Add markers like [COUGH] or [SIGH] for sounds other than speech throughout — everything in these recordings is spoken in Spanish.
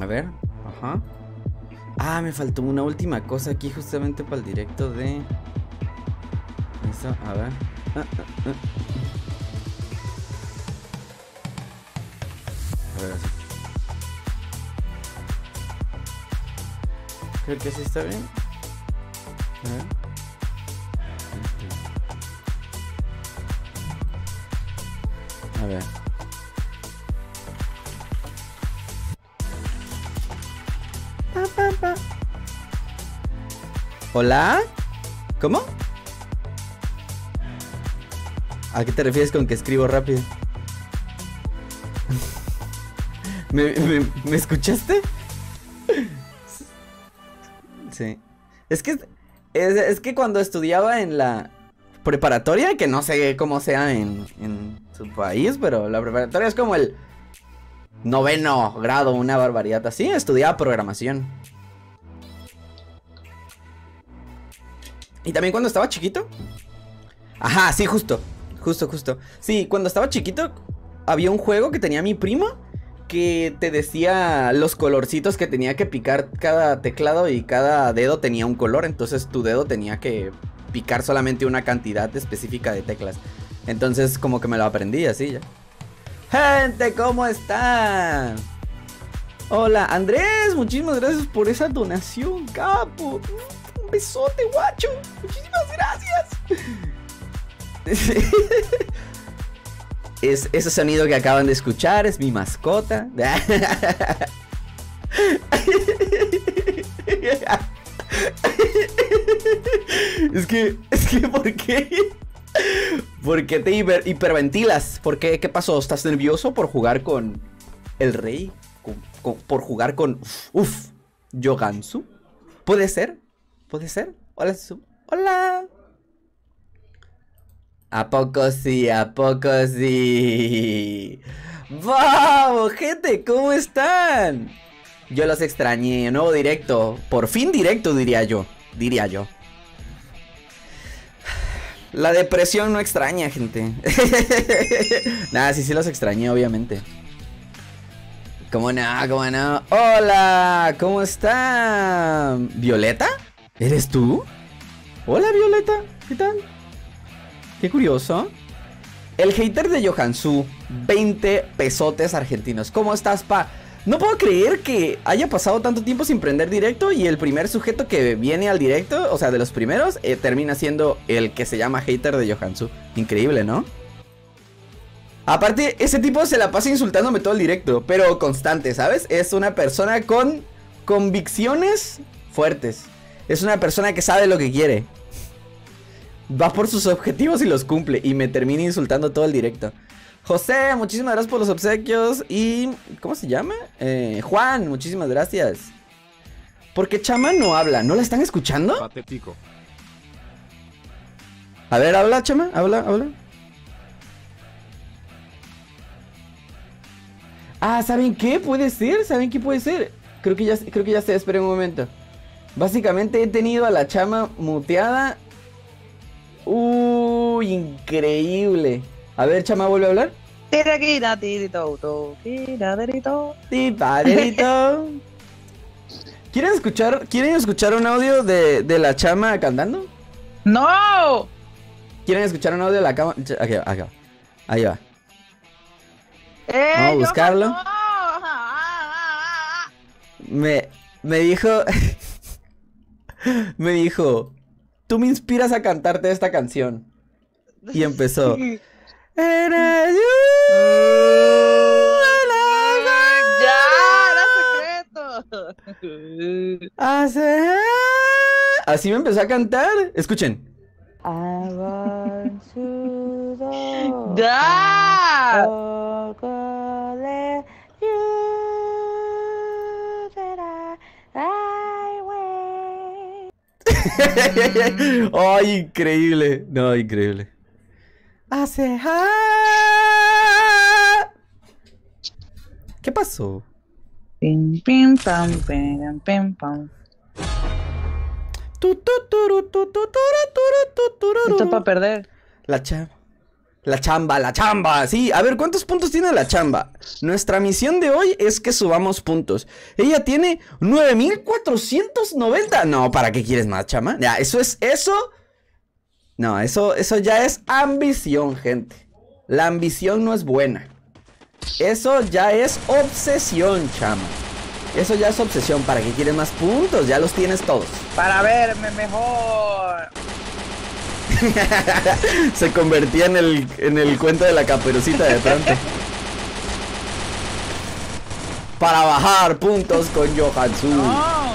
A ver, ajá. Ah, me faltó una última cosa aquí justamente para el directo de... Eso, a ver. Ah, ah, ah. Creo que así está bien. A ver. A ver. ¿Hola? ¿Cómo? ¿A qué te refieres con que escribo rápido? [LAUGHS] ¿Me, escuchaste? [LAUGHS] Sí. Es que, es, es que cuando estudiaba en la preparatoria, que no sé cómo sea en, en su país, pero la preparatoria es como el noveno grado, una barbaridad así, estudiaba programación. Y también cuando estaba chiquito. Ajá, sí, justo. Justo, justo. Sí, cuando estaba chiquito había un juego que tenía mi primo que te decía los colorcitos que tenía que picar cada teclado y cada dedo tenía un color, entonces tu dedo tenía que picar solamente una cantidad específica de teclas. Entonces como que me lo aprendí así ya. Gente, ¿cómo están? Hola, Andrés, muchísimas gracias por esa donación, capo. Besote, guacho. Muchísimas gracias. [LAUGHS] Es ese sonido que acaban de escuchar, es mi mascota. [LAUGHS] Es que, es que, ¿por qué? ¿Por qué te hiper- hiperventilas? ¿Por qué? ¿Qué pasó? ¿Estás nervioso por jugar con el rey? ¿Con- con- ¿Por jugar con, uf, Yogansu? ¿Puede ser? ¿Puede ser? Hola, hola. ¿A poco sí? ¿A poco sí? ¡Wow! Gente, ¿cómo están? Yo los extrañé, nuevo directo. Por fin directo, diría yo. Diría yo. La depresión no extraña, gente. [LAUGHS] Nada, sí, sí los extrañé, obviamente. ¿Cómo no? ¿Cómo no? Hola, ¿cómo está? ¿Violeta? ¿Eres tú? Hola, Violeta. ¿Qué tal? Qué curioso. El hater de Johansu, 20 pesotes argentinos. ¿Cómo estás, pa? No puedo creer que haya pasado tanto tiempo sin prender directo y el primer sujeto que viene al directo, o sea, de los primeros, eh, termina siendo el que se llama hater de Johansu. Increíble, ¿no? Aparte, ese tipo se la pasa insultándome todo el directo, pero constante, ¿sabes? Es una persona con convicciones fuertes. Es una persona que sabe lo que quiere. Va por sus objetivos y los cumple. Y me termina insultando todo el directo. José, muchísimas gracias por los obsequios. Y. ¿Cómo se llama? Eh, Juan, muchísimas gracias. Porque Chama no habla. ¿No la están escuchando? Patético. A ver, habla, Chama. Habla, habla. Ah, ¿saben qué? Puede ser. ¿Saben qué puede ser? Creo que ya, creo que ya sé. Esperen un momento. Básicamente he tenido a la Chama muteada. Uy, increíble. A ver, Chama, vuelve a hablar. Tiraquita, tirito, tiraderito. [LAUGHS] ¿Quieren escuchar, ¿Quieren escuchar un audio de, de la chama cantando? ¡No! ¿Quieren escuchar un audio de la cama? Aquí va, aquí va. Ahí va. ¡Eh, Vamos a buscarlo. no! Me, me dijo. [LAUGHS] me dijo. Tú me inspiras a cantarte esta canción. Y empezó. [LAUGHS] Eres you, ¡Ya! ¡Era secreto! [LAUGHS] hace- Así me empezó a cantar. Escuchen. I want to know [LAUGHS] Ay, increíble. No, increíble. Hace. ¿Qué pasó? Pim, pim, pam, pim, pim, pam. Tu, tu, turu, tu, tu, turu, turu, tu, turu, Esto es para perder. La chama. La chamba, la chamba. Sí, a ver, ¿cuántos puntos tiene la chamba? Nuestra misión de hoy es que subamos puntos. Ella tiene 9490. No, ¿para qué quieres más, chama? Ya, eso es eso. No, eso eso ya es ambición, gente. La ambición no es buena. Eso ya es obsesión, chama. Eso ya es obsesión. ¿Para qué quieres más puntos? Ya los tienes todos. Para verme mejor. [LAUGHS] Se convertía en el, en el cuento de la caperucita de pronto. Para bajar puntos con Johansu. No.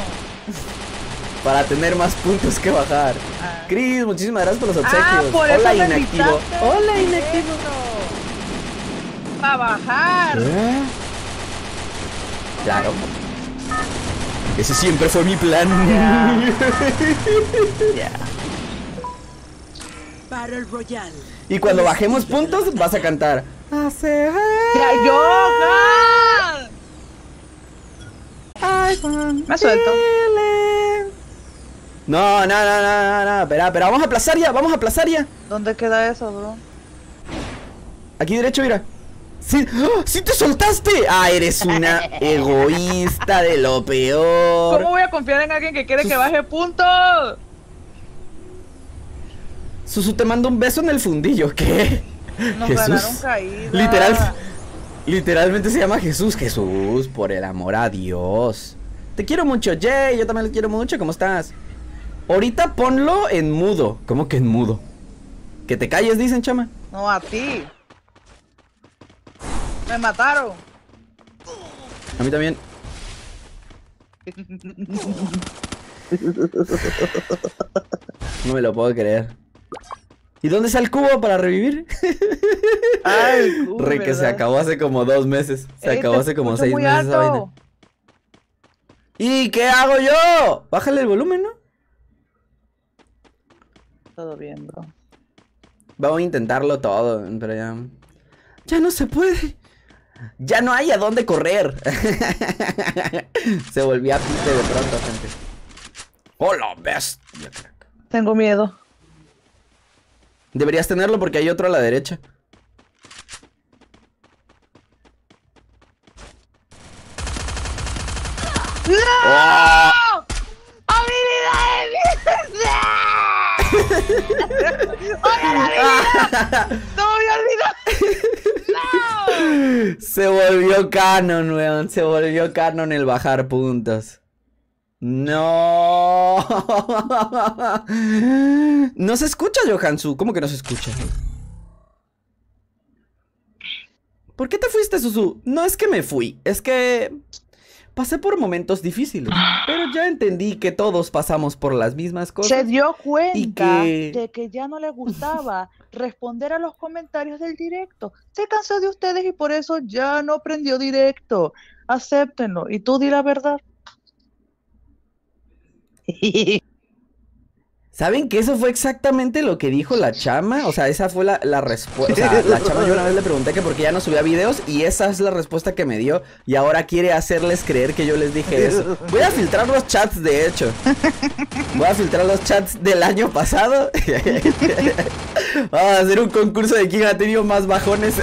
Para tener más puntos que bajar. Ah. Chris, muchísimas gracias por los obsequios. Ah, por eso Hola, inactivo. Hola, inactivo. Para bajar. ¿Eh? Claro. Ese siempre fue mi plan. Ya. [LAUGHS] Battle Royale. Y cuando bajemos puntos, vas a cantar. Johan. Me suelto. No, no, no, no, no, no. Espera, espera, vamos a aplazar ya, vamos a aplazar ya. ¿Dónde queda eso, bro? Aquí derecho, mira. ¡Sí! ¡Ah! ¡Sí te soltaste! ¡Ah, eres una [LAUGHS] egoísta de lo peor! ¿Cómo voy a confiar en alguien que quiere que baje puntos? Susu te manda un beso en el fundillo, ¿qué? Nos ganaron caída. Literal. Literalmente se llama Jesús. Jesús, por el amor a Dios. Te quiero mucho, Jay. Yo también le quiero mucho. ¿Cómo estás? Ahorita ponlo en mudo. ¿Cómo que en mudo? Que te calles, dicen, chama. No, a ti. Me mataron. A mí también. [LAUGHS] No me lo puedo creer. ¿Y dónde está el cubo para revivir? Ay, [LAUGHS] cubo, Re que se acabó hace como dos meses. Se Ey, acabó hace como seis meses esa alto. vaina. ¿Y qué hago yo? Bájale el volumen, ¿no? Todo bien, bro. Vamos a intentarlo todo, pero ya. Ya no se puede. Ya no hay a dónde correr. [LAUGHS] se volvió a pite de pronto, gente. ¡Hola, bestia! Tengo miedo. Deberías tenerlo porque hay otro a la derecha. ¡Oh! ¡No me [LAUGHS] olvidé! [LAUGHS] Se volvió canon, weón. Se volvió canon el bajar puntos. No. [LAUGHS] No se escucha, Johansu. ¿Cómo que no se escucha? ¿Por qué te fuiste, Susu? No es que me fui, es que pasé por momentos difíciles. Pero ya entendí que todos pasamos por las mismas Se cosas. dio cuenta que- de que ya no le gustaba responder a los comentarios del directo. Se cansó de ustedes y por eso ya no prendió directo. Acéptenlo. Y tú di la verdad. [LAUGHS] ¿Saben que eso fue exactamente lo que dijo la chama? O sea, esa fue la, la respuesta. O sea, la chama yo una vez le pregunté que por qué ya no subía videos y esa es la respuesta que me dio. Y ahora quiere hacerles creer que yo les dije eso. Voy a filtrar los chats, de hecho. Voy a filtrar los chats del año pasado. Vamos a hacer un concurso de quién ha tenido más bajones.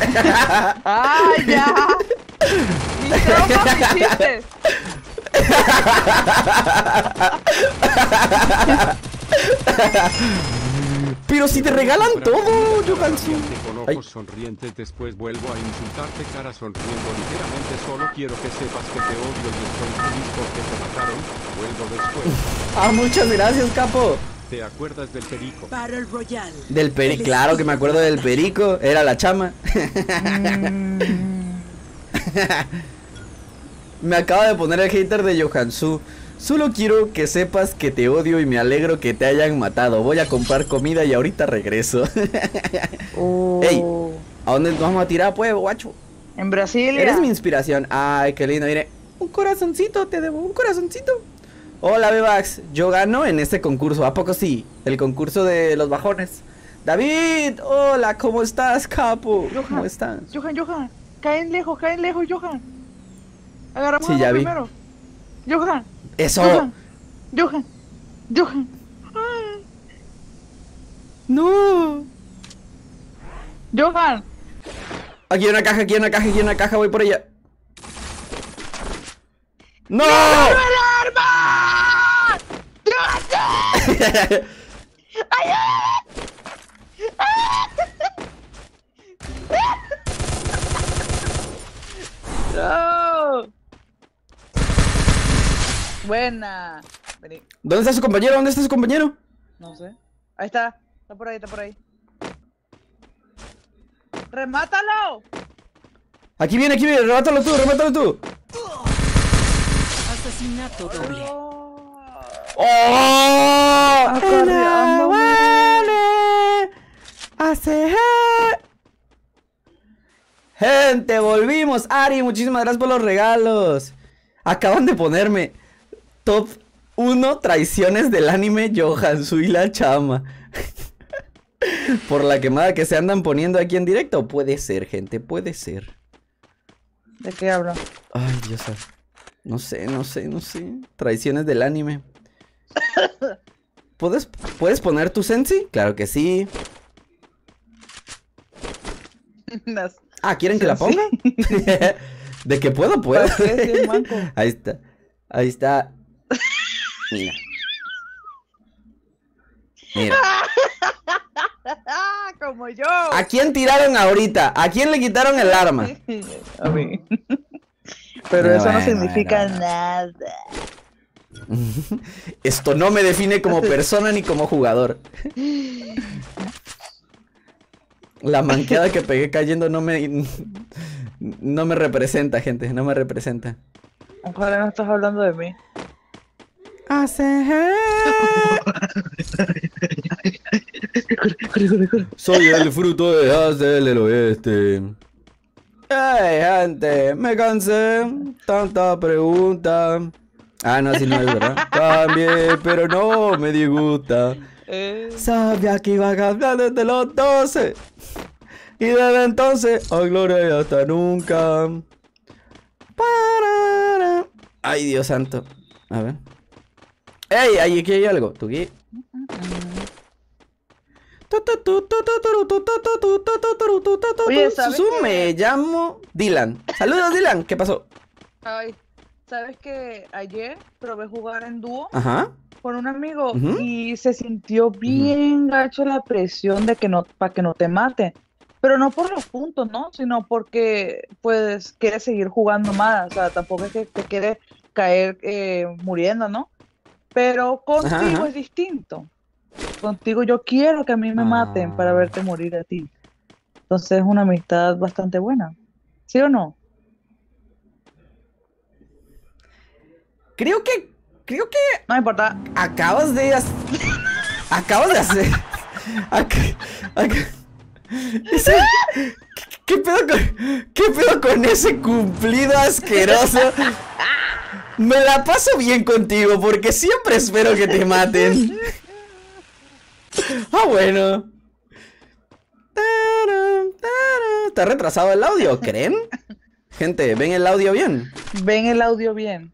¡Ay, ya! [LAUGHS] Pero si te regalan todo, Johansu. Con Ay. ojos sonrientes, después vuelvo a insultarte cara sonriendo ligeramente. Solo quiero que sepas que te odio y estoy feliz porque te mataron. Vuelvo después. [LAUGHS] Ah, muchas gracias, capo. ¿Te acuerdas del perico? Battle Royale. Del peri, claro que me acuerdo del perico, era la chama. [LAUGHS] me acaba de poner el hater de Johansu. Solo quiero que sepas que te odio y me alegro que te hayan matado. Voy a comprar comida y ahorita regreso. [LAUGHS] Ey. Oh. ¿A dónde nos vamos a tirar, pues, guacho? En Brasilia. Eres mi inspiración. Ay, qué lindo. Mire, un corazoncito, te debo un corazoncito. Hola, Bebax. Yo gano en este concurso. ¿A poco sí? El concurso de los bajones. David, hola, ¿cómo estás, capo? ¿Cómo estás? Johan, Johan. Caen lejos, caen lejos, Johan. Agarramos Sí, ya vi. primero. Johan, Eso. Johan, Johan, Johan. Ay, No. Johan, Aquí hay una caja, aquí hay una caja, aquí hay una caja, voy por ella. ¡No! ¡Alarma! [LAUGHS] ¡No! Buena. Vení, ¿Dónde está su compañero? ¿Dónde está su compañero? no sé. Ahí está. Está por ahí, está por ahí. ¡Remátalo! Aquí viene, aquí viene, remátalo tú, remátalo tú. Asesinato doble. Oh. ¡Oh! Acarreándome. Hace Gente, volvimos. Ari, muchísimas gracias por los regalos. Acaban de ponerme top 1 traiciones del anime Johan Sui la chama. por la quemada que se andan poniendo aquí en directo. Puede ser, gente, puede ser. ¿De qué hablo? Ay, Dios. No sé, no sé, no sé. Traiciones del anime. [LAUGHS] ¿Puedes, ¿Puedes poner tu sensi? Claro que sí. Las- Ah, ¿quieren que la ponga? [LAUGHS] De que puedo, puedo. Ahí está. Ahí está. Mira. Mira. [LAUGHS] Como yo. ¿A quién tiraron ahorita? ¿A quién le quitaron el arma? [LAUGHS] A mí. Pero eso no significa nada. [LAUGHS] Esto no me define como persona ni como jugador. La manqueada que pegué cayendo no me. No me representa, gente. No me representa. Ojalá no estás hablando de mí. [LAUGHS] Soy el fruto de Hazel del oeste. Hey, gente, me cansé. Tanta pregunta. Ah, no, así no es verdad. [LAUGHS] Cambié, pero no me disgusta. Eh, Sabía que iba a cambiar desde los 12. Y desde entonces, a gloria y hasta nunca. Ay, Dios santo. A ver. ¡Ey! Ahí aquí hay algo. ¿Tú qué? Oye, ¿sabes qué? Me llamo Dylan. Saludos, Dylan. ¿Qué pasó? Ay, ¿sabes que ayer probé jugar en dúo Ajá. con un amigo Ujú. y se sintió bien gacho la presión de que no, para que no te maten? Pero no por los puntos, ¿no? Sino porque, pues, quieres seguir jugando más. O sea, tampoco es que te quieres caer eh, muriendo, ¿no? Pero contigo ajá. es distinto. Contigo yo quiero que a mí me maten para Ah. verte morir a ti. Entonces es una amistad bastante buena. ¿Sí o no? Creo que. Creo que No importa. acabas de. Acabas de hacer. Ese- ¿Qué, qué pedo con, ¿Qué pedo con ese cumplido asqueroso? Me la paso bien contigo porque siempre espero que te maten. Ah, bueno. ¿Está retrasado el audio? ¿Creen? Gente, ¿ven el audio bien? Ven el audio bien.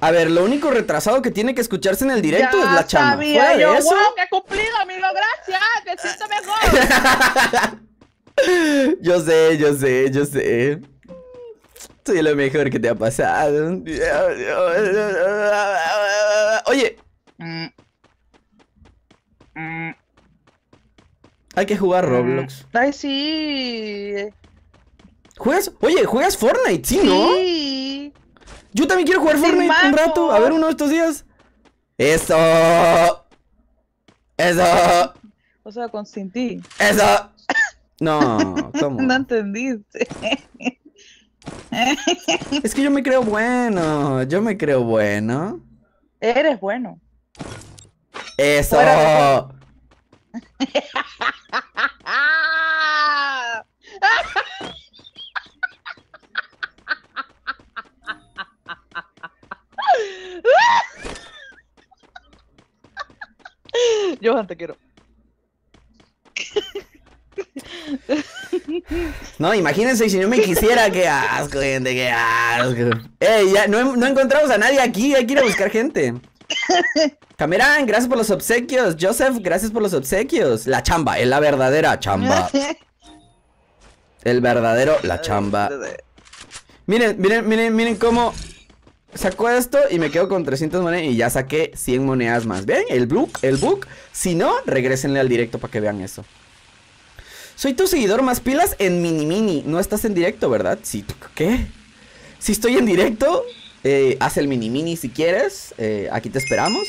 A ver, lo único retrasado que tiene que escucharse en el directo Ya es la chama. sabía Fuera de yo. eso, ¡Wow, qué cumplido, amigo! ¡Gracias! ¡Me siento mejor! [LAUGHS] yo sé, yo sé, yo sé. Soy lo mejor que te ha pasado. Oye, Mm. Mm. hay que jugar Roblox. Ay, sí. ¿Juegas? Oye, ¿juegas Fortnite? Sí, ¿no? Sí. Yo también quiero jugar Fortnite un rato. A ver, uno de estos días. Eso. Eso. O sea, con sin ti. Eso. No, [LAUGHS] ¿cómo? No entendiste. [LAUGHS] Es que yo me creo bueno. Yo me creo bueno. Eres bueno. Eso. Fuera. [LAUGHS] Johan, te quiero. [LAUGHS] [LAUGHS] No, imagínense si no me quisiera, qué asco, gente, qué asco. Ey, ya no, no encontramos a nadie aquí, hay que ir a buscar gente. Camerán, gracias por los obsequios. Joseph, gracias por los obsequios. La chamba, es la verdadera chamba. El verdadero, la chamba. Miren, miren, miren, miren cómo sacó esto y me quedo con 300 monedas y ya saqué 100 monedas más. ¿Ven? El book, el book. Si no, regrésenle al directo para que vean eso. Soy tu seguidor más pilas en Mini Mini. No estás en directo, ¿verdad? Sí, ¿qué? Si estoy en directo, eh, haz el Mini Mini si quieres. Eh, aquí te esperamos.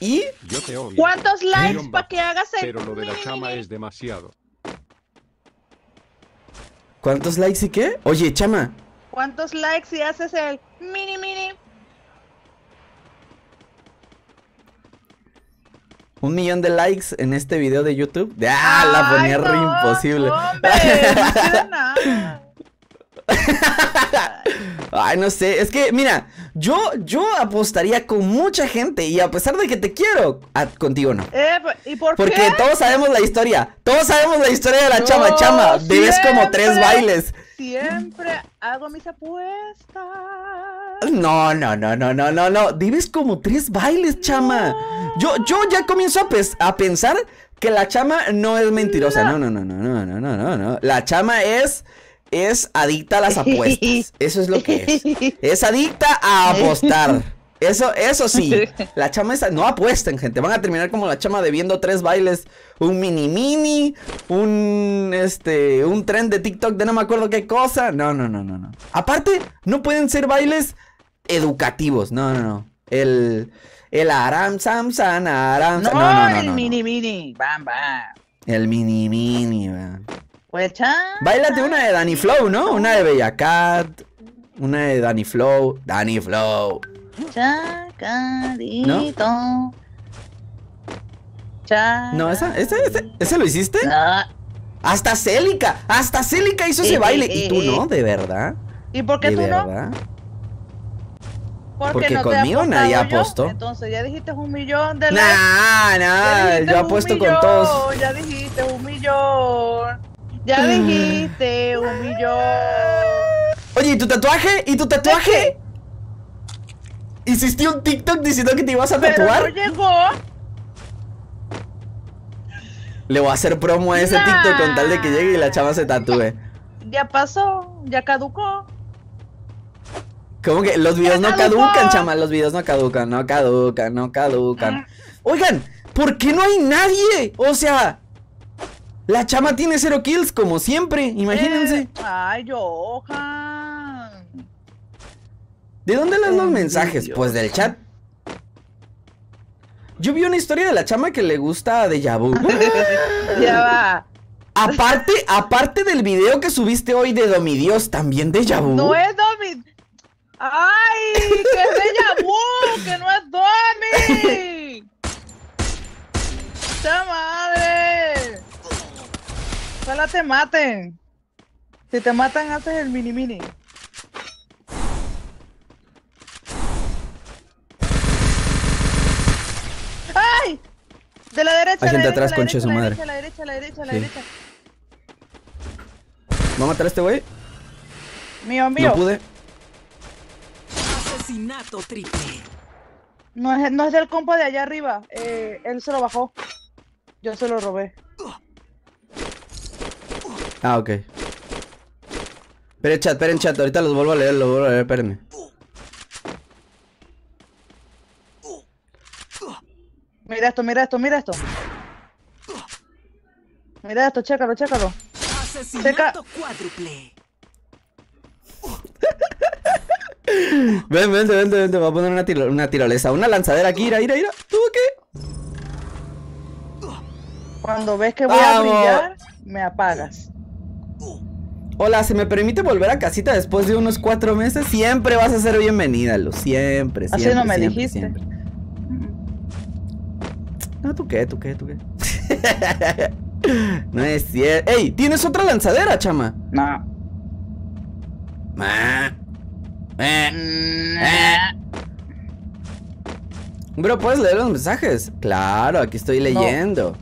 Y Yo te odio. ¿Cuántos likes para que hagas el Pero lo de la mini, chama mini? es demasiado. ¿cuántos likes y qué? Oye, chama. ¿Cuántos likes si haces el mini mini? Un millón de likes en este video de YouTube. De, ah, la ponía re no, imposible. Hombre, no hicieron [LAUGHS] nada. Ay, no sé, es que, mira, yo, yo apostaría con mucha gente y a pesar de que te quiero, a- contigo no. Eh, ¿Y por Porque qué? todos sabemos la historia, todos sabemos la historia de la Yo chama chama, debes como tres bailes. Siempre hago mis apuestas. No, no, no, no, no, no, no, debes como tres bailes, chama. Yo, yo ya comienzo a, pes- a pensar que la chama no es mentirosa. No, no, no, no, no, no, no, no, no. La chama es, es adicta a las apuestas. Eso es lo que es. Es adicta a apostar. Eso, eso sí. La chama es, no apuesten, gente. Van a terminar como la chama debiendo tres bailes. Un mini mini. Un, este, un tren de TikTok de no me acuerdo qué cosa. No, no, no, no, no. Aparte, no pueden ser bailes educativos. No, no, no. El, el aram sam san aram. No, sam- no, no, no, el no, no. mini mini. Bam, bam. El mini mini, weón. Pues cha. Báilate una de Danny Flow, ¿no? Una de Bella Cat. Una de Danny Flow. Danny Flow. Chacadito. Cha. No, esa, ese, ese, ¿ese lo hiciste? Ah, Hasta Célica, hasta Célica hizo ese Eh, baile. eh, ¿Y tú no? ¿De verdad? ¿Y por qué ¿De tú no? Porque, no conmigo nadie apostó. Entonces ya dijiste un millón de likes. Nah, nah, yo apuesto con todos. Ya dijiste un millón. Ya dijiste un millón. Oye, ¿y tu tatuaje? ¿Y tu tatuaje? ¿Hiciste un TikTok diciendo que te ibas a Pero no tatuar? llegó. Le voy a hacer promo a ese Nah. TikTok con tal de que llegue y la chava se tatúe. Ya pasó. Ya caducó. ¿Cómo que? Los videos no caducan, chama. Los videos no caducan, no caducan, no caducan. Oigan, ¿por qué no hay nadie? O sea, la chama tiene cero kills como siempre, imagínense. Eh, ay, Johan. ¿De dónde lees los mensajes? Pues del chat. Yo vi una historia de la chama que le gusta de Vu. [LAUGHS] Ya va. aparte, aparte del video que subiste hoy de Domidios, también de Vu. No es Domi. ¡Ay! ¡Que es de Vu! ¡Que no es Domi! ¡Esa madre! Ojalá te maten. Si te matan, haces el mini mini. ¡Ay! De la derecha, Hay a la gente derecha, atrás, la concha de su derecha, a la madre. derecha, la derecha, la derecha, la Sí. derecha. ¿Va a matar a este güey? Mío, mío. No pude. Asesinato triple. No es, no es del compa de allá arriba. eh, él se lo bajó. Yo se lo robé. Ah, ok. Esperen chat, esperen chat, ahorita los vuelvo a leer, los vuelvo a leer, espérenme. Mira esto, mira esto, mira esto. Mira esto, chécalo, chécalo. Asesinato cuádruple. [LAUGHS] Ven, vente, vente, vente, voy a poner una, tiro- una tirolesa, una lanzadera aquí, ira, ira, ira. ¿Tú qué? Cuando ves que voy Vamos. a brillar, me apagas. Hola, ¿se me permite volver a casita después de unos cuatro meses? Siempre vas a ser bienvenida, Luz, siempre, Así siempre, no me siempre, dijiste. siempre. No, ¿tú qué, tú qué, tú qué? [LAUGHS] no es cierto. ¡Ey! ¿Tienes otra lanzadera, chama? No. Ah. Eh. Eh. Bro, ¿puedes leer los mensajes? Claro, aquí estoy leyendo.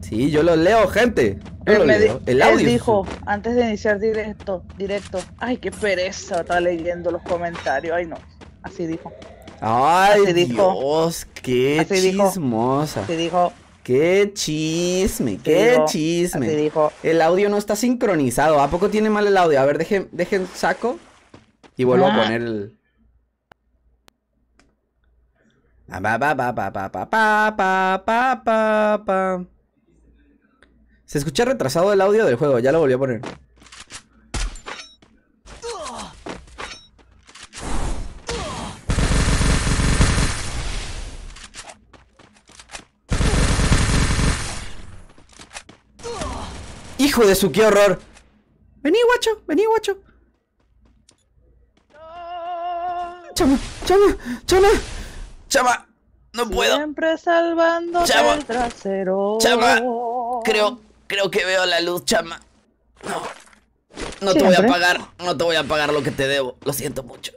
Sí, yo los leo, gente. Yo Él, lo me leo. El él audio. dijo, antes de iniciar directo, directo, ay, qué pereza, está leyendo los comentarios. Ay, no. Así dijo. Ay, Así dijo. Dios, qué Así dijo. chismosa. Te dijo, Qué chisme, qué chisme. Dijo. El audio no está sincronizado. ¿A poco tiene mal el audio? A ver, dejen, saco y vuelvo a poner el. Se escucha retrasado el audio del juego, ya lo volví a poner. Hijo de su, qué horror. Vení, guacho, vení, guacho. Chama, chama, chama, chama. No puedo. Siempre salvando Chama. el trasero. Chama. Creo, creo que veo la luz, chama. No. No te voy a pagar, no te voy a pagar lo que te debo. Lo siento mucho.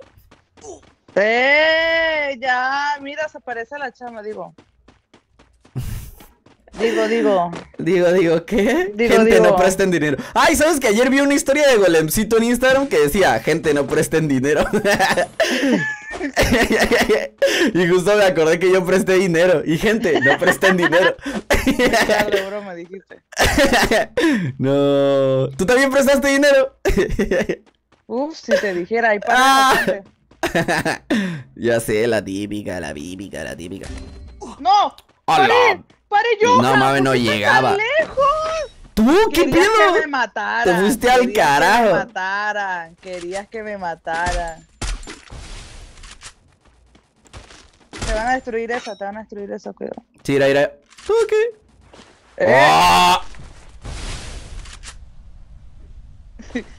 ¡Eh! Ya, mira, se parece a la chama, digo. Digo, digo. Digo, digo, ¿qué? Digo, gente, no presten dinero. Ay, ¿sabes que ayer vi una historia de Golemcito en Instagram que decía, gente, no presten dinero? [LAUGHS] y justo me acordé que yo presté dinero. Y gente, no presten dinero. Broma dijiste. [LAUGHS] no. ¿Tú también prestaste dinero? [LAUGHS] Uf, si te dijera, ahí para Ah. ya sé, la típica, la típica, la típica. ¡No! ¡Hola! ¡Pare! ¡Pare yo! No mames, no llegaba. lejos! ¿Tú qué Querías que me pedo? mataran. Te fuiste al querías carajo. Que me mataran. Querías que me mataran. Te van a destruir esa, te van a destruir esa, cuidado. Sí, ira, ira. Ok. Eh. ¡Oh! [LAUGHS]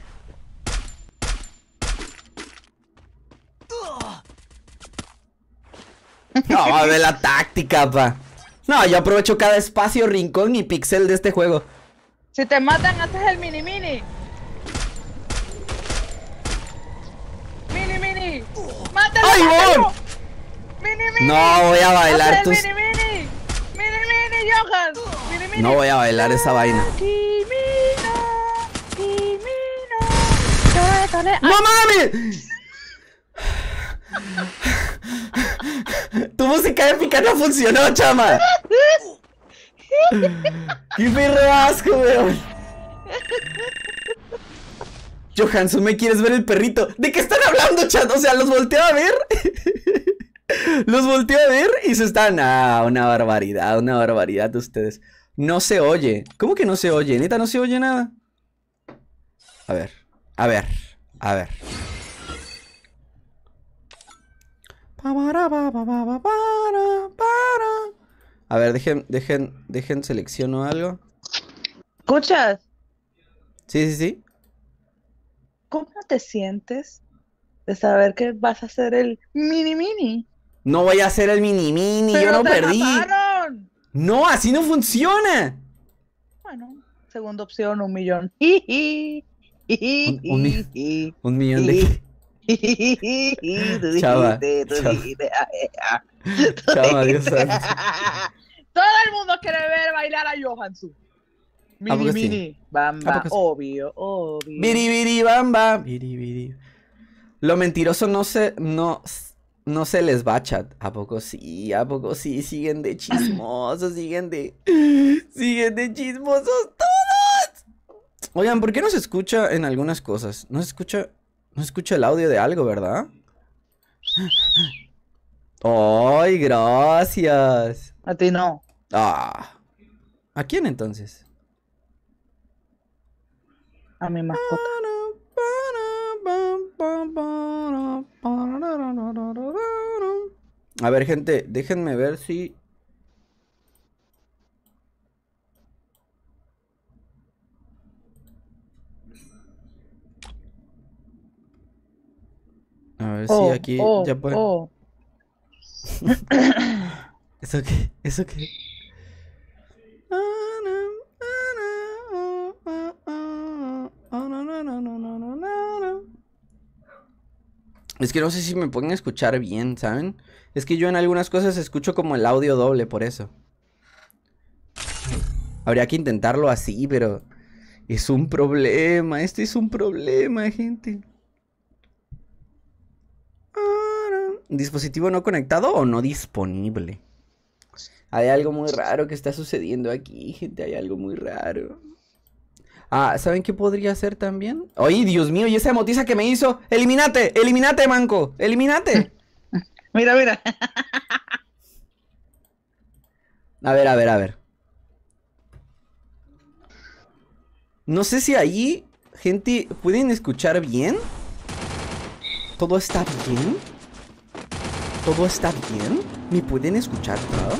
No, va a ver la táctica, pa. No, yo aprovecho cada espacio, rincón y pixel de este juego. Si te matan, haces el mini mini. Mini mini. ¡Mátalo! ¡Ay, mátalo! Bon! ¡Mini mini! No voy a bailar tus. Mini mini. Mini mini, Johan. Mini mini. No voy a bailar esa vaina. ¡No mames! [LAUGHS] [LAUGHS] Tu música épica no funcionó, chama. ¡Qué perro asco, weón! Johansson, ¿me quieres ver el perrito? ¿De qué están hablando, chat? O sea, los volteo a ver. [LAUGHS] los volteo a ver y se están. Ah, una barbaridad, una barbaridad de ustedes. No se oye. ¿Cómo que no se oye? Neta, no se oye nada. A ver, a ver, a ver. A ver, dejen, dejen, dejen, selecciono algo. ¿Escuchas? Sí, sí, sí. ¿Cómo te sientes de saber que vas a hacer el mini mini? No voy a hacer el mini mini, yo ¡Pero no te perdí. mataron! No, así no funciona. Bueno, segunda opción, un millón. [LAUGHS] Un- un Un millón de. [LAUGHS] Chava, dijiste, tú chava. ah, ah. [LAUGHS] Dios santo. [LAUGHS] Todo el mundo quiere ver bailar a Johansson. ¿A Mini, poco sí? mini, bamba, obvio, obvio. Biri, biri, bamba. Biri, biri. Lo mentiroso no se, no, no se les va, chat. ¿A poco sí? ¿A poco sí? Siguen de chismosos, siguen de, [GASPS] siguen de chismosos todos. Oigan, ¿por qué no se escucha en algunas cosas? No se escucha, no se escucha el audio de algo, ¿verdad? ¡Ay, gracias! A ti no. Ah. ¿A quién entonces? A mi mascota. A ver, gente, déjenme ver si. A ver si Oh, aquí oh, ya pueden. oh. [LAUGHS] ¿Eso qué? ¿Eso qué? Es que no sé si me pueden escuchar bien, ¿saben? Es que yo en algunas cosas escucho como el audio doble, por eso. Habría que intentarlo así, pero es un problema, este es un problema, gente. Dispositivo no conectado o no disponible. Hay algo muy raro que está sucediendo aquí, gente. Hay algo muy raro. Ah, ¿saben qué podría ser también? Oye, Dios mío, y esa emotiza que me hizo. ¡Eliminate! ¡Eliminate, manco! ¡Eliminate! [LAUGHS] Mira, mira. A ver, a ver, a ver. No sé si ahí, gente, ¿pueden escuchar bien? ¿Todo está bien? ¿Todo está bien? ¿Me pueden escuchar todo?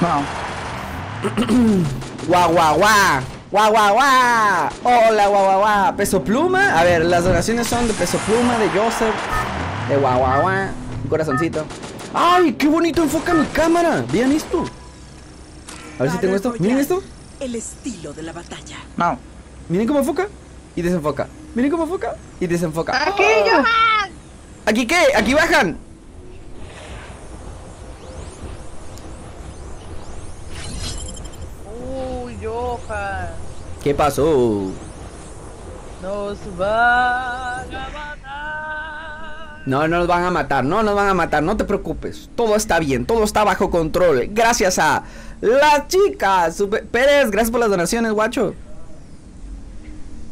No. [CLEARS THROAT] ¡Guau, guau, guau! ¡Guau, guau, guau! ¡Hola, guau, guau, guau! ¿Peso pluma? A ver, las donaciones son de peso pluma, de Joseph, de guau, guau, guau. Un corazoncito. ¡Ay, qué bonito enfoca mi cámara! Vean esto. A ver si tengo esto. Miren esto. El estilo de la batalla. No. Miren cómo enfoca y desenfoca. Miren cómo enfoca y desenfoca. ¡Aquí, ¡Oh! Johan! ¿Aquí qué? ¡Aquí bajan! Johan. ¿Qué pasó? Nos van a matar. No, no nos van a matar, no nos van a matar, no te preocupes. Todo está bien, todo está bajo control. Gracias a las chicas. Super- Pérez, gracias por las donaciones, guacho.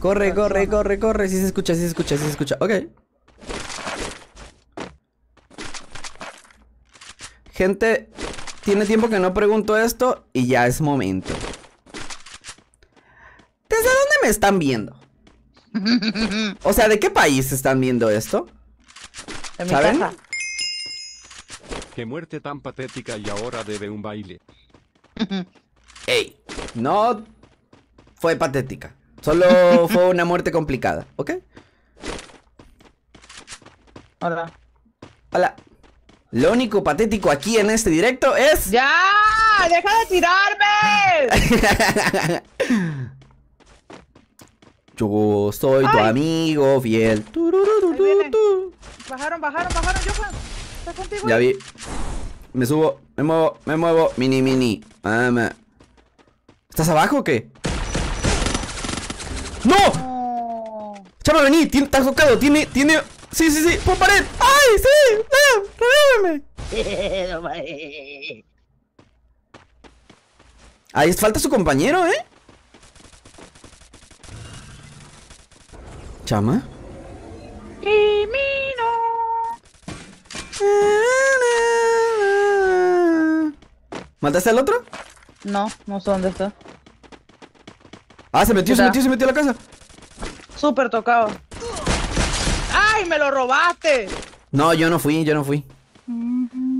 Corre, corre, corre, corre. Si se escucha, si se escucha, si se escucha. Ok. Gente, tiene tiempo que no pregunto esto y ya es momento. ¿Desde dónde me están viendo? O sea, ¿de qué país están viendo esto? En mi ¿Saben? casa. Qué muerte tan patética y ahora debe un baile. Ey, no fue patética. Solo fue una muerte complicada, ¿ok? Hola. Hola. Lo único patético aquí en este directo es. ¡Ya! ¡Deja de tirarme! [LAUGHS] Yo soy tu Ay. amigo fiel. Bajaron, bajaron, bajaron, Johan. ¿Está contigo? Ya vi. Me subo, me muevo, me muevo. Mini, mini. Ama. ¿Estás abajo o qué? ¡No! No. Chama, vení, tiene, estás tocado, tiene, tiene. Sí, sí, sí, por pared. ¡Ay, sí! ¡No! ¡Reviéveme! Ahí falta su compañero, ¿eh? Chama. ¿Mataste al otro? No, no sé dónde está. Ah, se metió, se metió, se metió a la casa. Súper tocado. ¡Ay, me lo robaste! No, yo no fui, yo no fui.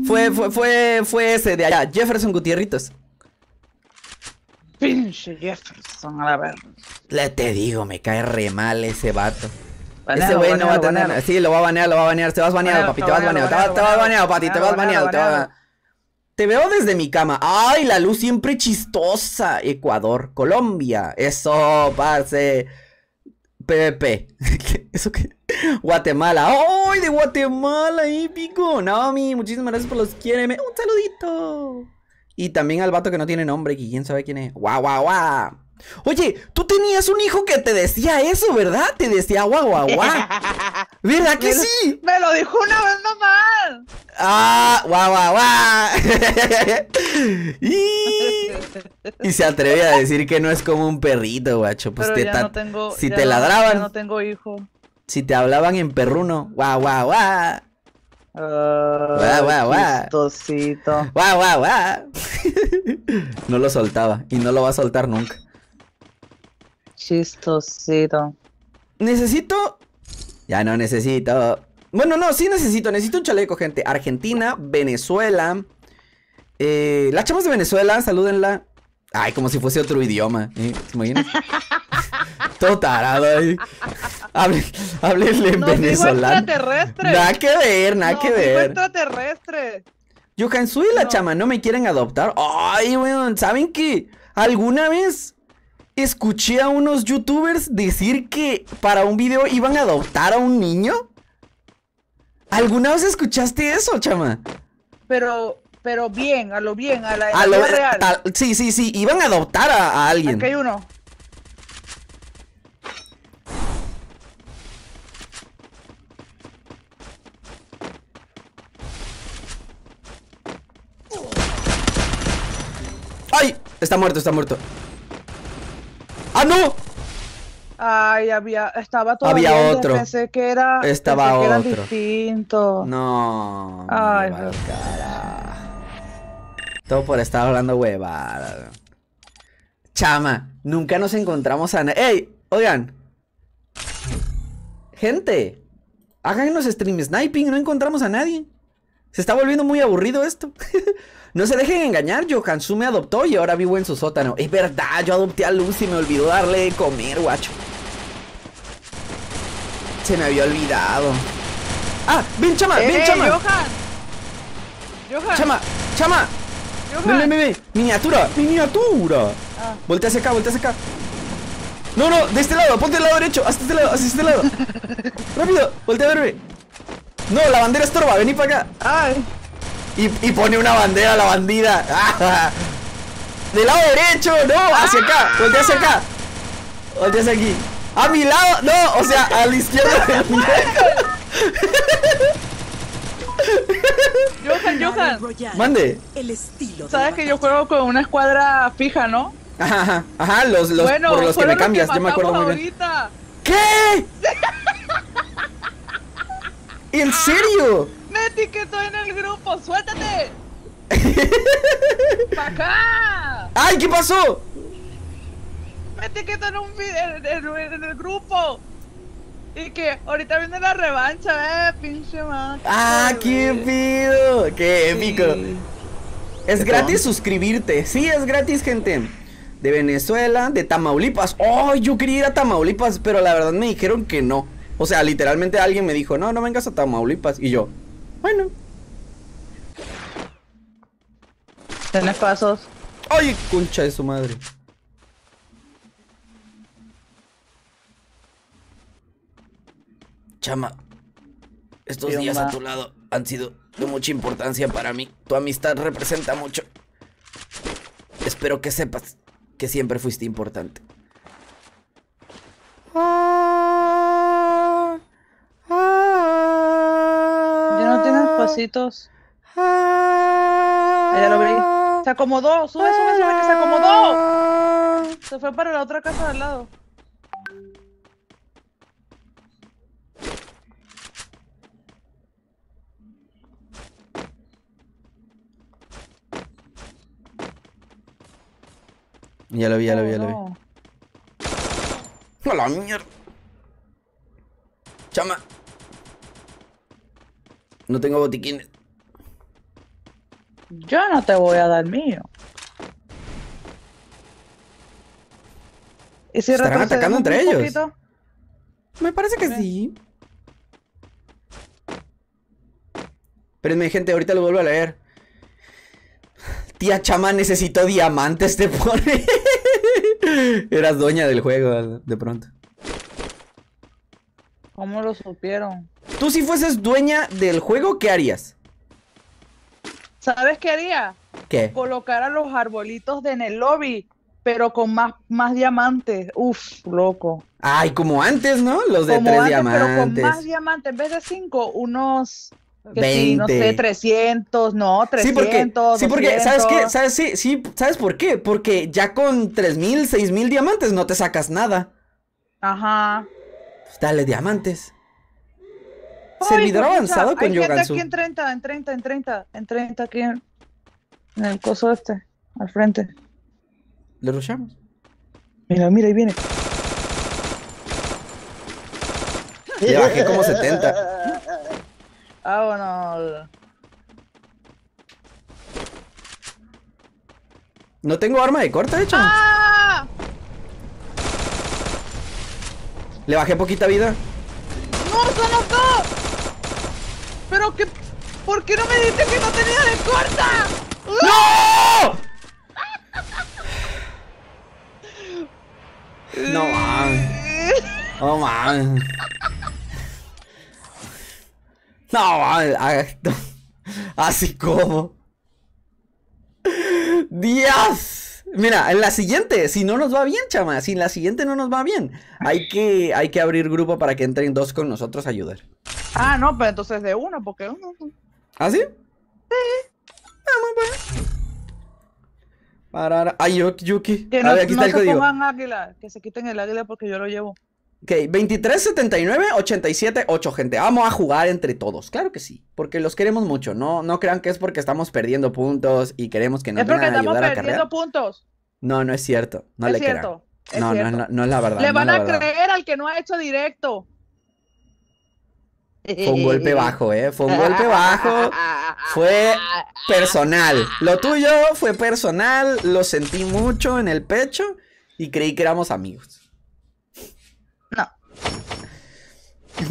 Fue, fue, fue, fue ese de allá, Jefferson Gutierritos. Pinche Jefferson, a la verga. Le te digo, me cae re mal ese vato. Ese güey no va a tener. banealo. Sí, lo va a banear, lo va a banear. Te vas baneado, papi, te vas baneado. Te vas, baneado, papi, te vas baneado. Te, vas- banealo. te veo desde mi cama. Ay, la luz siempre chistosa. Ecuador, Colombia. Eso, parce. PvP. ¿Qué? [LAUGHS] ¿Eso qué? Guatemala. ¡Ay, de Guatemala, épico! Naomi, muchísimas gracias por los quiéreme. Un saludito. Y también al vato que no tiene nombre, que quién sabe quién es. ¡Guau, guau, guau! Oye, tú tenías un hijo que te decía eso, ¿verdad? Te decía guau, guau, guau. [LAUGHS] ¿Verdad que sí? Me lo dijo una vez nomás. ¡Ah! ¡Guau, guau, guau! [LAUGHS] y... y se atreve a decir que no es como un perrito, guacho. Pues Pero te ya ta- no tengo. si ya te ladraban, ya no tengo hijo. si te hablaban en perruno, guau, guau, guau. Guau, guau. chistosito. Guau, guau, guau. [LAUGHS] no lo soltaba y no lo va a soltar nunca. Chistosito. Necesito. Ya no necesito. Bueno, no, sí necesito. Necesito un chaleco, gente. Argentina, Venezuela. Eh, las chavas de Venezuela, salúdenla. Ay, como si fuese otro idioma. ¿eh? ¿Se imaginan? [LAUGHS] Todo tarado ahí. Hable- Háblenle en dijo venezolano. extraterrestre. Nada que ver, nada que ver. extraterrestre. Johansú y la No. chama no me quieren adoptar. Ay, weón, ¿saben qué? ¿Alguna vez escuché a unos youtubers decir que para un video iban a adoptar a un niño? ¿Alguna vez escuchaste eso, chama? Pero, pero bien, a lo bien, a la, A a lo- real. sí, sí, sí, iban a adoptar a, a alguien. Aquí hay uno. ¡Ay! Está muerto, está muerto. ¡Ah, no! Ay, había, estaba todavía. Había de- otro. Pensé que era. Estaba pensé que eran otro. distintos. No. Ay, no. cara. Todo por estar hablando huevada. Chama, nunca nos encontramos a nadie. ¡Ey! Oigan. Gente. Hagan los stream sniping, no encontramos a nadie. Se está volviendo muy aburrido esto. [LAUGHS] no se dejen engañar, Johansu me adoptó y ahora vivo en su sótano. Es verdad, yo adopté a Lucy, me olvidó darle de comer, guacho. Se me había olvidado. Ah, ven, chama, ven, ¡Eh, chama. Johan! Johan, Chama, chama. Johan. Ven, ven, ven, ven. Miniatura, miniatura. Ah. Voltea hacia acá, voltea hacia acá. No, no, de este lado, ponte del lado derecho, hasta este lado, hacia este lado. [LAUGHS] Rápido, voltea a verme. No, la bandera estorba, vení para acá. Ay, Y, y pone una bandera a la bandida. Ah, [LAUGHS] Del lado derecho, no, hacia acá, voltea hacia acá. Voltea hacia aquí. A mi lado, no, o sea, a la izquierda muñeco. [LAUGHS] Johan, Johan. Mande. El estilo de Sabes la que yo juego con una escuadra fija, ¿no? Ajá, ajá, ajá, los, los, bueno, por los que me cambias, yo me acuerdo muy bien. ahorita. ¿Qué? [LAUGHS] ¿En serio? Me etiquetó en el grupo, suéltate. [LAUGHS] ¡Pa' acá! ¡Ay, qué pasó! Me etiquetó en, un vi- en, en- en el grupo. Y que ahorita viene la revancha, eh, pinche man. ¡Ah, qué pido! ¡Qué épico! Es ¿Qué gratis suscribirte. Sí, es gratis, gente. De Venezuela, de Tamaulipas. ¡Oh, yo quería ir a Tamaulipas! Pero la verdad me dijeron que no. O sea, literalmente alguien me dijo, no, no vengas a Tamaulipas. Y yo, bueno. Tienes pasos. ¡Ay, concha de su madre! Chama, estos ¿Qué días a tu lado han sido de mucha importancia para mí. Tu amistad representa mucho. Espero que sepas que siempre fuiste importante. Ya no tienes pasitos. Ah, ya lo vi. Se acomodó, sube, sube, sube, que se acomodó. Se fue para la otra casa de al lado. Ya lo vi, ya lo vi, ya lo vi. no. ¡A la mierda! Chama. No tengo botiquines. Yo no te voy a dar mío. ¿Y si Estarán atacando entre ellos. poquito? Me parece que sí. Espérenme, gente, ahorita lo vuelvo a leer. Tía Chama necesitó diamantes, te pone. [LAUGHS] Eras dueña del juego de pronto. ¿Cómo lo supieron? Tú si fueses dueña del juego, ¿qué harías? ¿Sabes qué haría? ¿Qué? Colocar a los arbolitos de en el lobby, pero con más, más diamantes. Uf, loco. Ay, como antes, ¿no? Los de Como tres antes, pero con diamantes. más diamantes. En vez de cinco, unos... Que sí, no 20. sé, 300, no, 300, Sí, porque, sí, porque, ¿sabes qué? 200. ¿Sabes, sí, sí, ¿sabes por qué? Porque ya con 3000, 6000 diamantes no te sacas nada. Ajá. Pues Dale diamantes. Servidor pues, avanzado con hay gente Yogansu. aquí en 30, en 30, en 30, en 30 aquí en, en el coso este, al frente. Le rushamos. Mira, mira, ahí viene. Le bajé como 70. Vámonos. No tengo arma de corta, de hecho. ¡Ah! Le bajé poquita vida. ¡No, son los dos! ¿Pero qué? ¿Por qué no me dijiste que no tenía de corta? ¡No! No mames. No mames. No mames. Así como. ¡Dios! Mira, en la siguiente, si no nos va bien, chama, si en la siguiente no nos va bien, hay que, hay que abrir grupo para que entren dos con nosotros a ayudar. Ah, no, pero entonces de uno, porque uno. ¿Ah, sí? Sí. Ah, muy bien. Parara. Ay, Yuki. Yuki. Que A no, ver, aquí no está el se código. pongan águila, que se quiten el águila porque yo lo llevo. Ok, 23, 79, 87, 8, gente. Vamos a jugar entre todos. Claro que sí. Porque los queremos mucho. No, no crean que es porque estamos perdiendo puntos y queremos que nos es porque vengan a estamos ayudar a perdiendo carrear. puntos. No, no es cierto. No es le cierto. crean. Es No, no es, cierto. no es la verdad. Le van es a verdad. creer al que no ha hecho directo. Fue un golpe [LAUGHS] bajo, ¿eh? Fue un golpe bajo. Fue personal. Lo tuyo fue personal. Lo sentí mucho en el pecho y creí que éramos amigos. No.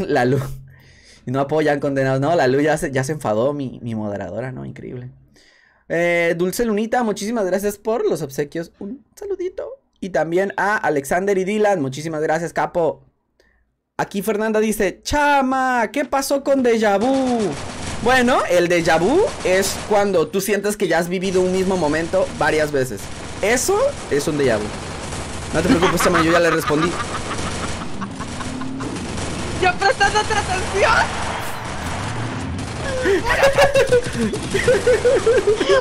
La luz. Y no apoyan condenados. No, la luz ya se, ya se enfadó, mi, mi moderadora, ¿no? Increíble. Eh, Dulce Lunita, muchísimas gracias por los obsequios. Un saludito. Y también a Alexander y Dylan, muchísimas gracias, capo. Aquí Fernanda dice, chama, ¿qué pasó con déjà vu? Bueno, el déjà vu es cuando tú sientes que ya has vivido un mismo momento varias veces. Eso es un déjà vu. No te preocupes, chama, yo ya le respondí. Yo prestando otra atención.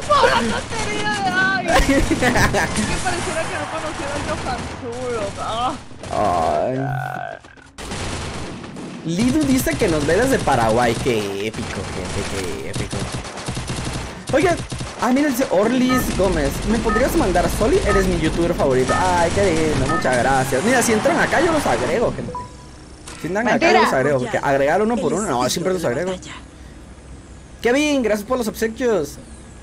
Por la tontería de ay. Que [LAUGHS] pareciera que no conociera a Johan. Ay. Lidu dice que nos ve desde Paraguay. Qué épico, gente, qué épico. Oigan, ah, mira, dice Orlis Gómez. ¿Me podrías mandar Soli? Eres mi youtuber favorito. Ay, qué lindo, muchas gracias. Mira, si entran acá, yo los agrego, gente. Si entran acá, yo los agrego. Porque agregar uno por uno, no, siempre los agrego. Kevin, gracias por los obsequios.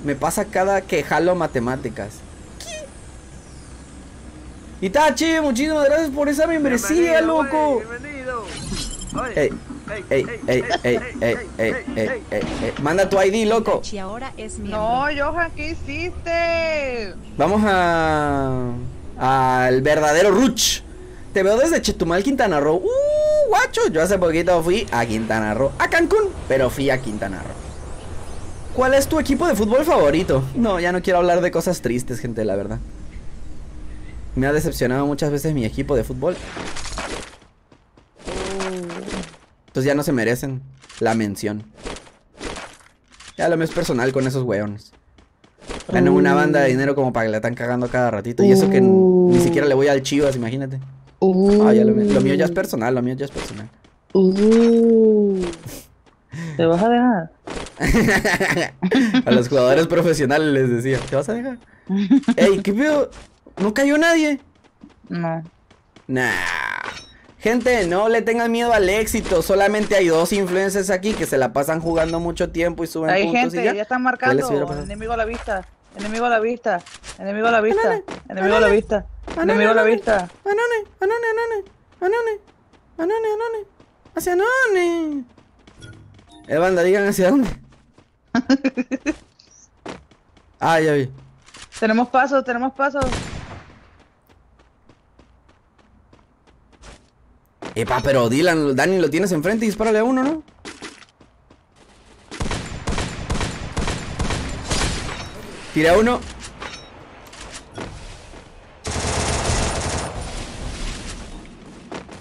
Me pasa cada que jalo matemáticas. Itachi, muchísimas gracias por esa membresía, loco. Bienvenido. Ey, ey, ey, ey, ey, ey, ey, ey, Manda tu ID, loco. No, Johan, ¿qué hiciste? Vamos a. al verdadero Ruch. Te veo desde Chetumal, Quintana Roo. Uh, guacho. Yo hace poquito fui a Quintana Roo. A Cancún, pero fui a Quintana Roo. ¿Cuál es tu equipo de fútbol favorito? No, ya no quiero hablar de cosas tristes, gente, la verdad. Me ha decepcionado muchas veces mi equipo de fútbol. Entonces ya no se merecen la mención. Ya lo mío es personal con esos weones. Gano una banda de dinero como para que la están cagando cada ratito. Y eso que ni siquiera le voy al chivas, imagínate. Ah, ya lo, mío, lo mío ya es personal, lo mío ya es personal. Uh. ¿Te vas a dejar? [LAUGHS] a los jugadores profesionales les decía, ¿te vas a dejar? [LAUGHS] Ey, ¿qué pedo? ¿No cayó nadie? No. Nah. Gente, no le tengan miedo al éxito. Solamente hay dos influencers aquí que se la pasan jugando mucho tiempo y suben Hay puntos gente, y ya, ya. están marcando. Enemigo a la vista. Enemigo a la vista. Enemigo a la vista. Enemigo a la vista. Enemigo a la vista. Anone, anone, anone, anone, anone, anone, hacia anone. Eh, banda, digan hacia dónde. [LAUGHS] ah, ya vi. Tenemos pasos, tenemos pasos. Epa, pero Dylan, Dani lo tienes enfrente y dispárale a uno, ¿no? Tira uno.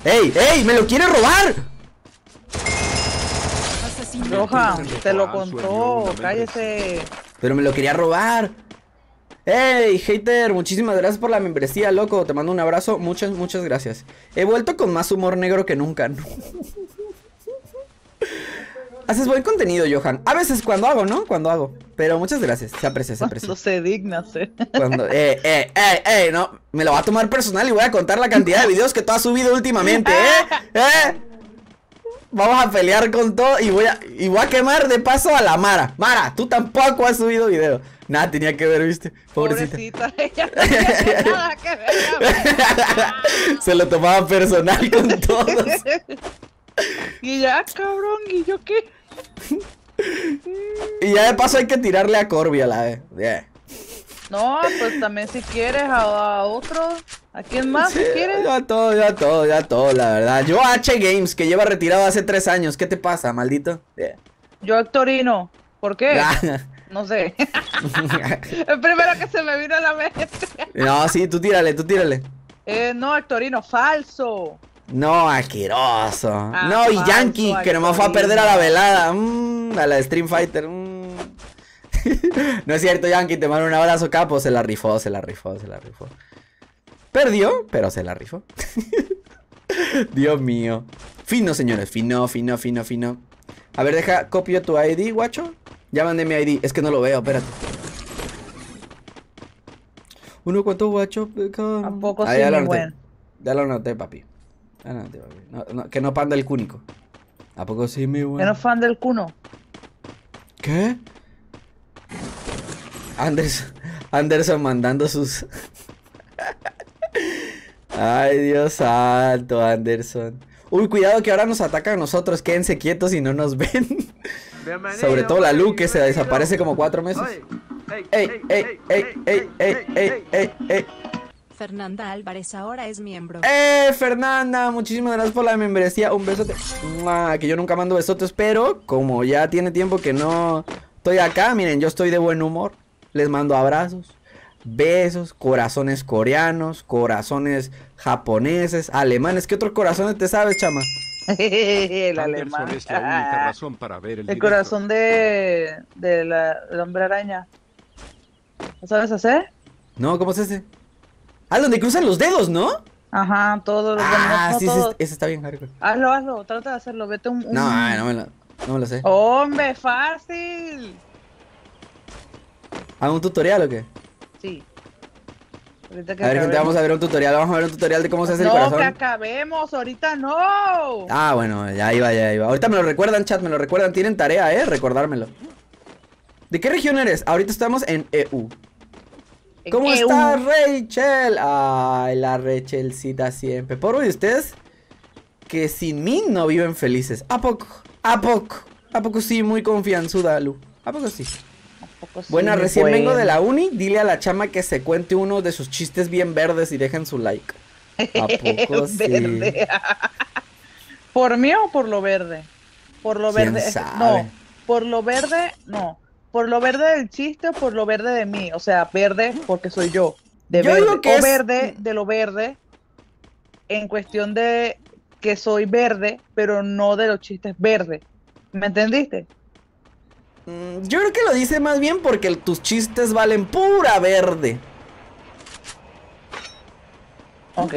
¡Ey, ey! ¡Me lo quiere robar! Johan, te lo contó. Cállese. Pero me lo quería robar. ¡Ey, hater! Muchísimas gracias por la membresía, loco. Te mando un abrazo. Muchas, muchas gracias. He vuelto con más humor negro que nunca. ¿no? [LAUGHS] Haces buen contenido, Johan. A veces cuando hago, ¿no? Cuando hago. Pero muchas gracias. Se aprecia, se aprecia. [LAUGHS] No se digna, se. Cuando, eh, eh, eh, eh, no, me lo va a tomar personal y voy a contar la cantidad de videos que tú has subido últimamente, ¿eh? [LAUGHS] ¿Eh? Vamos a pelear con todo y voy a, y voy a quemar de paso a la Mara. Mara, tú tampoco has subido video. Nada tenía que ver, ¿viste? Pobrecita. Pobrecita, [LAUGHS] ella no [LAUGHS] nada que ver. Se lo tomaba personal con [LAUGHS] todos. Y ya, cabrón, ¿y yo qué? Y ya de paso hay que tirarle a Corby a la vez. Yeah. No, pues también si quieres a, a otro. ¿A quién más Sí, si quieres? ya todo, ya todo, ya todo, la verdad. Yo H Games, que lleva retirado hace tres años. ¿Qué te pasa, maldito? Yeah. Yo Hectorino. ¿Por qué? No sé. [LAUGHS] El primero que se me vino a la mente. No, sí, tú tírale, tú tírale. Eh, no, Hectorino, falso. No, asqueroso. Ah, no, y falso, Yankee, que nomás fue a perder a la velada. Mm, a la de Stream Fighter. mm. [LAUGHS] no es cierto, Yankee, te mando un abrazo, capo. Se la rifó, se la rifó, se la rifó. Perdió, pero se la rifó. [LAUGHS] Dios mío. Fino, señores, fino, fino, fino, fino. A ver, deja, copio tu ID, guacho. Ya mandé mi ID, es que no lo veo, espérate. Uno, ¿cuánto, guacho? ¿A poco Ahí sí, ya lo buen? Ya lo anoté, papi. Ya lo anoté, papi. No, no, que no panda el cúnico. ¿A poco sí, mi ¿Que buen? no fan del cuno? ¿Qué? Anderson, Anderson mandando sus. Ay, Dios santo, Anderson. Uy, cuidado que ahora nos atacan a nosotros. Quédense quietos y no nos ven. Sobre todo la Lu que se desaparece como cuatro meses. ¡Ey, ey, ey, ey, ey, ey, ey, ey! Fernanda Álvarez ahora es miembro. ¡Eh, Fernanda! Muchísimas gracias por la membresía. Un besote. ¡Mua! Que yo nunca mando besotes, pero como ya tiene tiempo que no estoy acá, miren, yo estoy de buen humor. Les mando abrazos, besos, corazones coreanos, corazones japoneses, alemanes. ¿Qué otros corazones te sabes, chama? El Anderson alemán. es la única razón para ver el El directo. corazón de, de la, del hombre araña. ¿Lo sabes hacer? No, ¿cómo es ese? Ah, donde cruzan los dedos, ¿no? Ajá, todos los Ah, no sí, ese, todos. ese está bien hardcore. Hazlo, hazlo, trata de hacerlo, vete un... un- No, ay, no me lo, no me lo sé. ¡Hombre, fácil! ¿Hago un tutorial o qué? Sí. Ahorita que A ver, gente, vamos a ver un tutorial. Vamos a ver un tutorial de cómo se hace el No, que corazón. acabemos, ahorita no. Ah, bueno, ya iba, ya iba. Ahorita me lo recuerdan, chat, me lo recuerdan. Tienen tarea, ¿eh? Recordármelo. ¿De qué región eres? Ahorita estamos en EU. ¿Cómo EU. estás, Rachel? Ay, la Rachelcita siempre. Por hoy ustedes que sin mí no viven felices. ¿A poco? ¿A poco? ¿A poco sí? Muy confianzuda, Lu. ¿A poco sí? Sí, mi recién vengo de la uni. Dile a la chama que se cuente uno de sus chistes bien verdes y dejen su like. ¿A [LAUGHS] poco sí? ¿Por mí o por lo verde? Por lo ¿Quién verde. sabe? No, por lo verde, no. Por lo verde del chiste o por lo verde de mí. O sea, verde porque soy yo. De Yo verde. digo que o es- verde de lo verde. En cuestión de que soy verde, pero no de los chistes verdes. ¿Me entendiste? Mm, Yo creo que lo dice más bien porque el- tus chistes valen pura verde. Ok,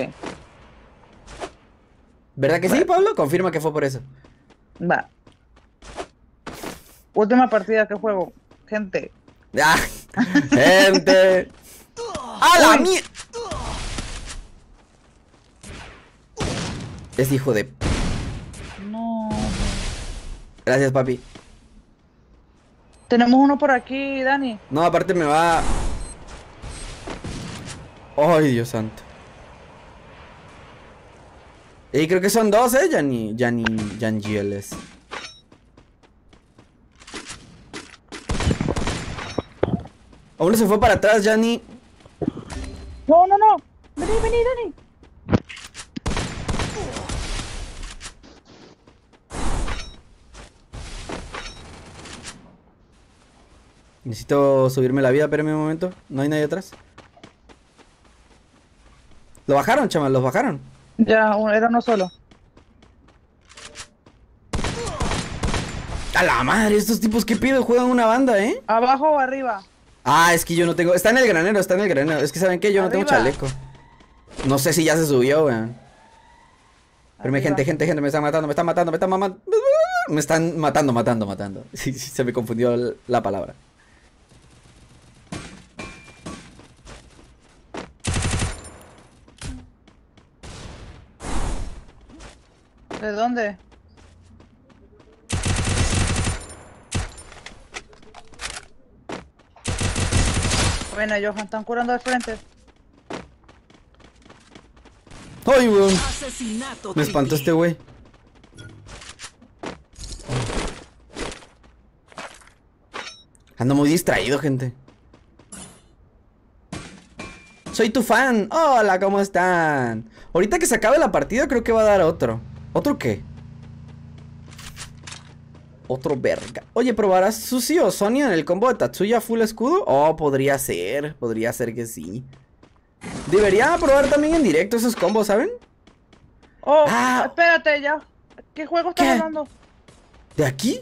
¿Verdad que sí, Pablo? Confirma que fue por eso. va. Última partida que juego. Gente, ¡Ah! [LAUGHS] ¡Gente! ¡A la mierda! Es hijo de... no. Gracias, papi. Tenemos uno por aquí, Dani. No, aparte me va... ¡Ay, Dios santo! Y creo que son dos, ¿eh? Yanni... Yanni... Yangieles. Uno se fue para atrás, Yanni. No, no, no. Vení, vení, Dani. Necesito subirme la vida, espérame un momento. ¿No hay nadie atrás? Lo bajaron, chaval, los bajaron. Ya, era uno solo. A la madre, estos tipos que pido juegan una banda, ¿eh? ¿Abajo o arriba? Ah, es que yo no tengo. Está en el granero, está en el granero. Es que saben qué, yo no tengo chaleco. No sé si ya se subió, weón. Pero me gente, gente, gente, me están matando, me están matando, me están mamando. Me están matando, matando, matando. [LAUGHS] Sí, sí, se me confundió la palabra. ¿De dónde? Bueno, Johan, están curando al frente. ¡Ay, weón! Asesinato. Me espantó este güey. Ando muy distraído, gente. Soy tu fan. Hola, ¿cómo están? Ahorita que se acabe la partida creo que va a dar otro. ¿Otro qué? Otro verga. Oye, ¿probarás Susi o Sonia en el combo de Tatsuya full escudo? Oh, podría ser. Podría ser que sí. Debería probar también en directo esos combos, ¿saben? Oh, Ah. espérate ya. ¿Qué juego estás ¿Qué? hablando? ¿De aquí?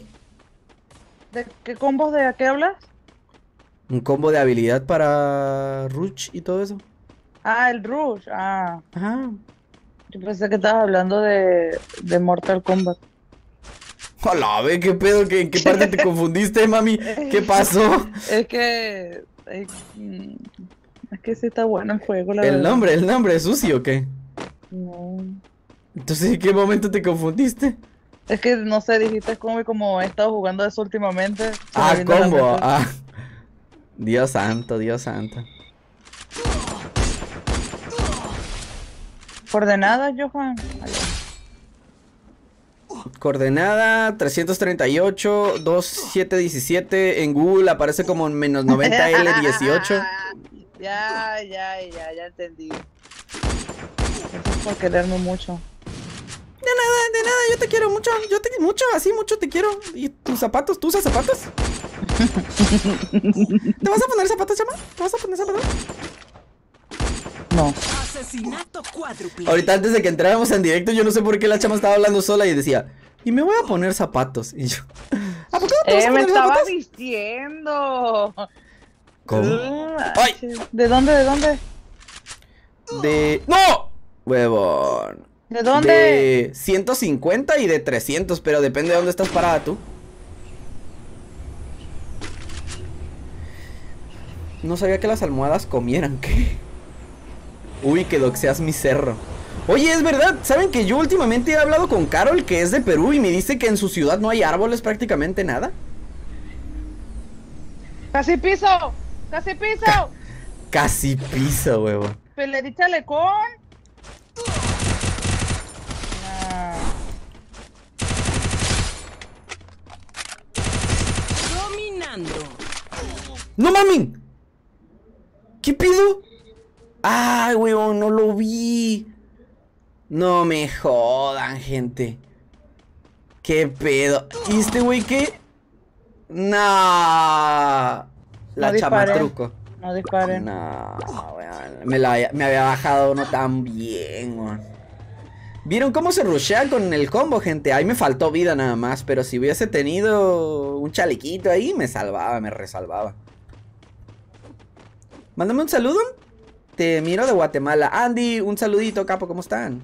¿De qué combos de qué hablas? Un combo de habilidad para Ruch y todo eso. Ah, el Rush. Ah, Ajá. Yo pensé que estabas hablando de, de Mortal Kombat. Hola, ve, qué pedo, ¿Qué, ¿en qué parte te [LAUGHS] confundiste, mami? ¿Qué pasó? Es que. eh, mm, Es que sí está bueno el juego, la El verdad. nombre, el nombre, ¿es sucio o qué? No. Entonces, ¿en qué momento te confundiste? Es que no sé, dijiste como, como he estado jugando eso últimamente. Ah, combo. Ah. Dios santo, Dios santo. Coordenadas, Johan. Coordenada 338 2717 en Google aparece como menos 90L18. [LAUGHS] Ya, ya, ya, ya entendí. Eso es por quererme mucho. De nada, de nada, yo te quiero mucho, yo te mucho, así mucho te quiero. ¿Y tus zapatos? ¿Tú usas zapatos? [LAUGHS] ¿Te vas a poner zapatos, chama? ¿Te vas a poner zapatos? No. Asesinato cuádruple. Ahorita antes de que entráramos en directo, yo no sé por qué la chama estaba hablando sola y decía, y me voy a poner zapatos. Y yo, [LAUGHS] ¿a poco te vas Eh, a me estaba zapatos? vistiendo. ¿Cómo? Ah, ¡Ay! ¿De dónde? ¿De dónde? De... ¡No! Huevón. ¿De dónde? De 150 y de 300, pero depende de dónde estás parada tú. No sabía que las almohadas comieran, ¿qué? Uy, que doxeas mi cerro. Oye, es verdad, ¿saben que yo últimamente he hablado con Carol, que es de Perú, y me dice que en su ciudad no hay árboles prácticamente nada? Casi piso. Casi piso. Casi piso, huevón. Pelerita chalecón. Ah, Dominando. ¡No mami! ¿Qué pido? ¡Ay, huevón! No lo vi. No me jodan, gente. ¿Qué pedo? ¿Y este güey qué? Nah. La No chama disparen. truco. no disparen. No, weón. Me, la, me había bajado no tan bien, weón. ¿Vieron cómo se rushea con el combo, gente? Ahí me faltó vida nada más, pero si hubiese tenido un chalequito ahí, me salvaba, me resalvaba. Mándame un saludo. Te miro de Guatemala. Andy, un saludito, capo, ¿cómo están?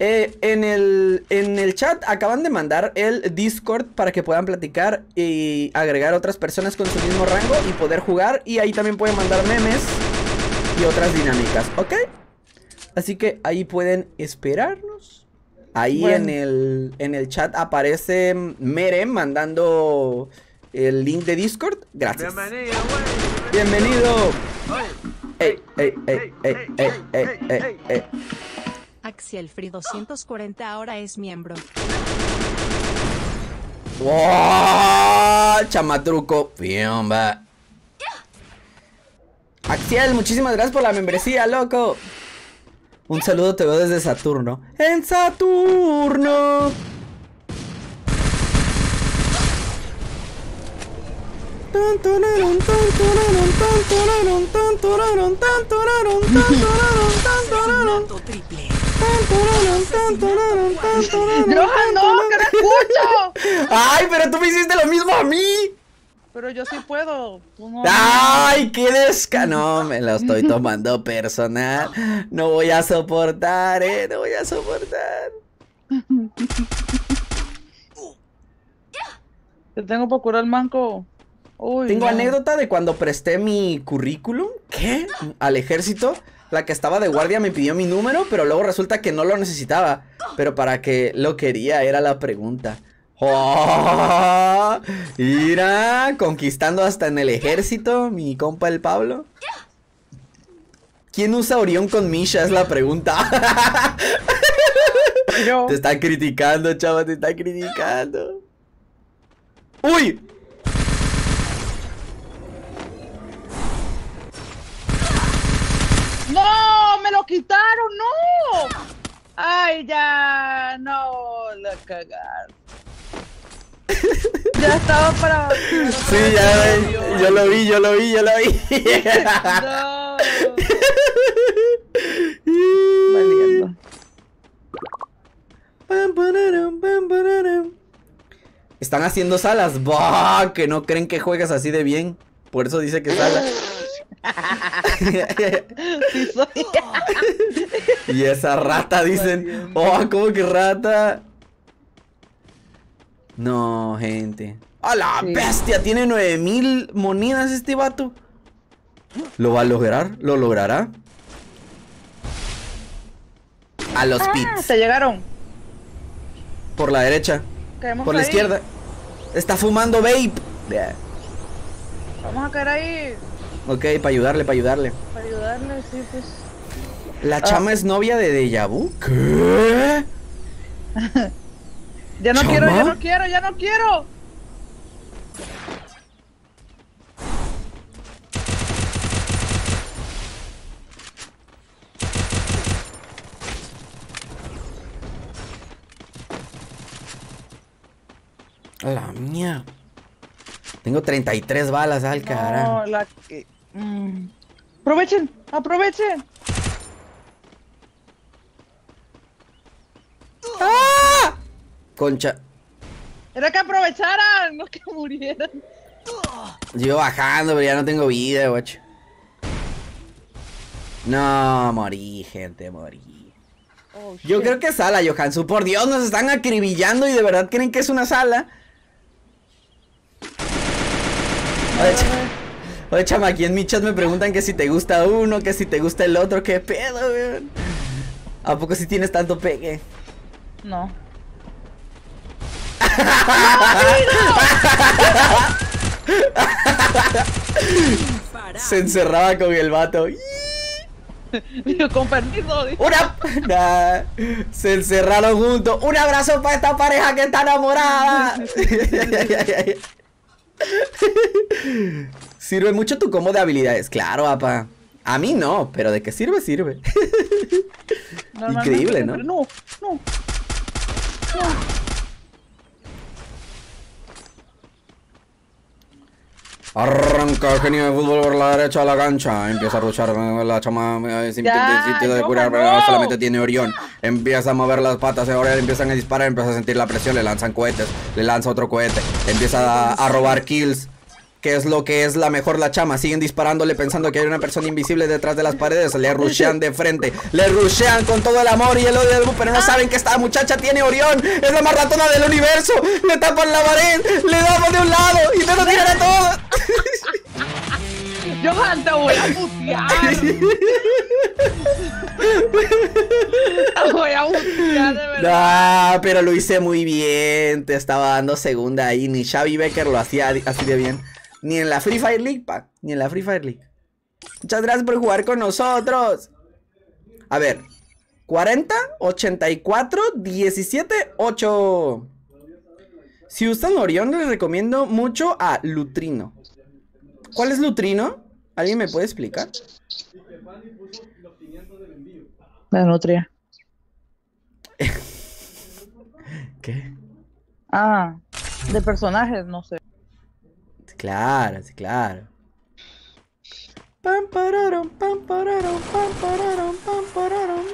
Eh, en, el, en el chat acaban de mandar el Discord para que puedan platicar y agregar otras personas con su mismo rango y poder jugar. Y ahí también pueden mandar memes y otras dinámicas, ¿ok? Así que ahí pueden esperarnos. Ahí Bueno. en, el, en el chat aparece Mere mandando el link de Discord. Gracias. Bienvenido. Ey, ey, ey, ey, ey, ey, ey, ey. Axiel Free 240 ahora es miembro. ¡Wow! Chamatruco. Fiomba. Axiel, muchísimas gracias por la membresía, loco. Un saludo te veo desde Saturno. En Saturno. Tan, tararun, tan, tararun, tan, tararun, tan, tararun, tan, tararun, tan, tararun, tan, tararun, Asesinato triple. tan, tararun, tan, tararun, tan, tararun, Johan, no, que no escucho. ¡Ay, pero tú me hiciste lo mismo a mí! Pero yo sí puedo. No. ¡Ay, qué desca! No, me lo estoy tomando personal. No voy a soportar, eh. No voy a soportar. Te tengo para curar el manco. Uy, Tengo no. anécdota de cuando presté mi currículum. ¿Qué? Al ejército. La que estaba de guardia me pidió mi número, pero luego resulta que no lo necesitaba. Pero para que lo quería era la pregunta. ¡Oh! Mira, conquistando hasta en el ejército, mi compa el Pablo. ¿Quién usa Orión con Misha? Es la pregunta. Yo. Te están criticando, chava, te están criticando. ¡Uy! ¡Ay, ya! No, la cagar. Ya estaba para. [LAUGHS] Sí, ya, yo lo vi, yo lo vi, yo lo vi. No. Valiendo. [LAUGHS] Están haciendo salas. Bah, que no creen que juegas así de bien. Por eso dice que sala. Sí soy. y esa rata dicen. Oh, ¿cómo que rata? No, gente. ¡A la Sí. bestia! Tiene 9000 monedas este vato. ¿Lo va a lograr? ¿Lo logrará? A los Ah, pits. te llegaron. Por la derecha. Caemos Por la ahí. izquierda. Está fumando vape. Vamos a caer ahí Ok, para ayudarle, para ayudarle. para ayudarle, sí, pues. ¿La chama es novia de Deja Vu? ¿Qué? Ya no ¿Chama? quiero, ya no quiero, ya no quiero. La mía. Tengo 33 balas al carajo. No, la que. Mm. Aprovechen, aprovechen. ¡Ah! Concha. Era que aprovecharan, no que murieran. Yo iba bajando, pero ya no tengo vida, guacho. No, morí, gente, morí. Oh, Yo creo que es sala, Johansu. Por Dios, nos están acribillando y de verdad creen que es una sala. Cha- Oye, chama, aquí en mi chat me preguntan que si te gusta uno, que si te gusta el otro, qué pedo, weón. ¿A poco si tienes tanto pegue? No. [LAUGHS] Se encerraba con el vato. Digo, con permiso. dijo. Una. Nah, se encerraron juntos. Un abrazo para esta pareja que está enamorada. [LAUGHS] [LAUGHS] Sirve mucho tu combo de habilidades. Claro, papá. A mí no, pero de qué sirve, sirve. Increíble, ¿no? No, no. Arranca el genio de fútbol por la derecha a la cancha. Empieza a ruchar la chama. eh, sin de curar, pero solamente tiene Orión. Empieza a mover las patas. Ahora empiezan a disparar. Empieza a sentir la presión. Le lanzan cohetes. Le lanza otro cohete. Empieza a, a robar kills. ¿Qué es lo que es la mejor la chama? Siguen disparándole pensando que hay una persona invisible detrás de las paredes. Le rushean de frente. Le rushean con todo el amor y el odio del. Pero no saben que esta muchacha tiene Orión. Es la más ratona del universo. Le tapan la pared. Le damos de un lado. Y te lo tiran a todos. Johan, te voy a putear. te [LAUGHS] voy a putear, de verdad. Ah, pero lo hice muy bien. Te estaba dando segunda ahí. Ni Xavi Becker lo hacía así de bien. Ni en la Free Fire League, pa. Ni en la Free Fire League. Muchas gracias por jugar con nosotros. A ver. 40, 84, 17, 8. Si usan Orión, les recomiendo mucho a Lutrino. ¿Cuál es Lutrino? ¿Alguien me puede explicar? La nutria. [LAUGHS] ¿Qué? Ah, de personajes, no sé. Claro, sí, claro. Pam, pararam, pam, pararam, pam, pararam, pam, pararam.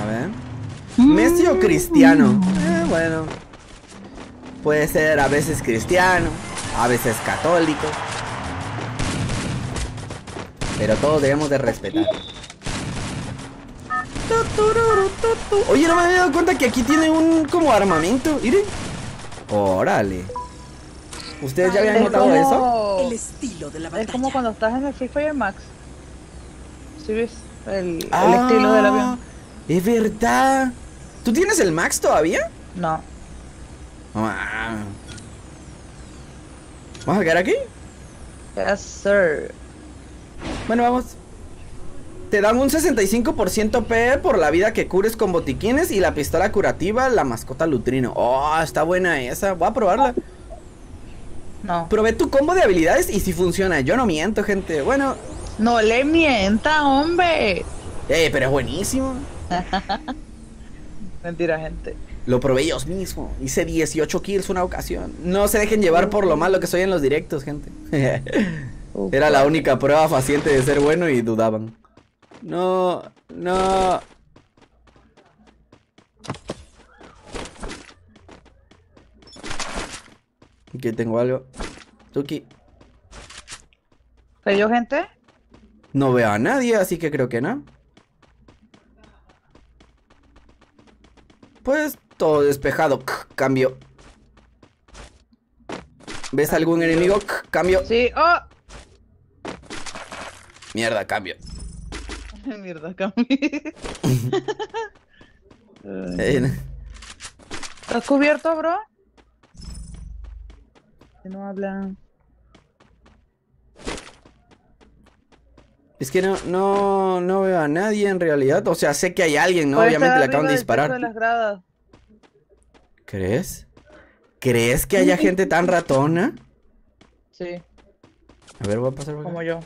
A ver. Messi o Cristiano. Eh, bueno. Puede ser a veces cristiano, a veces católico. Pero todos debemos de respetar. Oye, no me había dado cuenta que aquí tiene un como armamento. Miren. Órale. ¿Ustedes ya habían Es notado como- eso? El estilo de la Es batalla. como cuando estás en el Free Fire Max. ¿Sí ves? El, el Ah, estilo del avión. Es verdad. ¿Tú tienes el Max todavía? No. ¿Vamos a quedar aquí? Yes, sir. Bueno, vamos. Te dan un 65% P por la vida que cures con botiquines y la pistola curativa, la mascota Lutrino. Oh, está buena esa. Voy a probarla. No. Probé tu combo de habilidades y si funciona. Yo no miento, gente. Bueno, No le mienta, hombre. eh, pero es buenísimo. [LAUGHS] Mentira, gente. Lo probé yo mismo. Hice 18 kills una ocasión. No se dejen llevar por lo malo que soy en los directos, gente. [LAUGHS] Era la única prueba faciente de ser bueno y dudaban. No, no. Aquí tengo algo. Tuki. ¿Soy yo, gente? No veo a nadie, así que creo que no. Pues todo despejado. Cambio. ¿Ves algún enemigo? Cambio. Sí. ¡Oh! Mierda, cambio. [LAUGHS] Mierda, cambié. Eh, ¿Estás cubierto, bro? Que no hablan. Es que no, no, no veo a nadie en realidad. O sea, sé que hay alguien, ¿no? Obviamente le acaban de disparar. de las gradas. ¿Crees? ¿Crees que haya gente tan ratona? Sí, A ver, voy a pasar por acá. como yo.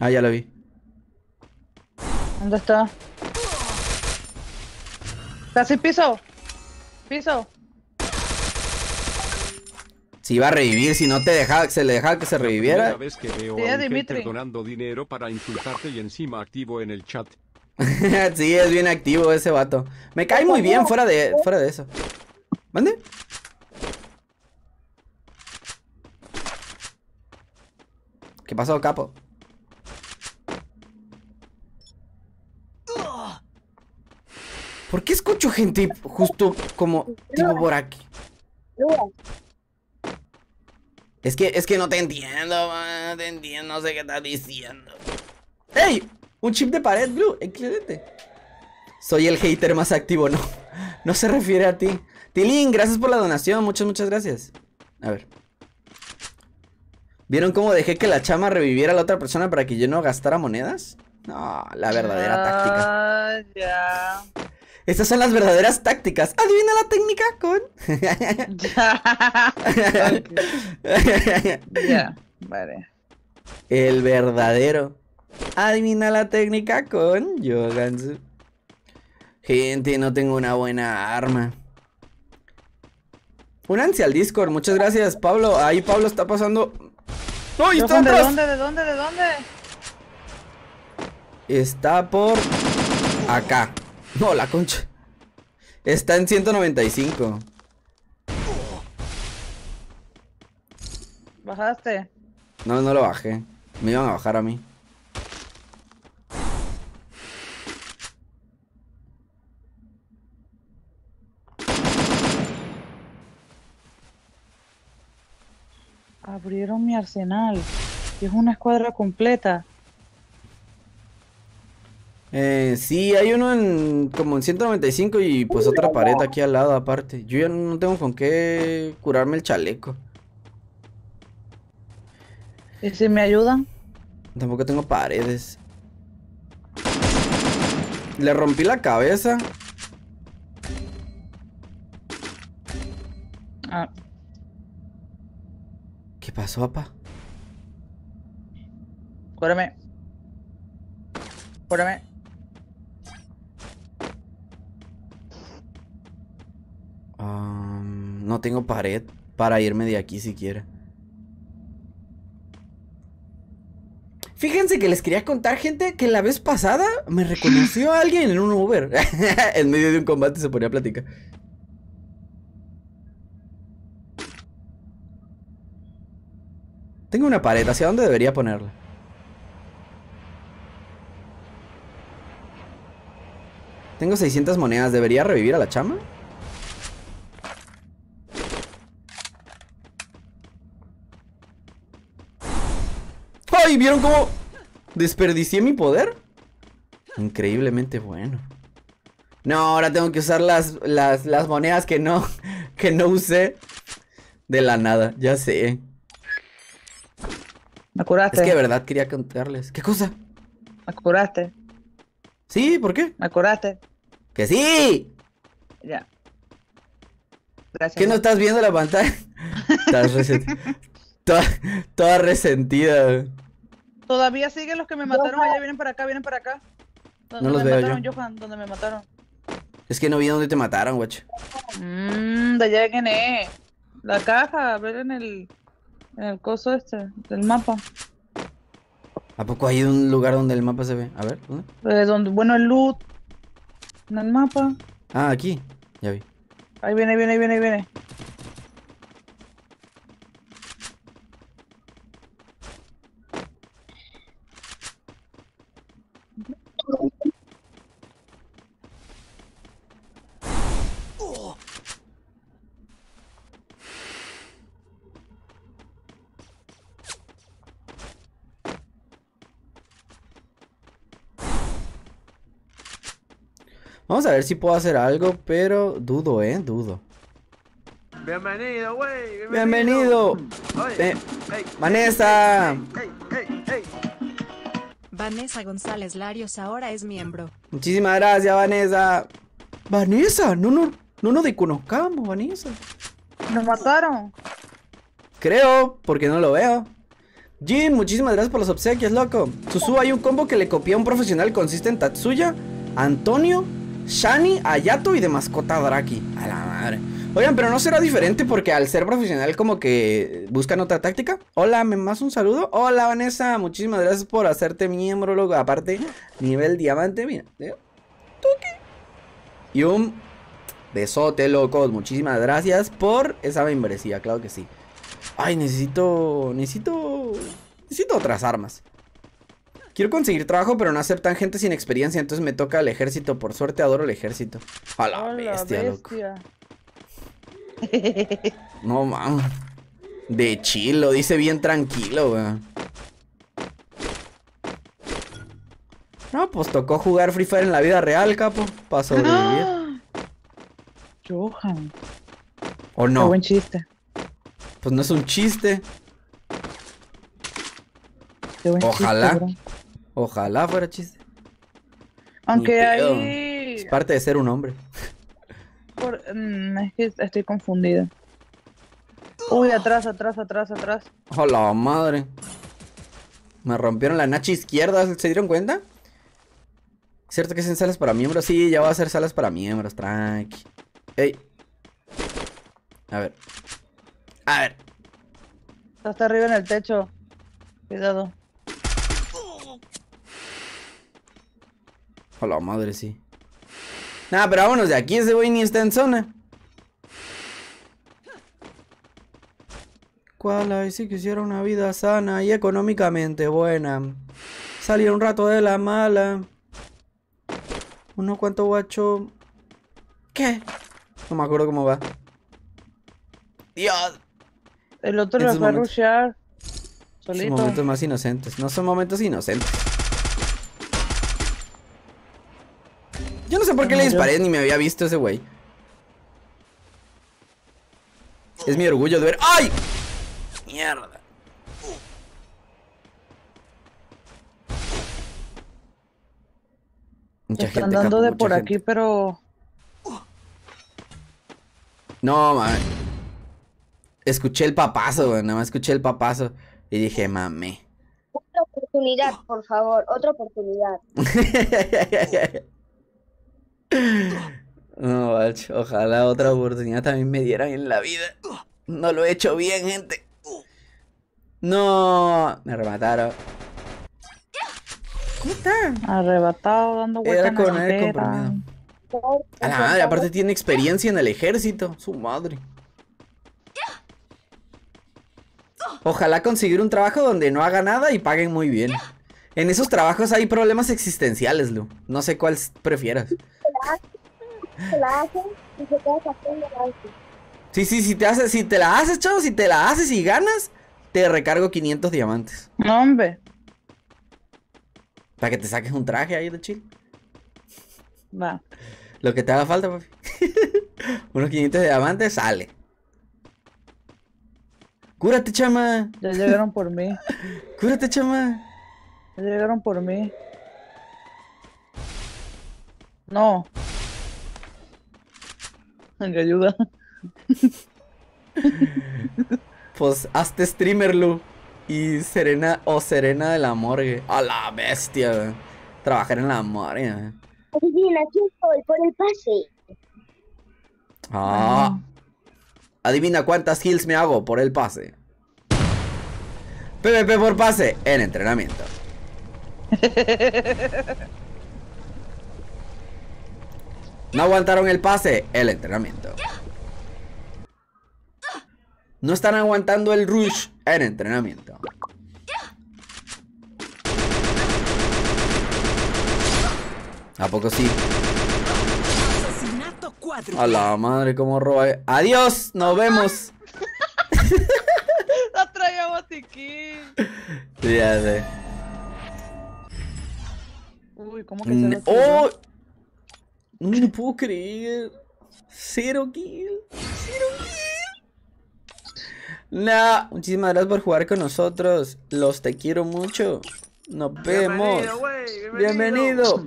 Ah, ya lo vi. ¿Dónde está? Casi piso. Piso. Si iba a revivir, si no te dejaba, se le dejaba que se reviviera. vez que veo Sí, a un Dimitri. donando dinero para insultarte y encima activo en el chat. [LAUGHS] sí, es bien activo ese vato. Me cae muy bien fuera de, fuera de eso. ¿Mande? ¿Qué pasó, capo? ¿Por qué escucho gente justo como tipo por? Es que, es que no te entiendo, no te entiendo, no sé qué estás diciendo. ¡Ey! Un chip de pared, Blue, excelente. Soy el hater más activo, no. No se refiere a ti. Tilín, gracias por la donación, muchas, muchas gracias. A ver. ¿Vieron cómo dejé que la chama reviviera a la otra persona para que yo no gastara monedas? No, la verdadera táctica. Ah, ya. Estas son las verdaderas tácticas. Adivina la técnica con. [LAUGHS] Ya. Ya. Vale. El verdadero. Adivina la técnica con Yoganzu. Gente, no tengo una buena arma. Únanse al Discord, muchas gracias, Pablo. Ahí Pablo está pasando. ¡Ay, está ¿De atrás! dónde? ¿De dónde? ¿De dónde? Está por acá. No, la concha. Está en 195. ¿Bajaste? No, no lo bajé. Me iban a bajar a mí. Abrieron mi arsenal. Y es una escuadra completa. Eh, sí, hay uno en como en 195 y pues otra pared aquí al lado aparte. Yo ya no tengo con qué curarme el chaleco. ¿Y si me ayudan? Tampoco tengo paredes. Le rompí la cabeza. ¿Qué pasó, papá? cúrame. Cúrame. Am, no tengo pared para irme de aquí siquiera. Fíjense que les quería contar, gente, que la vez pasada me reconoció alguien en un Uber. [LAUGHS] en medio de un combate se ponía a platicar. Tengo una pared, ¿hacia dónde debería ponerla? Tengo 600 monedas, ¿debería revivir a la chama? ¡Ay! ¿Vieron cómo desperdicié mi poder? Increíblemente bueno. No, ahora tengo que usar las, las, las monedas que no, [LAUGHS] que no usé de la nada, ya sé. Me curaste. Es que de verdad quería contarles. ¿Qué cosa? Me curaste. Sí, ¿por qué? Me curaste. ¡Que sí! Ya. Gracias. ¿Qué no estás viendo la pantalla? [LAUGHS] Estás resentida. Toda, toda resentida. Todavía siguen los que me mataron allá, vienen para acá, vienen para acá. Donde No los me veo mataron, yo. Johan, donde me mataron. Es que no vi dónde te mataron, guacho. Mmm, de allá quién es. La caja, a ver en el, en el coso este, del mapa. ¿A poco hay un lugar donde el mapa se ve? A ver, ¿dónde? Eh, donde, bueno, el loot. En el mapa. Ah, aquí. Ya vi. Ahí viene, ahí viene, ahí viene, ahí viene. Vamos a ver si puedo hacer algo, pero dudo, eh, dudo. Bienvenido, güey. Bienvenido. Oye, Eh, Vanessa. Vanessa González Larios ahora es miembro. Muchísimas gracias, Vanessa. Vanessa, no, no, no nos desconozcamos, Vanessa. Nos mataron. Creo, porque no lo veo. Jim, muchísimas gracias por los obsequios, loco. Susu, hay un combo que le copié a un profesional. Consiste en Tatsuya, Antonio, Shani, Ayato y de mascota Draki. A la madre. Oigan, pero no será diferente porque al ser profesional como que buscan otra táctica. Hola, me más un saludo. Hola, Vanessa. Muchísimas gracias por hacerte miembro, loco. Aparte, nivel diamante, mira. ¿eh? Y un besote, locos. Muchísimas gracias por esa membresía, claro que sí. Ay, necesito. Necesito. Necesito otras armas. Quiero conseguir trabajo, pero no aceptan gente sin experiencia. Entonces me toca el ejército. Por suerte adoro el ejército. A la Hola, bestia, loco. bestia. No mames. De chill, lo dice bien tranquilo, weón. No, pues tocó jugar Free Fire en la vida real, capo. Para sobrevivir. [GASPS] Johan. ¿O Qué no? buen chiste. Pues no es un chiste. Qué buen Ojalá. chiste. Ojalá fuera chiste. Aunque ahí. Es parte de ser un hombre. por- mm, es que estoy confundida. Uy, atrás, atrás, atrás, atrás. Hola, madre. Me rompieron la nacha izquierda, ¿se dieron cuenta? ¿Cierto que hacen salas para miembros? Sí, ya voy a hacer salas para miembros, tranqui. Ey. A ver. A ver. Está hasta arriba en el techo. Cuidado. Hola, madre, sí. Nada, pero vámonos de aquí, ese güey ni está en zona. ¿Cuál hay si quisiera una vida sana y económicamente buena? Salir un rato de la mala. Uno cuanto guacho. ¿Qué? No me acuerdo cómo va. Dios. El otro lo fue a rushear. Son momentos más inocentes. No son momentos inocentes. Yo no sé por qué le disparé ni me había visto ese güey. Es mi orgullo de ver. ¡Ay! Mierda. Mucha Están gente, dando capo, de por gente. aquí, pero. No, man. Escuché el papazo, güey. Nada más escuché el papazo. Y dije, mame. Otra oportunidad, por favor, otra oportunidad. [LAUGHS] No, macho, ojalá otra oportunidad también me dieran en la vida. No lo he hecho bien, gente. No, me remataron. ¿Cómo está? Arrebatado, dando vueltas Era en la con él, comprimido. A la madre, aparte tiene experiencia en el ejército. Su madre. Ojalá conseguir un trabajo donde no haga nada y paguen muy bien. En esos trabajos hay problemas existenciales, Lu. No sé cuál s- Se la hacen y se queda la hacen. Sí, sí, si te haces, si te la haces, chavo, si te la haces y ganas, te recargo 500 diamantes. No, hombre. Para que te saques un traje ahí de chill. Va. Lo que te haga falta, papi. [LAUGHS] Unos 500 diamantes, sale. Cúrate, chama. Ya llegaron por mí. Cúrate, chama. Ya llegaron por mí. No. Que ayuda. Pues hazte streamer, Lu. Y Serena o Serena de la morgue. A la bestia, güey. Trabajar en la morgue, güey. Adivina, aquí estoy, por el pase. Ah. Adivina cuántas kills me hago por el pase. PvP por pase en entrenamiento. [LAUGHS] No aguantaron el pase, el entrenamiento. No están aguantando el rush en entrenamiento. ¿A poco sí? Asesinato 4. A la madre, cómo roba. Adiós, nos vemos. [LAUGHS] La traía botiquín. Sí, ya sé. Uy, ¿cómo que se ¡Oh! No me lo puedo creer. Cero kill. Cero kill. Nah, muchísimas gracias por jugar con nosotros. Los te quiero mucho. Nos vemos. Bienvenido.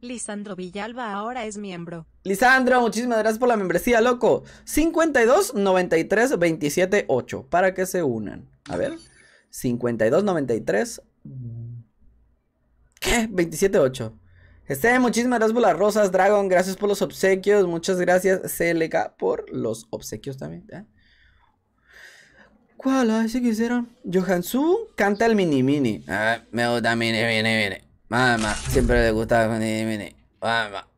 Lisandro Villalba ahora es miembro. Lisandro, muchísimas gracias por la membresía, loco. 52 93 27 8 para que se unan. A ver. 52 93 ¿Qué? 27 8. Este, muchísimas gracias por las rosas, Dragon. Gracias por los obsequios. Muchas gracias, CLK, por los obsequios también. ¿eh? ¿Cuál? Ay, si quisieron. Johansu canta el mini mini. Ah, me gusta mini mini mini. Mamá, siempre le gusta mini mini. Mamá.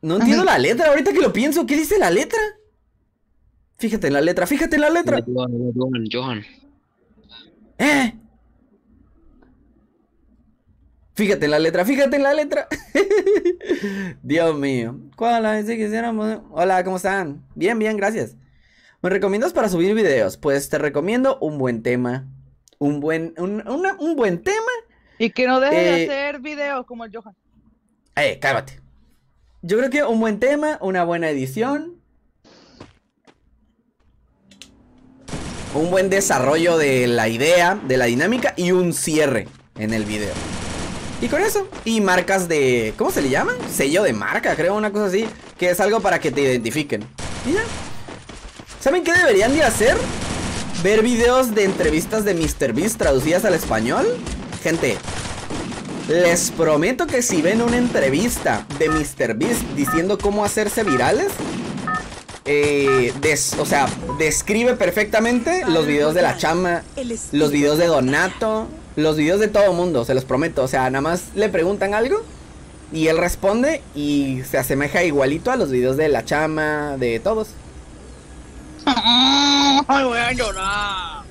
No entiendo la letra, ahorita que lo pienso, ¿qué dice la letra? Fíjate en la letra, fíjate en la letra. Johan, Johan. ¿Eh? Fíjate en la letra, fíjate en la letra. [LAUGHS] Dios mío. ¿Cuál es? Si quisiéramos- Hola, ¿cómo están? Bien, bien, gracias. ¿Me recomiendas para subir videos? Pues te recomiendo un buen tema. Un buen, un, una- un buen tema. Y que no deje de Eh, hacer videos como el Johan. Eh, cálmate. Yo creo que un buen tema, una buena edición. Un buen desarrollo de la idea, de la dinámica y un cierre en el video. Y con eso, y marcas de. ¿Cómo se le llama? Sello de marca, creo, una cosa así. Que es algo para que te identifiquen. Y ya. ¿Saben qué deberían de hacer? Ver videos de entrevistas de MrBeast traducidas al español. Gente, les prometo que si ven una entrevista de MrBeast diciendo cómo hacerse virales, eh, des- o sea, describe perfectamente los videos de la chama, los videos de Donato, los videos de todo mundo, se los prometo. O sea, nada más le preguntan algo y él responde y se asemeja igualito a los videos de la chama, de todos. [LAUGHS] Ay, voy a llorar.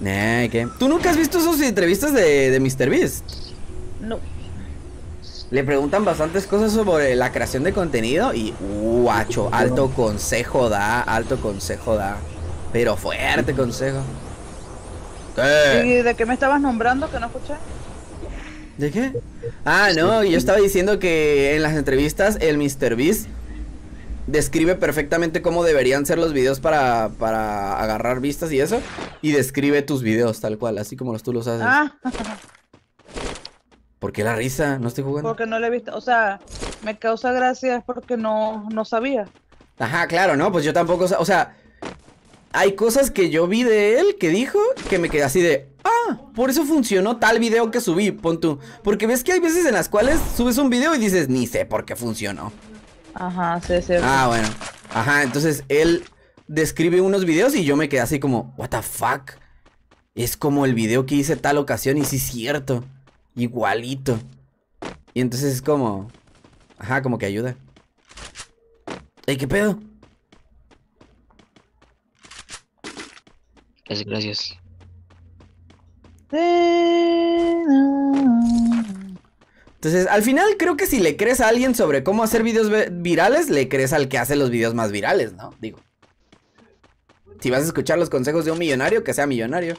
Nah, ¿qué? ¿Tú nunca has visto sus entrevistas de, de MrBeast? No. Le preguntan bastantes cosas sobre la creación de contenido y guacho, alto consejo da, alto consejo da. Pero fuerte consejo. ¿Qué? ¿Y de qué me estabas nombrando que no escuché? ¿De qué? Ah, no, yo estaba diciendo que en las entrevistas el MrBeast describe perfectamente cómo deberían ser los videos para, para agarrar vistas y eso. Y describe tus videos tal cual, así como los tú los haces. Ah, ¿Por qué la risa? No estoy jugando. porque no le he visto. O sea, me causa gracia porque no, no sabía. Ajá, claro, ¿no? Pues yo tampoco, o sea, hay cosas que yo vi de él que dijo que me quedé así de, ah, por eso funcionó tal video que subí, pon tú. Porque ves que hay veces en las cuales subes un video y dices, ni sé por qué funcionó. Ajá, sí, sí. Ah, bueno. Ajá, entonces él describe unos videos y yo me quedé así como, what the fuck. Es como el video que hice tal ocasión y sí es cierto. Igualito. Y entonces es como, ajá, como que ayuda. Ey, ¿qué pedo? Gracias, gracias. Entonces, al final creo que si le crees a alguien sobre cómo hacer videos virales, le crees al que hace los videos más virales, ¿no? Digo. Si vas a escuchar los consejos de un millonario, que sea millonario.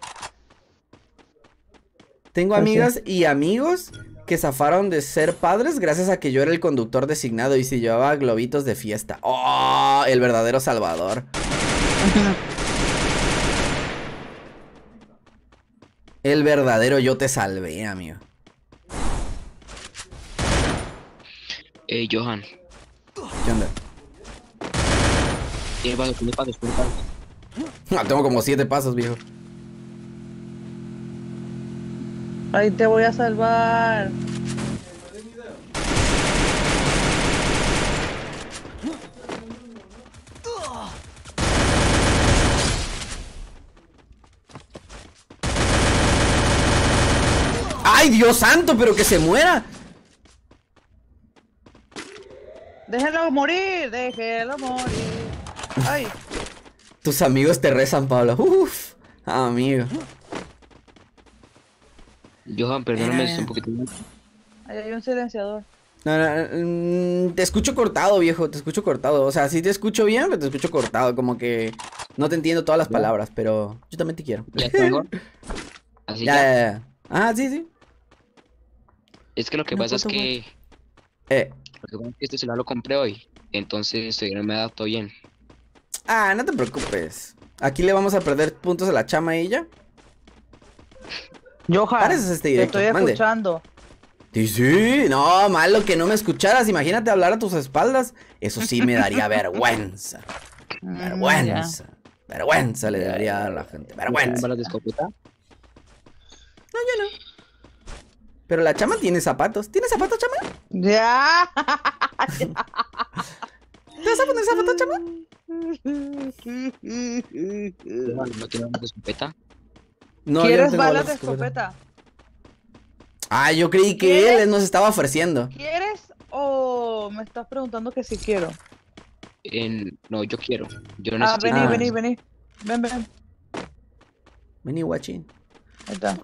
Tengo Pues amigas y amigos que zafaron de ser padres gracias a que yo era el conductor designado y si llevaba globitos de fiesta. ¡Oh! El verdadero salvador. [LAUGHS] El verdadero yo te salvé, amigo. Eh, Johan. ¿Qué onda? Tiene pasos, tiene pasos, tiene pasos. Ah, tengo como siete pasos, viejo. Ahí te voy a salvar. Dios santo! ¡Pero que se muera! Déjenlo morir, déjenlo morir. Ay, Tus amigos te rezan, Pablo. Uf, amigo. Johan, perdóname, Eh. es un poquito más. ahí hay un silenciador. No, no, mm, te escucho cortado, viejo, te escucho cortado. O sea, sí te escucho bien, pero te escucho cortado. Como que no te entiendo todas las palabras, pero yo también te quiero. [LAUGHS] Así Ya, ya. ya, ya. Ah, sí, sí. Es que lo que Una pasa es foto, que, Eh. lo que pasa es que este celular lo compré hoy. Entonces todavía no me adapto bien. Ah, no te preocupes. Aquí le vamos a perder puntos a la chama y ya. Johan, Pareces este te estoy mande. escuchando. Sí, sí. No, malo que no me escucharas. Imagínate hablar a tus espaldas. Eso sí me daría [LAUGHS] vergüenza. Mm. Vergüenza. Vergüenza le daría a la gente. ¿Tienes Vergüenza. balas de escopeta? Pero la chama tiene zapatos. ¿Tiene zapatos, chama? Ya. ¿Te vas a poner zapatos, chama? ¿No tienes balas de escopeta? No, no ¿Quieres tengo balas de escopeta? Ah, yo creí que ¿Quieres? él nos estaba ofreciendo. ¿Quieres o me estás preguntando que si quiero? En... No, yo quiero. Yo Ah, necesito. vení, Ah. vení, vení. Ven, ven. Vení, guachín. Ahí está.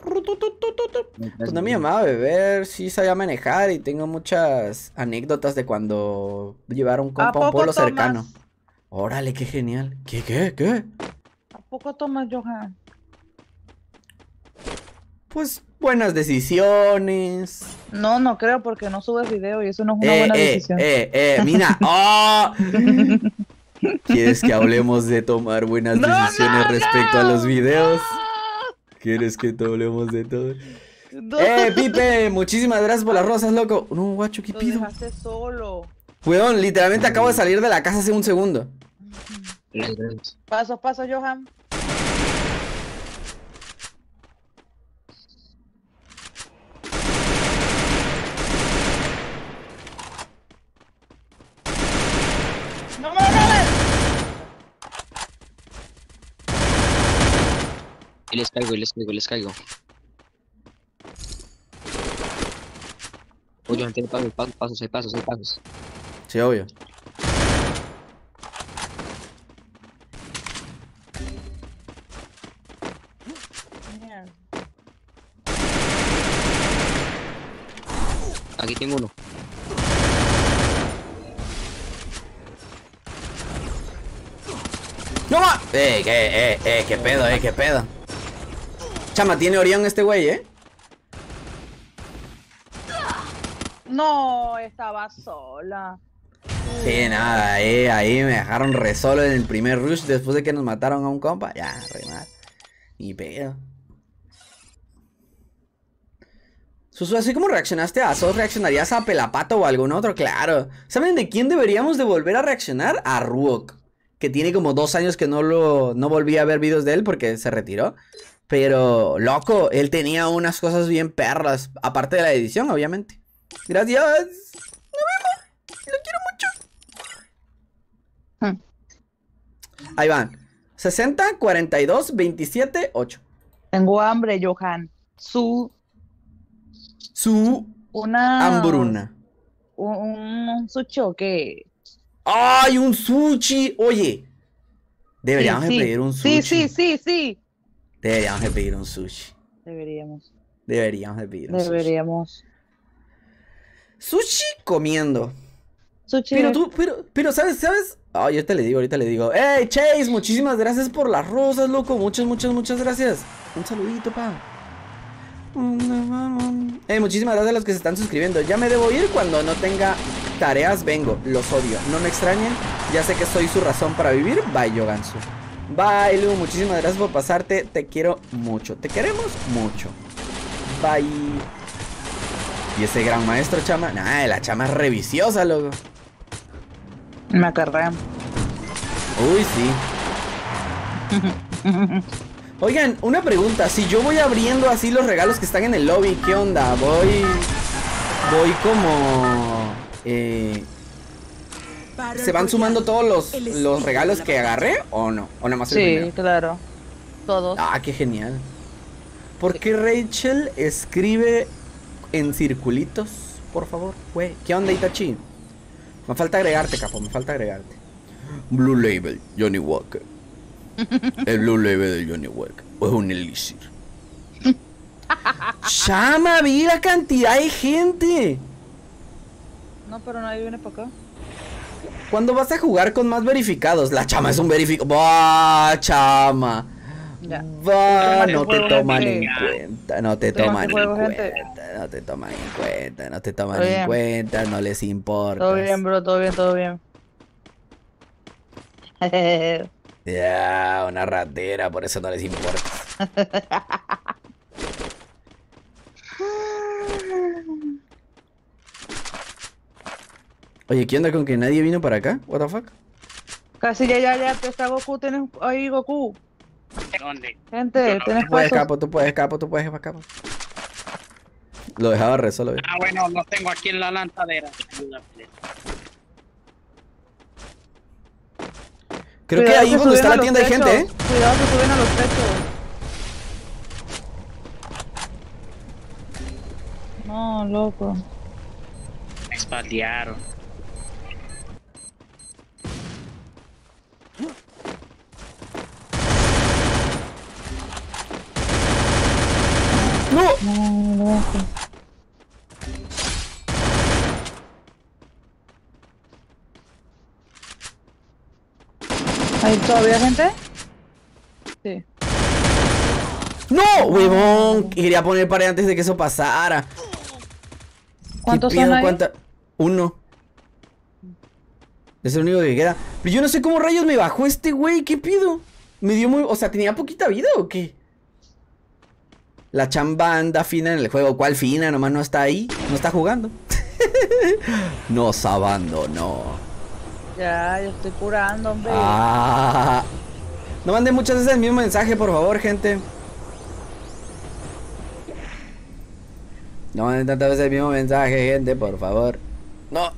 Cuando mi mamá a beber, sí sabía manejar y tengo muchas anécdotas de cuando llevaron un ¿A compa a un pueblo tomas? cercano. Órale, qué genial. ¿Qué, qué, qué? ¿A poco tomas, Johan? Pues buenas decisiones. No, no creo porque no subes video y eso no es una Eh, buena eh, decisión. eh, eh, mira. [LAUGHS] ¡Oh! [LAUGHS] ¿Quieres que hablemos de tomar buenas No, decisiones no, respecto a los videos? ¿Quieres que te hablemos de todo? No, ¡Eh, Pipe! Muchísimas gracias por las rosas, loco. No, guacho, ¿qué Lo pido? dejaste solo. Weón, literalmente acabo de salir de la casa hace un segundo. Paso, paso, Johan. ¡No me robes! Y les caigo, y les caigo, y les caigo. Oye, tiene pasos, pasos, pasos, hay pasos, hay pasos. Sí, obvio. Aquí tengo uno. ¡No ma! Eh, qué, eh, eh, qué pedo, eh, qué pedo. Chama, tiene Orión este güey, eh. No, estaba sola. Sí, nada, eh, ahí me dejaron re solo en el primer rush después de que nos mataron a un compa. Ya, re mal. Ni pedo. Susu, así como reaccionaste a Sos, ¿reaccionarías a Pelapato o algún otro? Claro. ¿Saben de quién deberíamos de volver a reaccionar? A Ruok. Que tiene como dos años que no lo no volví a ver videos de él porque se retiró. Pero, loco, él tenía unas cosas bien perras. Aparte de la edición, obviamente. Gracias. Nos vemos. Lo quiero mucho. Ahí van. 60, 42, 27, 8. Tengo hambre, Johan. Su, Su una... hambruna. Un, sushi o qué. ¡Ay, un sushi! Oye, deberíamos Sí, de sí. pedir un sushi. Sí, sí, sí, sí. Deberíamos de pedir un sushi. Deberíamos. Deberíamos de pedir un sushi. Deberíamos. Sushi comiendo. Sushi. Pero tú, pero, pero, ¿sabes? ¿Sabes? Ay, ahorita le digo, ahorita le digo. ¡Ey, Chase! Muchísimas gracias por las rosas, loco. Muchas, muchas, muchas gracias. Un saludito, pa. Eh, muchísimas gracias a los que se están suscribiendo. Ya me debo ir cuando no tenga tareas, vengo. Los odio. No me extrañen. Ya sé que soy su razón para vivir. Bye, Yogansu. Bye, Lu. Muchísimas gracias por pasarte. Te quiero mucho. Te queremos mucho. Bye. Y ese gran maestro, chama. Nah, la chama es reviciosa, loco. Me acarrea. Uy, sí. [LAUGHS] Oigan, una pregunta. Si yo voy abriendo así los regalos que están en el lobby, ¿qué onda? Voy. Voy como. Eh, ¿Se van sumando todos los, los regalos que agarré o no? ¿O nada más el Sí, primero? claro. Todos. Ah, qué genial. ¿Por qué Rachel escribe en circulitos, por favor, güey. ¿Qué onda, Itachi? Me falta agregarte, capo, me falta agregarte. Blue Label, Johnny Walker. El Blue Label de Johnny Walker. O es un elixir. [LAUGHS] Chama, vi la cantidad de gente. No, pero nadie viene para acá. ¿Cuándo vas a jugar con más verificados? La chama es un verificado. ¡Bah, chama! Ya. Va, no te toman en cuenta, no te toman en cuenta, no te toman en cuenta, no te toman en cuenta, no les importa. Todo bien, bro, todo bien, todo bien. Ya, una ratera, por eso no les importa. [LAUGHS] Oye, ¿qué onda con que nadie vino para acá? What the fuck? Casi ya, ya, ya, está Goku, tienes ahí Goku. ¿Dónde? Gente, tienes Tú puedes, capo, tú puedes, capo, tú puedes, capo. Lo dejaba re solo, ve. Ah, bueno, lo tengo aquí en la lanzadera. Creo que ahí donde está la los tienda hay gente, ¿eh? Cuidado que suben a los techos. No, loco. Me espaldearon. ¡No! No, loco. ¿Hay todavía gente? Sí. ¡No! ¡Huevón! Quería poner pared antes de que eso pasara. ¿Qué ¿Cuántos son ahí? ¿Cuánta? Uno. Es el único que queda. Pero yo no sé cómo rayos me bajó este güey. ¿Qué pido? Me dio muy. O sea, ¿tenía poquita vida o qué? La chamba anda fina en el juego. ¿Cuál fina? Nomás no está ahí. No está jugando. [LAUGHS] Nos abandonó. Ya, yo estoy curando, hombre. Ah. No manden muchas veces el mismo mensaje, por favor, gente. No manden tantas veces el mismo mensaje, gente, por favor. No.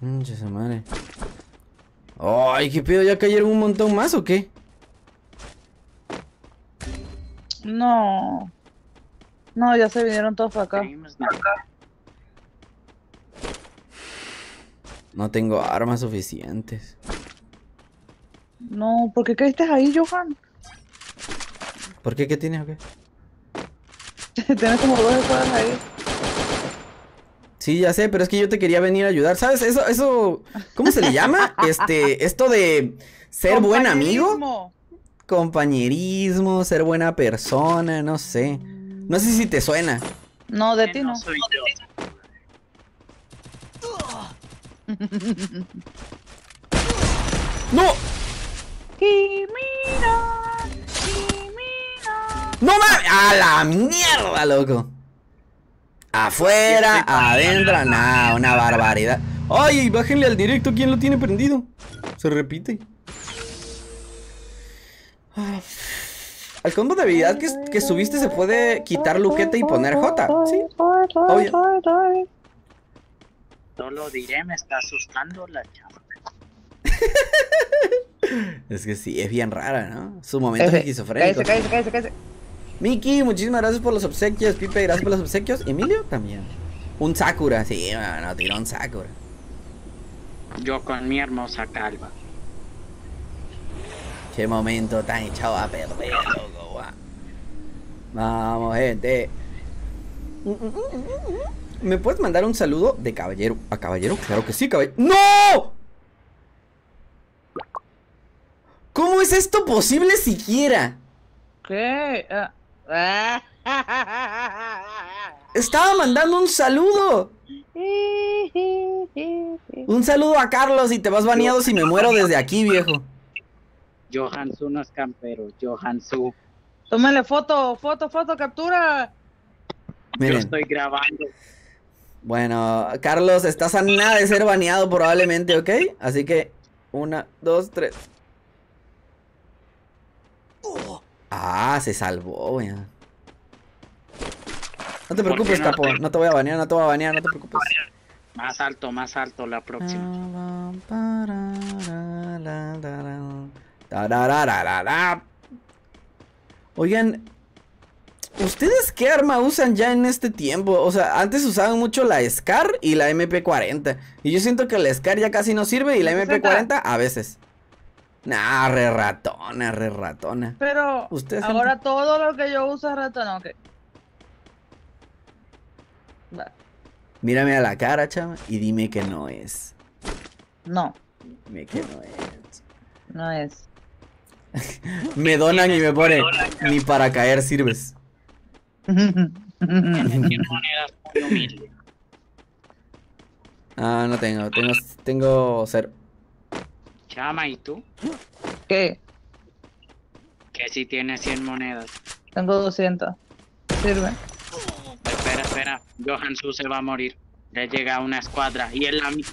Mucha esa madre. Ay, qué pedo, ¿ya cayeron un montón más o qué? No. No, ya se vinieron todos para acá. No tengo armas suficientes. No, ¿por qué caíste ahí, Johan? ¿Por qué? ¿Qué tienes o qué? [LAUGHS] Tienes como dos escuadras ahí. Sí, ya sé, pero es que yo te quería venir a ayudar. ¿Sabes? Eso, eso, ¿cómo se le llama? [LAUGHS] Este, esto de ser buen amigo, Compañerismo. ser buena persona, no sé. No sé si te suena. No, de ti no. yo. ¡No! Kimira, Kimira. ¡No mames! ¡A la mierda, loco! Afuera, adentro, nada, una barbaridad. ¡Ay, bájenle al directo! ¿Quién lo tiene prendido? Se repite. Ay. Al combo de habilidad que, que subiste se puede quitar Luquete y poner J, ¿sí? Obvio. No lo diré, me está asustando la chava. [LAUGHS] Es que sí, es bien rara, ¿no? Su momento esquizofrénico. Cállese, cállese, cállese, cállese. Miki, muchísimas gracias por los obsequios. Pipe, gracias por los obsequios. Emilio también. Un Sakura, sí, no, tiró un Sakura. Yo con mi hermosa calva. Qué momento tan echado a perder, loco, guau. Vamos, gente. ¿Me puedes mandar un saludo de caballero a caballero? Claro que sí, caballero. ¡No! ¿Cómo es esto posible siquiera? ¿Qué? Ah. [LAUGHS] Estaba mandando un saludo. [LAUGHS] Un saludo a Carlos y te vas baneado si me muero desde aquí, viejo. Johansu no es campero, Johansu. Tómale foto, foto, foto, captura. Yo Miren, estoy grabando. bueno, Carlos, estás a nada de ser baneado probablemente, ¿ok? Así que, una, dos, tres. Ah, se salvó, weón. No te ¿Por qué preocupes, no capo. te- No te voy a banear, no te voy a banear, no te preocupes. Más alto, más alto la próxima. Oigan, ¿ustedes qué arma usan ya en este tiempo? O sea, antes usaban mucho la SCAR y la MP40. Y yo siento que la SCAR ya casi no sirve y la MP40 a veces. Nah, re ratona, re ratona. Pero Ustedes, ahora todo lo que yo uso es ratón, ok. Va, Mírame a la cara, chama, y dime que no es. No, Dime que no es. no es. [LAUGHS] Me donan y me pone, ni para caer sirves. Tiene 100 monedas muy humilde. Ah, no tengo, tengo, tengo cero. Chama, ¿y tú? ¿Qué? Que si tienes 100 monedas. Tengo 200. Sirve. Espera, espera. Johan Su se va a morir. Ya llega una escuadra. Y él la mi-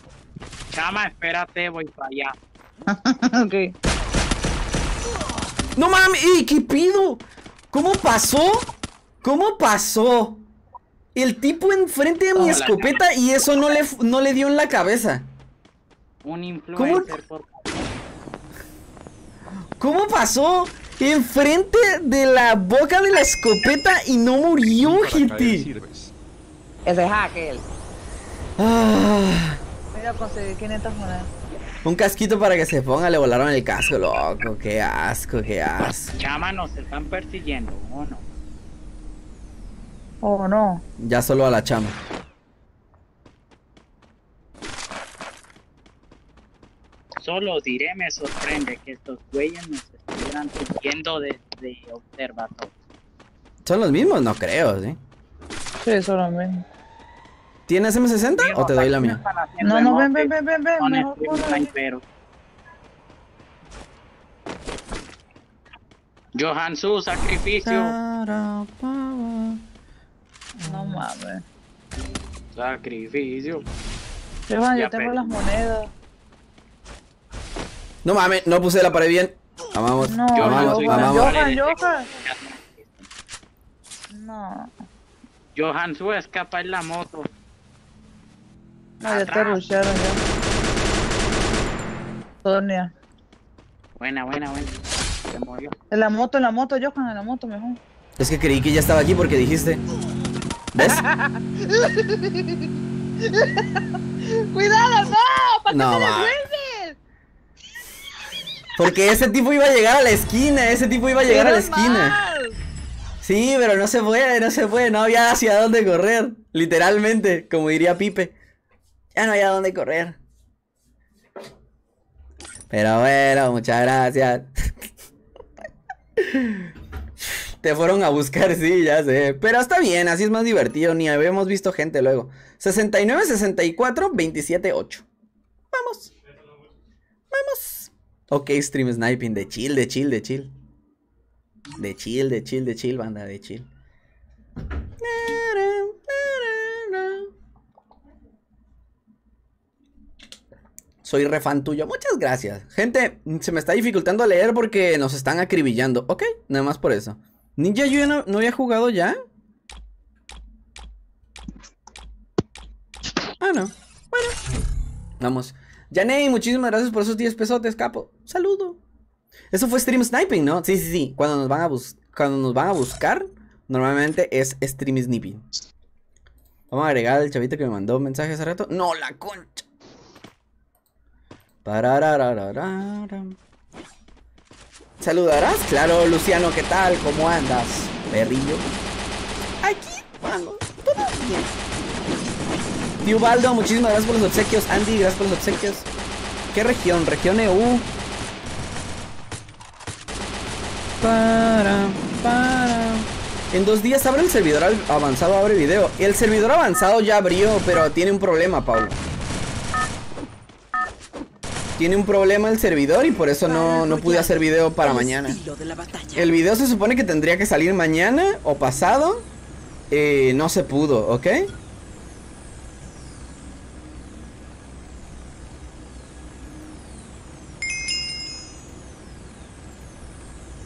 Chama, espérate, voy para allá. [LAUGHS] ok. No mames, ¡ey, qué pido! ¿Cómo pasó? ¿Cómo pasó? El tipo enfrente de mi Hola. escopeta y eso no le, no le dio en la cabeza. Un influencer, por ¿Cómo pasó? Enfrente de la boca de la escopeta y no murió, gente. Ese es aquel. Ah, Mira, conseguí 500 monedas. un casquito para que se ponga, le volaron el casco, loco. Qué asco, qué asco. Chama, nos están persiguiendo, ¿o no? Oh, no. Ya solo a la chama. Solo diré, me sorprende que estos güeyes nos estuvieran siguiendo desde observatorio. ¿Son los mismos? No creo, ¿sí? Sí, eso lo mismo. ¿Tienes M60 o te doy la mía? No, no, ven, ven, ven, ven, ven. Son Mejor corre. sniperos. Johan Su, sacrificio. No mames. Sacrificio. Johan, yo tengo las monedas. No mames, no puse la pared bien. Vamos, No, soy Johan, vamos. Johan, Johan. No. Johan Su escapa en la moto. No, ya te Atrás. rusharon ya. Sonia. Buena, buena, buena. Se murió. En la moto, en la moto, Johan, en la moto mejor. Es que creí que ya estaba aquí porque dijiste. ¿Ves? [LAUGHS] ¡Cuidado, no! ¿Para No, qué te? Porque ese tipo iba a llegar a la esquina, ese tipo iba a llegar a la esquina. Sí, pero no se puede, no se puede, no había hacia dónde correr. Literalmente, como diría Pipe. Ya no había dónde correr. Pero bueno, muchas gracias. [LAUGHS] Te fueron a buscar, sí, ya sé. Pero está bien, así es más divertido. Ni habíamos visto gente luego. 69, 64, 27, 8. Vamos. Vamos. Ok, stream sniping. De chill, de chill, de chill. De chill, de chill, de chill, banda, de chill. Soy re fan tuyo. Muchas gracias. Gente, se me está dificultando leer porque nos están acribillando. Ok, nada más por eso. Ninja, yo no había jugado ya. Ah, no. Bueno. Vamos. Yaney, muchísimas gracias por esos 10 pesotes, capo. Saludo. Eso fue stream sniping, ¿no? Sí, sí, sí. Cuando nos van a, bus cuando nos van a buscar, normalmente es stream sniping. Vamos a agregar al chavito que me mandó un mensaje hace rato. No, la concha. ¿Saludarás? Claro, Luciano, ¿qué tal? ¿Cómo andas? Perrillo. Aquí, vamos. Todo bien. Tío Baldo, muchísimas gracias por los obsequios. Andy, gracias por los obsequios. ¿Qué región? Región EU. Para, para. En dos días abre el servidor avanzado, abre video. El servidor avanzado ya abrió, pero tiene un problema, Pablo. Tiene un problema el servidor y por eso no, no pude hacer video para mañana. El video se supone que tendría que salir mañana o pasado. Eh, no se pudo, ¿ok?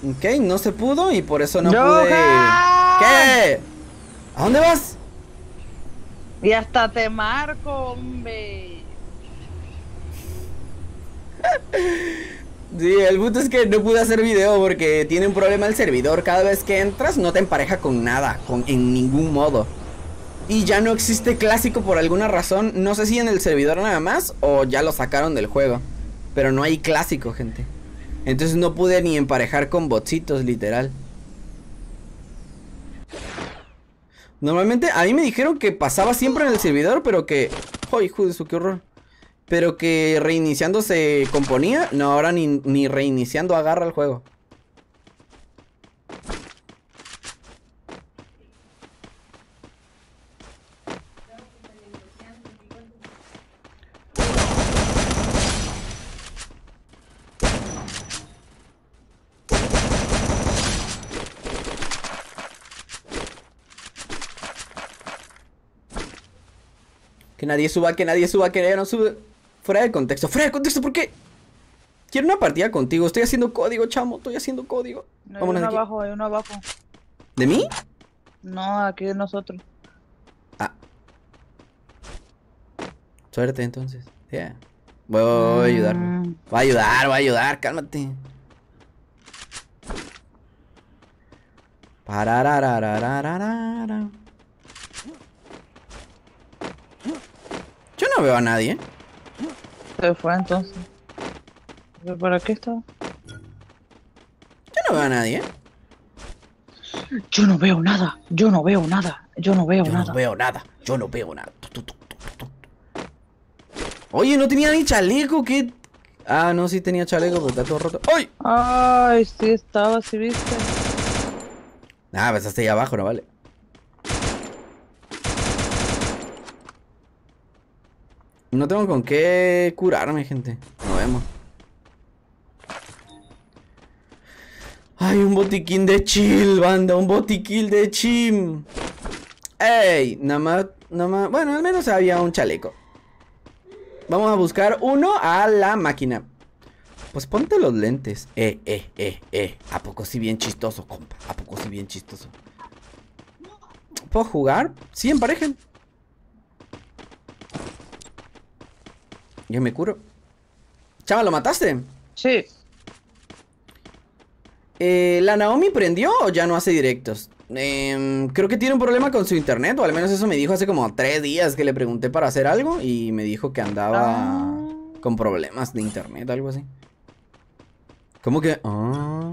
Ok, no se pudo y por eso no pude. ¿Qué? ¿A dónde vas? Y hasta te marco, hombre. [LAUGHS] Sí, el punto es que no pude hacer video porque tiene un problema el servidor. Cada vez que entras no te empareja con nada, con, en ningún modo. Y ya no existe clásico por alguna razón. No sé si en el servidor nada más o ya lo sacaron del juego. Pero no hay clásico, gente. Entonces no pude ni emparejar con botsitos, literal. Normalmente a mí me dijeron que pasaba siempre en el servidor, pero que... ¡Ay, hijo de su, qué horror! Pero que reiniciando se componía. No, ahora ni, ni reiniciando agarra el juego. Que nadie suba, que nadie suba, que nadie no sube. Fuera de contexto, fuera de contexto, ¿por qué? Quiero una partida contigo, estoy haciendo código, chamo, estoy haciendo código. No, hay Vámonos uno de aquí. abajo, hay uno abajo. ¿De mí? No, aquí de nosotros. Ah. Suerte entonces. Yeah. Voy, voy a ayudar. Mm. Voy a ayudar, voy a ayudar, cálmate. Pararararararara. No veo a nadie. Se fue entonces. ¿Pero ¿Para qué estaba? Yo no veo a nadie. Yo no veo nada, yo no veo nada, yo no veo Yo nada. no veo nada. Yo no veo nada. Oye, no tenía ni chaleco, ¿qué? Ah, no, sí tenía chaleco, pero está todo roto. ¡Ay! Ay, sí estaba, sí viste. Ah, pues hasta ahí abajo, no vale. No tengo con qué curarme, gente. Nos vemos. Ay, un botiquín de chill, banda. Un botiquín de chill. Ey, nada más, nada más. Bueno, al menos había un chaleco. Vamos a buscar uno a la máquina. Pues ponte los lentes. Eh, eh, eh, eh. ¿A poco sí bien chistoso, compa? ¿A poco sí bien chistoso? ¿Puedo jugar? Sí, emparejen. Yo me curo. Chava, ¿lo mataste? Sí, Eh, ¿La Naomi prendió o ya no hace directos? Em, creo que tiene un problema con su internet, o al menos eso me dijo hace como tres días que le pregunté para hacer algo y me dijo que andaba Ah. con problemas de internet, algo así. ¿Cómo que? Ah.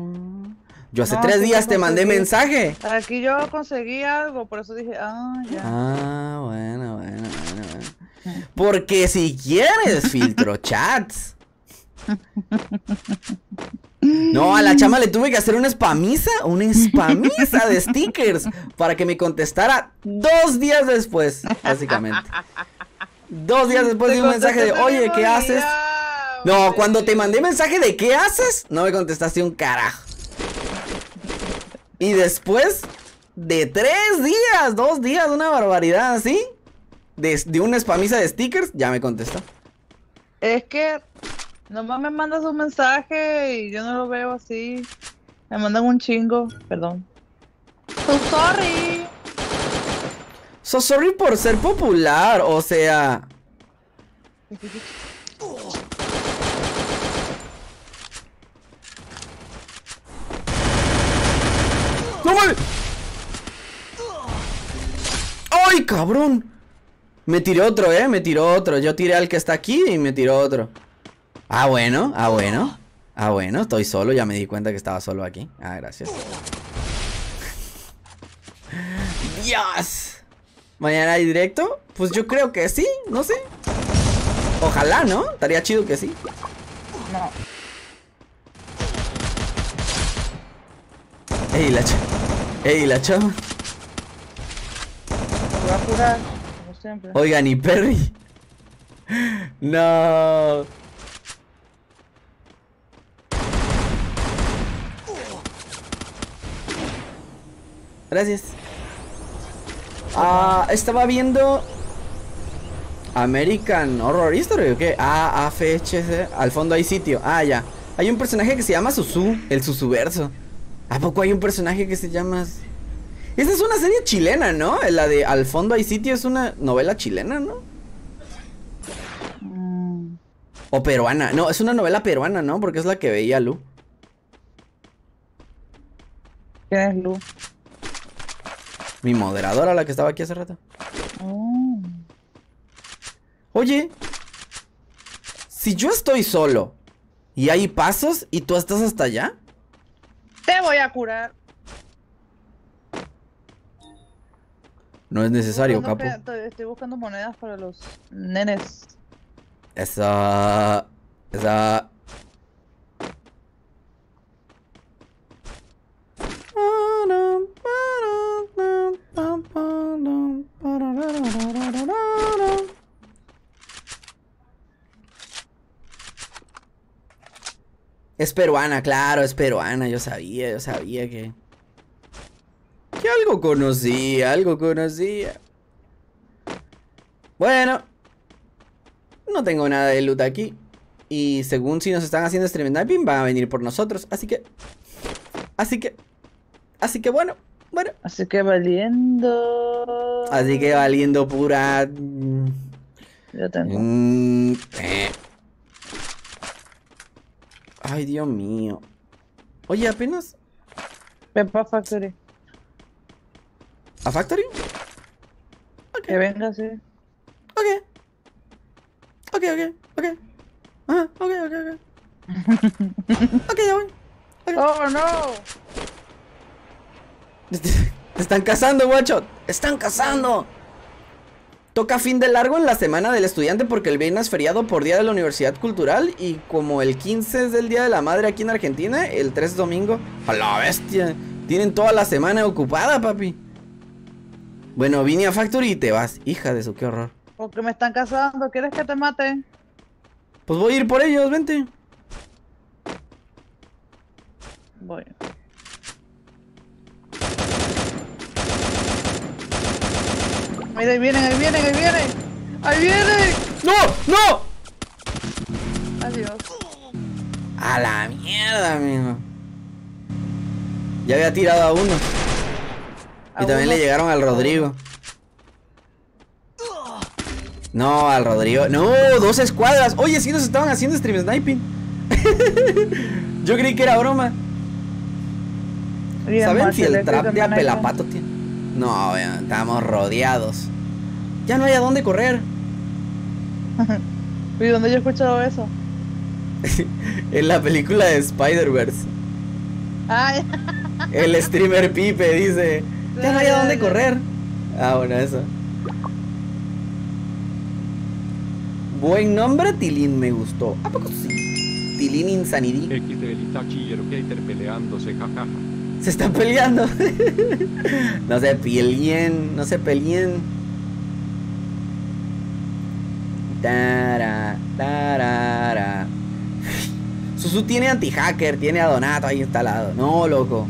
Yo hace No, tres días te mandé mensaje. aquí yo conseguí algo, por eso dije, ah, ya. Ah, bueno, bueno, bueno, bueno. Porque si quieres, filtro [LAUGHS] chats. No, a la chama le tuve que hacer una spamiza, una spamiza de stickers para que me contestara dos días después, básicamente. Dos días después de un mensaje de, oye, ¿qué haces? No, cuando te mandé mensaje de ¿qué haces? No me contestaste un carajo. Y después de tres días, dos días, una barbaridad así, de, de una spamiza de stickers, ya me contestó. Es que nomás me mandas un mensaje y yo no lo veo así. Me mandan un chingo, perdón. So sorry. So sorry por ser popular, o sea. ¡No mames! ¡Ay, cabrón! Me tiró otro, eh, me tiró otro. Yo tiré al que está aquí y me tiró otro. Ah, bueno, ah, bueno. Ah, bueno, estoy solo, ya me di cuenta que estaba solo aquí. Ah, gracias. [LAUGHS] Dios. ¿Mañana hay directo? Pues yo creo que sí, no sé. Ojalá, ¿no? Estaría chido que sí. No. Ey, la chava. Ey, la chava. Siempre. Oigan, y Perry. No. Gracias. Ah, estaba viendo American Horror History o qué? Ah, AFHC. Al fondo hay sitio. Ah, ya. Hay un personaje que se llama Susu, el Susuverso. ¿A poco hay un personaje que se llama? Esa es una serie chilena, ¿no? La de Al fondo hay sitio es una novela chilena, ¿no? Mm, O peruana. No, es una novela peruana, ¿no? Porque es la que veía Lu. ¿Quién es Lu? Mi moderadora, la que estaba aquí hace rato. Oh. Oye, si yo estoy solo y hay pasos y tú estás hasta allá, Te voy a curar. No es necesario, Buscando capo. Estoy buscando monedas para los nenes. Esa. Esa. Es peruana, claro, es peruana. Yo sabía, yo sabía que. Que algo conocía, algo conocía. Bueno, no tengo nada de loot aquí. Y según si nos están haciendo stream sniping, van a venir por nosotros. Así que. Así que. Así que bueno. Bueno. Así que valiendo. Así que valiendo pura. Yo tengo. mm, eh. Ay, Dios mío. Oye, apenas. Peppa Factory. ¿A Factory? Que venga, sí. Ok. Ok, ok, ok. Ajá, ok, ok, ok. [LAUGHS] ok, ya voy. ¡Oh, no! Te están cazando, guacho. Están cazando. Toca fin de largo en la semana del estudiante porque el viernes es feriado por día de la Universidad Cultural y como el 15 es del Día de la Madre aquí en Argentina, el 3 es domingo. A la bestia. Tienen toda la semana ocupada, papi. Bueno, vine a Factory y te vas. Hija de su, qué horror. Porque me están cazando. ¿Quieres que te mate? Pues voy a ir por ellos, vente. Voy. Mira, ahí vienen, ahí vienen, ahí vienen. ¡Ahí vienen! ¡No! ¡No! Adiós. A la mierda, amigo. Ya había tirado a uno. Y también uno. le llegaron al Rodrigo. No, al Rodrigo. No, dos escuadras. Oye, sí nos estaban haciendo stream sniping. [LAUGHS] Yo creí que era broma. ¿Saben si el trap de apelapato tiene? No, estamos rodeados. Ya no hay a dónde correr. [LAUGHS] ¿Y dónde yo he escuchado eso? [LAUGHS] En la película de Spider-Verse. El streamer Pipe dice, ya no hay a dónde correr. Ah, bueno, eso. Buen nombre, Tilín, me gustó. ¿A poco sí? Tilín Insanity. X del Itachi y Hater peleándose, jajaja. Se están peleando. [LAUGHS] no se peleen, no se peleen. Tara, tarara. Susu tiene anti-hacker, tiene a Donato ahí instalado. No, loco.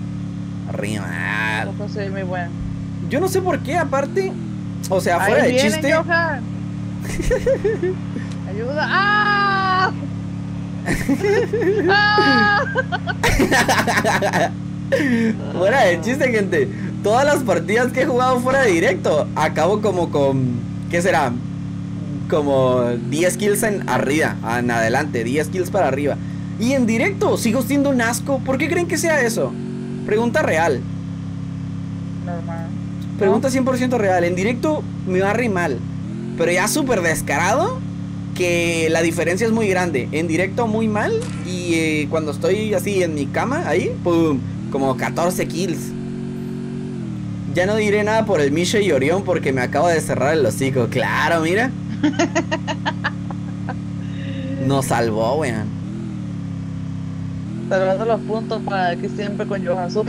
Soy muy bueno. Yo no sé por qué, aparte. O sea, fuera Ahí de chiste. Johan. [LAUGHS] Ayuda. ¡Ah! [LAUGHS] ¡Ah! fuera de chiste, gente. Todas las partidas que he jugado fuera de directo, acabo como con. ¿Qué será? Como 10 kills en arriba, en adelante, 10 kills para arriba. Y en directo sigo siendo un asco. ¿Por qué creen que sea eso? Pregunta real. Normal. Pregunta 100% real. En directo me va re mal. Pero ya súper descarado. Que la diferencia es muy grande. En directo muy mal. Y eh, cuando estoy así en mi cama, ahí, pum, como 14 kills. Ya no diré nada por el Misha y Orión porque me acabo de cerrar el hocico. Claro, mira. [LAUGHS] Nos salvó, weón. Salvando los puntos para que siempre con Johan Su.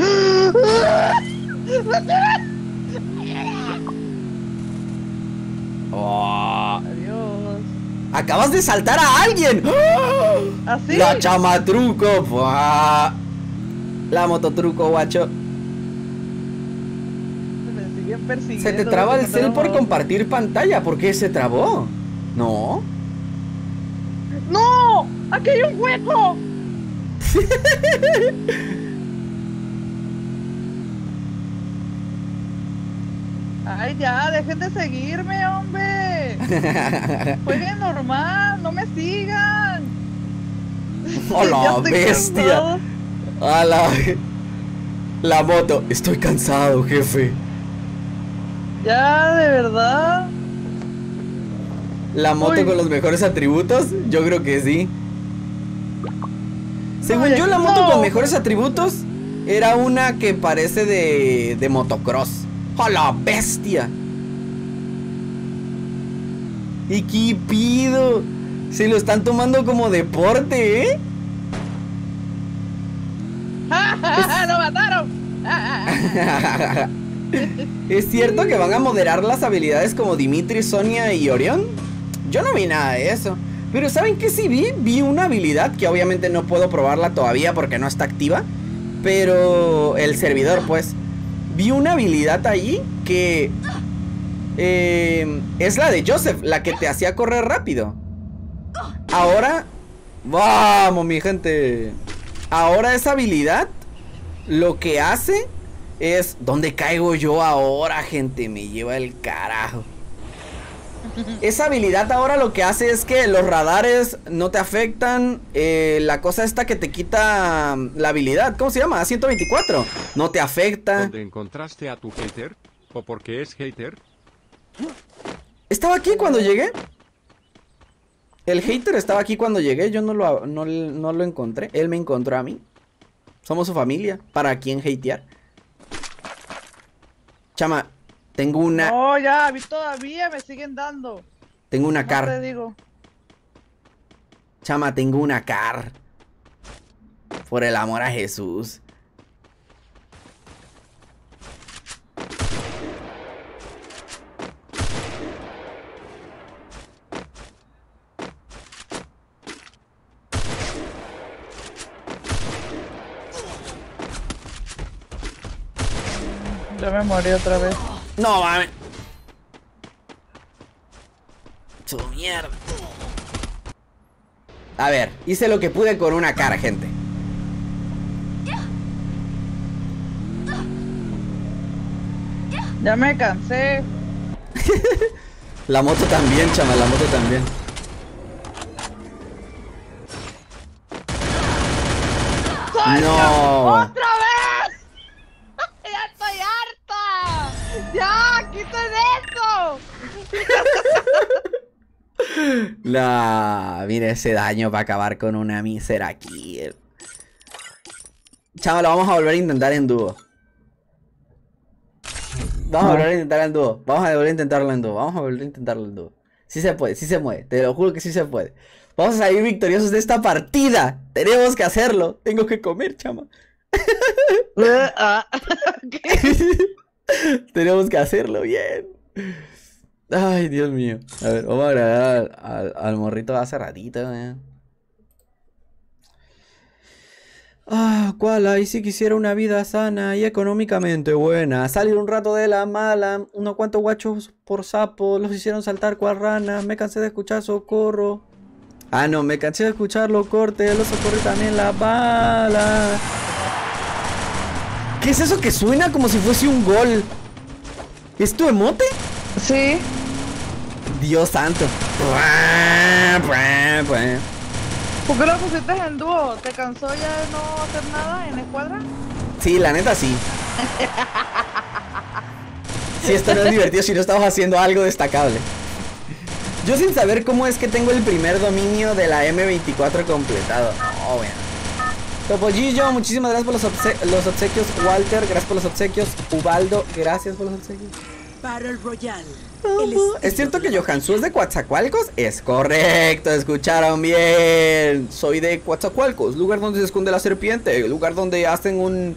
Oh, Adiós. acabas de saltar a alguien. ¡Ah! ¿Así? La chamatruco. La mototruco, guacho. Me. Se te traba el cel por compartir pantalla. ¿Por qué se trabó? No. ¡No! ¡Aquí hay un hueco! [LAUGHS] Ay, ya, dejen de seguirme, hombre. [LAUGHS] Jueguen normal, no me sigan. ¡A [LAUGHS] la Ya estoy bestia! cansado. ¡A la... La moto. Estoy cansado, jefe. Ya, de verdad. ¿La moto Uy. con los mejores atributos? Yo creo que sí. Según yo, la moto con mejores atributos era una que parece de, de motocross. ¡A la bestia! ¿Y qué pido? Se lo están tomando como deporte, ¿eh? [LAUGHS] ¡Lo mataron! [LAUGHS] ¿Es cierto que van a moderar las habilidades como Dimitri, Sonia y Orión? Yo no vi nada de eso. Pero ¿saben qué sí vi? Vi una habilidad que obviamente no puedo probarla todavía porque no está activa. Pero el servidor, pues. Vi una habilidad ahí que... eh, es la de Joseph, la que te hacía correr rápido. Ahora... Vamos, mi gente. Ahora esa habilidad lo que hace es ¿dónde caigo yo ahora, gente? Me lleva el carajo. Esa habilidad ahora lo que hace es que los radares no te afectan. eh, la cosa esta que te quita mm, la habilidad, ¿cómo se llama? A124. No te afecta. ¿Dónde encontraste a tu hater? ¿O porque es hater? ¿Estaba aquí cuando llegué? El hater estaba aquí cuando llegué. Yo no lo, no, no lo encontré. Él me encontró a mí. Somos su familia. ¿Para quién hatear? Chama, tengo una. No, ya, a mí todavía me siguen dando. Tengo una No te car. digo. Chama, tengo una car. Por el amor a Jesús. Ya me morí otra vez. No, mames. Su mierda. A ver, hice lo que pude con una cara, gente. Ya me cansé. [LAUGHS] La moto también, chama, la moto también. No. ¡Otra vez! ¡Ya estoy harta! ¡Ya! ¡Quiten eso! La, [LAUGHS] mira ese daño para acabar con una mísera aquí. Chama, lo vamos a volver a intentar en dúo. Vamos a volver a intentar en dúo. Vamos a volver a intentarlo en dúo. Vamos a volver a intentarlo en dúo. Sí se puede, sí se mueve. Te lo juro que sí se puede. Vamos a salir victoriosos de esta partida. Tenemos que hacerlo. Tengo que comer, chama. [LAUGHS] [LAUGHS] [LAUGHS] Tenemos que hacerlo bien. Ay, Dios mío. A ver, vamos a agregar al, al- morrito hace ratito, eh. Ah, ¿cuál? Ahí si quisiera una vida sana y económicamente buena. Salir un rato de la mala. Unos cuantos guachos por sapo. Los hicieron saltar cual rana. Me cansé de escuchar socorro. Ah, no, me cansé de escucharlo corte. Lo socorrí también la bala. ¿Qué es eso que suena como si fuese un gol? ¿Es tu emote? Sí. Dios santo. ¿Por qué lo pusiste en dúo? ¿Te cansó ya de no hacer nada en escuadra? Sí, la neta sí. Sí, esto no es divertido si no estamos haciendo algo destacable. Yo sin saber cómo es que tengo el primer dominio de la M24 completado. No, bueno. Topollillo, muchísimas gracias por los, obse- los obsequios. Walter, gracias por los obsequios. Ubaldo, gracias por los obsequios. Battle Royale. ¿Es cierto que Johansu es de Coatzacoalcos? Es correcto, escucharon bien. Soy de Coatzacoalcos, lugar donde se esconde la serpiente, lugar donde hacen un,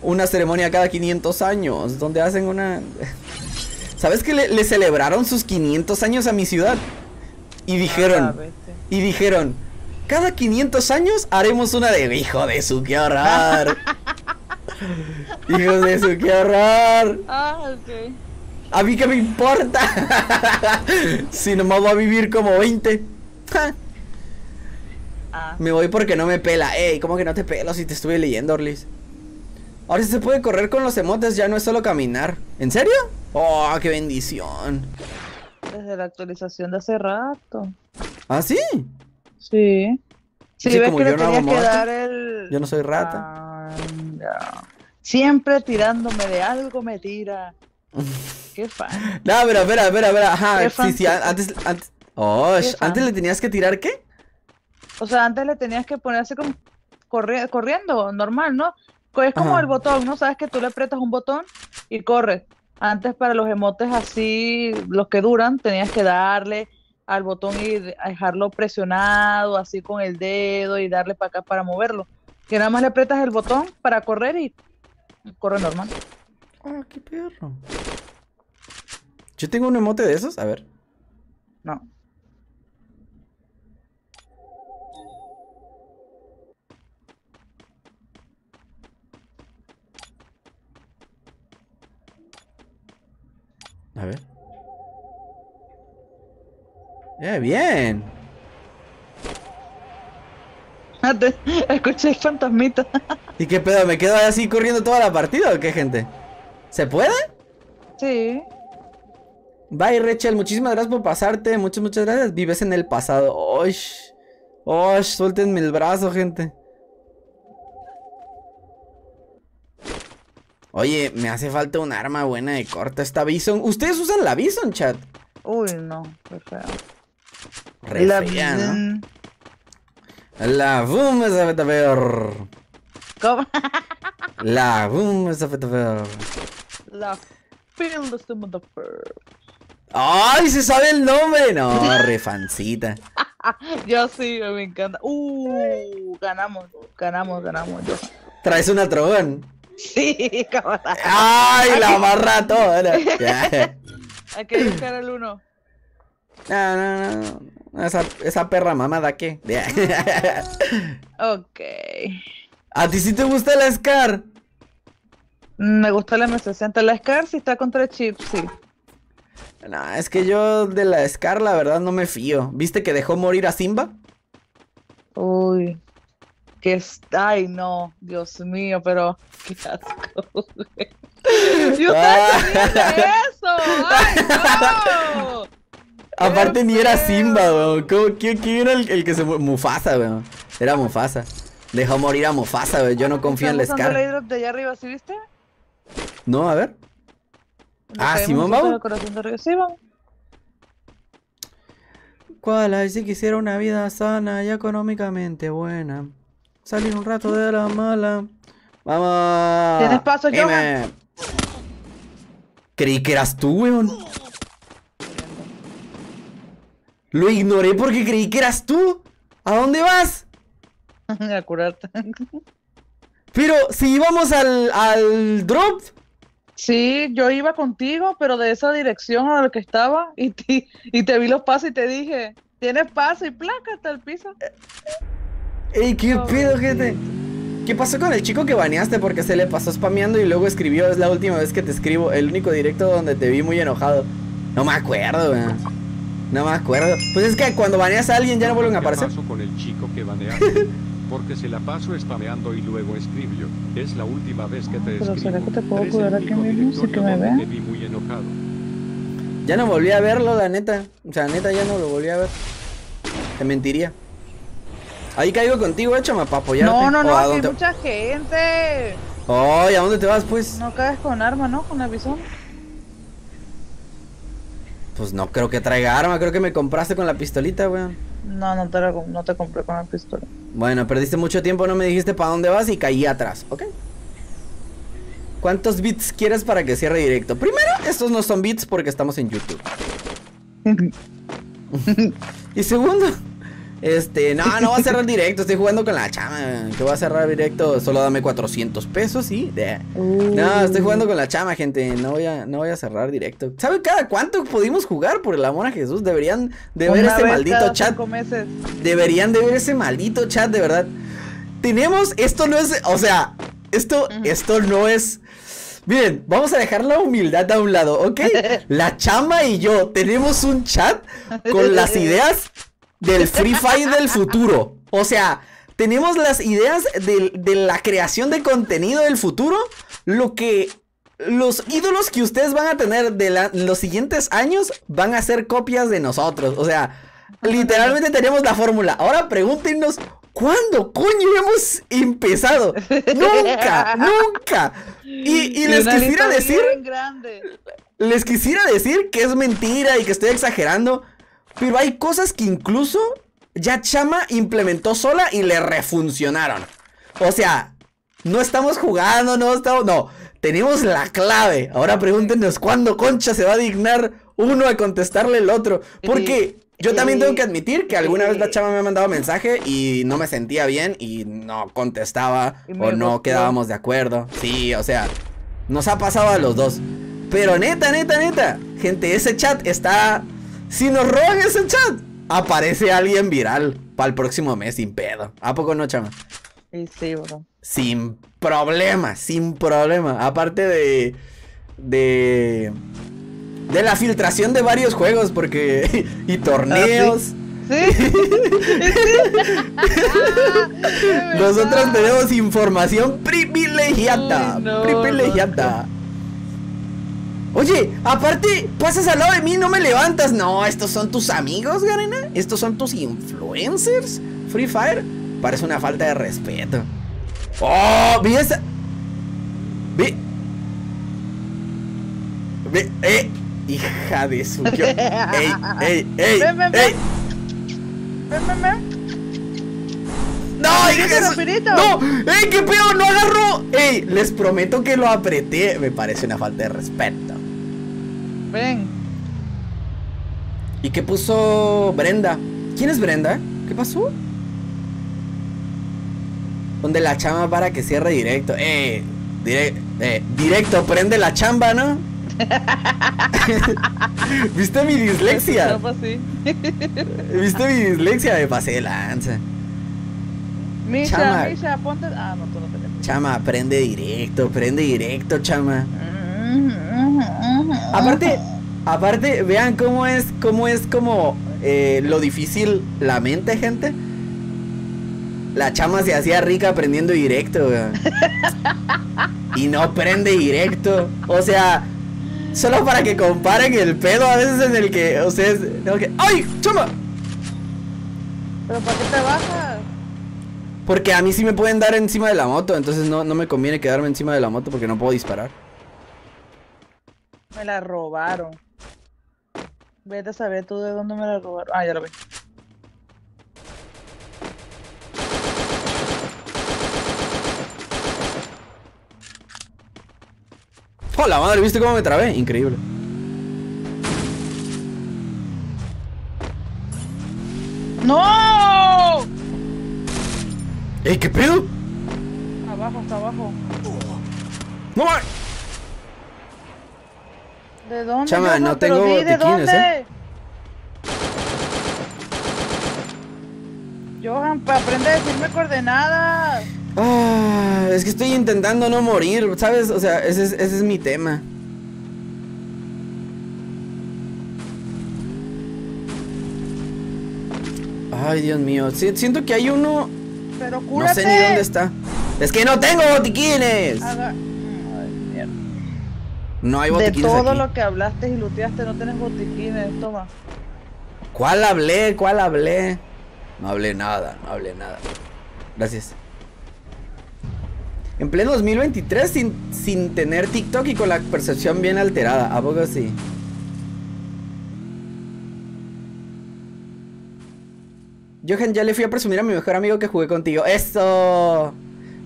una ceremonia cada 500 años, donde hacen una... [LAUGHS] ¿Sabes que le, le celebraron sus 500 años a mi ciudad? Y dijeron, y dijeron, cada 500 años haremos una de... Hijo de su, qué horror. [LAUGHS] Hijo de su, qué horror. Ah, ok. ¿A mí qué me importa? [LAUGHS] si nomás va a vivir como 20. Ja. [LAUGHS] Ah. Me voy porque no me pela. Ey, ¿cómo que no te pelo si te estuve leyendo, Orlis? Ahora se puede correr con los emotes, ya no es solo caminar. ¿En serio? Oh, qué bendición. Desde la actualización de hace rato. ¿Ah, sí? Sí. Sí, ves como que yo le no que dar el... Yo no soy rata. Siempre tirándome de algo me tira. [LAUGHS] Qué fan. No, pero espera, espera, espera. Ajá, sí, sí, an- antes, antes. Oh, antes le tenías que tirar qué? O sea, antes le tenías que poner así como corri- corriendo, normal, ¿no? Es como Ajá. el botón, ¿no? Sabes que tú le aprietas un botón y corre. Antes para los emotes así, los que duran, tenías que darle al botón y dejarlo presionado así con el dedo y darle para acá para moverlo. Que nada más le aprietas el botón para correr y corre normal. Ah, qué perro. Yo tengo un emote de esos, a ver. No. A ver. Eh, bien. Espérate, Escuché el fantasmita. [LAUGHS] ¿Y qué pedo? ¿Me quedo así corriendo toda la partida o qué, gente? ¿Se puede? Sí. Bye, Rachel. Muchísimas gracias por pasarte. Muchas, muchas gracias. Vives en el pasado. Osh. Osh, suéltenme el brazo, gente. Oye, me hace falta un arma buena de corta esta Bison. ¿Ustedes usan la Bison, chat? Uy, no, qué feo. Re La- fea, ¿no? La boom es a ver. ¿Cómo? [LAUGHS] La boom es a ver. La field of the motherfucker. ¡Ay! Se sabe el nombre. No, re fancita. [LAUGHS] Yo sí, me encanta. Uh, ganamos, ganamos, ganamos. Yo. Traes una trogón. Sí, [LAUGHS] cabrón. ¡Ay! La amarra toda. Hay que buscar el uno. No, no, no. Esa, esa perra mamada, ¿qué? [LAUGHS] Ok. ¿A ti sí te gusta la Scar? Me gusta la M60. La Scar si está contra chip, sí. No, es que yo de la Scar la verdad no me fío. ¿Viste que dejó morir a Simba? Uy. Que es... Ay, no. Dios mío, pero... Qué asco. güey. [LAUGHS] ¡Yo Ah. de eso! ¡Ay, no! [LAUGHS] Aparte ni era. Simba, weón. ¿Cómo- ¿Quién, quién era el, el que se mu- Mufasa, weón? Era Mufasa. Dejó morir a Mufasa, weón. Yo no confío en la Scar. airdrop de allá arriba, ¿sí viste? No, a ver. Ah, Simón, vamos. Sí, vamos. ¿Cuál? Si quisiera una vida sana y económicamente buena. Salir un rato de la mala. Vamos. ¿Tienes paso. Johan? Creí que eras tú, weón. Lo ignoré porque creí que eras tú. ¿A dónde vas? [LAUGHS] A curarte. Pero si íbamos al, al drop. Sí, yo iba contigo, pero de esa dirección a la que estaba y [LAUGHS] te, y te vi los pasos y te dije, tienes paso y placa hasta el piso. Ey, qué Oh, pedo, gente. ¿Qué pasó con el chico que baneaste? Porque se le pasó spameando y luego escribió, es la última vez que te escribo, el único directo donde te vi muy enojado. No me acuerdo, weón. No me acuerdo. Pues es que cuando baneas a alguien ya no vuelven a ¿Qué aparecer. pasó con el chico que baneaste? [LAUGHS] Porque se la paso spameando y luego escribió. Es la última vez que te Pero. ¿será que te puedo cuidar aquí mismo sin que me vean? Te vi muy enojado. Ya no volví a verlo, la neta. O sea, neta, ya no lo volví a ver. Te mentiría. Ahí caigo contigo, échame para apoyarte. No, no, ¿O no, aquí hay mucha gente. Ay, ¿a dónde te vas, pues? No caes con arma, ¿no? Con el bisón. Pues no creo que traiga arma, creo que me compraste con la pistolita, weón. No, no te, no te compré con la pistola. Bueno, perdiste mucho tiempo, no me dijiste para dónde vas y caí atrás, ¿ok? ¿Cuántos bits quieres para que cierre directo? Primero, estos no son bits porque estamos en YouTube. [LAUGHS] [LAUGHS] y segundo, este, no, no va a cerrar directo, estoy jugando con la chama. Que va a cerrar directo, solo dame 400 pesos y de... No, estoy jugando con la chama, gente. No voy a, no voy a cerrar directo. ¿Saben cada cuánto pudimos jugar? Por el amor a Jesús. Deberían de ver Una vez maldito chat. cinco meses. Deberían de ver ese maldito chat, de verdad. Tenemos, esto no es, o sea, esto, esto no es. Miren, vamos a dejar la humildad a un lado, ¿ok? [LAUGHS] La chama y yo tenemos un chat con las [LAUGHS] ideas del Free Fire del futuro. O sea, tenemos las ideas de, de la creación de contenido del futuro, lo que los ídolos que ustedes van a tener de la- los siguientes años van a ser copias de nosotros. O sea, literalmente tenemos la fórmula. Ahora pregúntenos, ¿cuándo coño hemos empezado? Nunca, [LAUGHS] nunca. Y, y les quisiera decir, les quisiera decir que es mentira y que estoy exagerando. Pero hay cosas que incluso ya Chama implementó sola y le refuncionaron. O sea, no estamos jugando, no estamos. No, tenemos la clave. Ahora pregúntenos cuándo Concha se va a dignar uno a contestarle el otro. Porque yo también tengo que admitir que alguna vez la chama me ha mandado mensaje y no me sentía bien y no contestaba Y o no gustó. quedábamos de acuerdo. Sí, o sea, nos ha pasado a los dos. Pero neta, neta, neta, gente, ese chat está. Si nos roban ese chat, aparece alguien viral para el próximo mes sin pedo. ¿A poco no, chama? Y sí, bro. Sin problema, sin problema. Aparte de. de. de la filtración de varios juegos, porque. [LAUGHS] y torneos. [LAUGHS] Sí. Nosotros tenemos información privilegiada. No, privilegiada. Oye, aparte, pasas al lado de mí y no me levantas. No, estos son tus amigos, Garena. Estos son tus influencers. Free Fire. Parece una falta de respeto. Oh, vi esa. Vi. Vi. Eh. Hija de su. [LAUGHS] yo- Ey, ey, ey, Ven, ven, ey. Ven, ven, ven. ¡No, hija de su-. ¡No! ¡Ey, qué pedo! ¡No agarró! ¡Ey! Les prometo que lo apreté. Me parece una falta de respeto. Ven. ¿Y qué puso Brenda? ¿Quién es Brenda? ¿Qué pasó? Donde la chamba para que cierre directo. Eh, dire- eh, directo, prende la chamba, ¿no? [LAUGHS] ¿Viste mi dislexia? Así. [LAUGHS] ¿Viste mi dislexia? Me pasé de lanza. Misha, Chama. Misha, ponte. Ah, no, tú no tenés. Chama, prende directo, prende directo, chama. Aparte, aparte, vean cómo es, cómo es como eh, lo difícil la mente, gente. La chama se hacía rica aprendiendo directo, weón. [LAUGHS] Y no prende directo. O sea, solo para que comparen el pedo a veces en el que ustedes. tengo que- ¡Ay! ¡Chama! ¿Pero para qué te bajas? Porque a mí sí me pueden dar encima de la moto, entonces no, no me conviene quedarme encima de la moto porque no puedo disparar. Me la robaron. Vete a saber tú de dónde me la robaron. Ah, ya lo vi. ¡Hola madre! ¿Viste cómo me trabé? Increíble. ¡No! ¡Ey, qué pedo! Abajo, hasta abajo. ¡No! ¿De dónde? Chama, no tengo di, ¿De botiquines, dónde? ¿eh? Johan, aprende a decirme coordenadas. Ah, es que estoy intentando no morir, ¿sabes? O sea, ese es, ese es mi tema. Ay, Dios mío. si- siento que hay uno. Pero No cúrate. sé ni dónde está. Es que no tengo botiquines. No hay De botiquines todo aquí. lo que hablaste y luteaste, no tienes botiquines. Toma. ¿Cuál hablé? ¿Cuál hablé? No hablé nada, no hablé nada. Gracias. En pleno 2023 sin, sin tener TikTok y con la percepción bien alterada. ¿A poco sí? Johan, ya le fui a presumir a mi mejor amigo que jugué contigo. ¡Eso!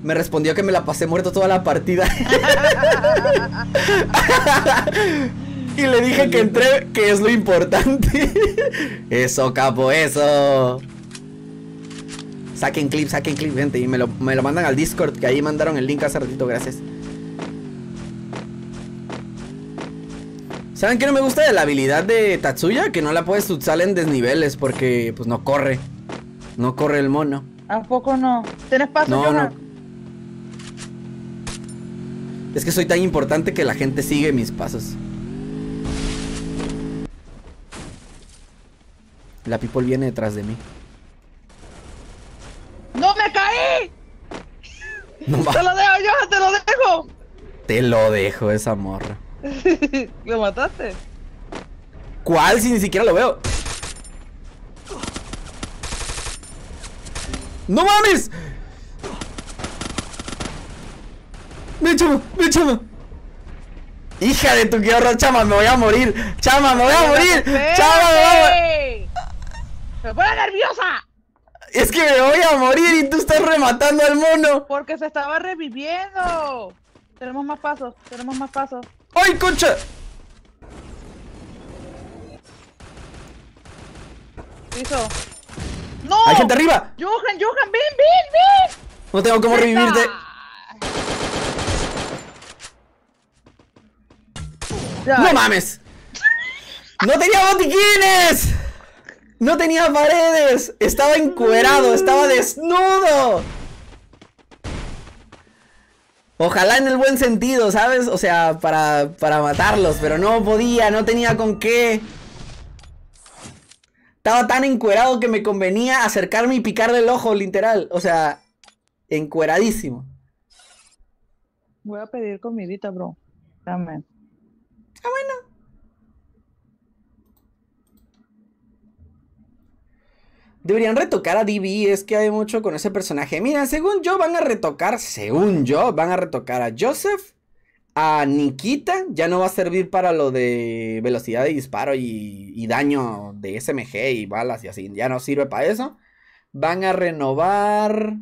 Me respondió que me la pasé muerto toda la partida. [LAUGHS] y le dije que entré, que es lo importante. [LAUGHS] eso, capo, eso. Saquen clip, saquen clip, gente. Y me lo, me lo mandan al Discord, que ahí mandaron el link hace ratito, gracias. ¿Saben qué no me gusta de la habilidad de Tatsuya? Que no la puedes usar en desniveles porque pues no corre. No corre el mono. ¿A poco no? ¿Tienes paso, No, no. Es que soy tan importante que la gente sigue mis pasos. La people viene detrás de mí. ¡No me caí! No ¡Te lo dejo, Johan! ¡Te lo dejo! Te lo dejo esa morra. [LAUGHS] ¿Lo mataste? ¿Cuál? Si ni siquiera lo veo. ¡No mames! ¡Ven, chama! ¡Ven, chama! ¡Hija de tu que horror, chama! ¡Me voy a morir! ¡Chama, me voy a morir! ¡Chama, me voy a morir! ¡Me pone nerviosa! Es que me voy a morir y tú estás rematando al mono. Porque se estaba reviviendo. Tenemos más pasos, tenemos más pasos. ¡Ay, concha! Piso. ¡No! ¡Hay gente arriba! ¡Johan, Johan, ven, ven, ven! No tengo cómo revivirte. Ya. ¡No mames! ¡No tenía botiquines! ¡No tenía paredes! Estaba encuerado, estaba desnudo. Ojalá en el buen sentido, ¿sabes? O sea, para, para matarlos, pero no podía, no tenía con qué. Estaba tan encuerado que me convenía acercarme y picarle el ojo, literal. O sea, encueradísimo. Voy a pedir comidita, bro. Dame. Deberían retocar a DB, es que hay mucho con ese personaje. Mira, según yo van a retocar, según yo, van a retocar a Joseph, a Nikita, ya no va a servir para lo de velocidad de disparo y, y daño de SMG y balas y así, ya no sirve para eso. Van a renovar...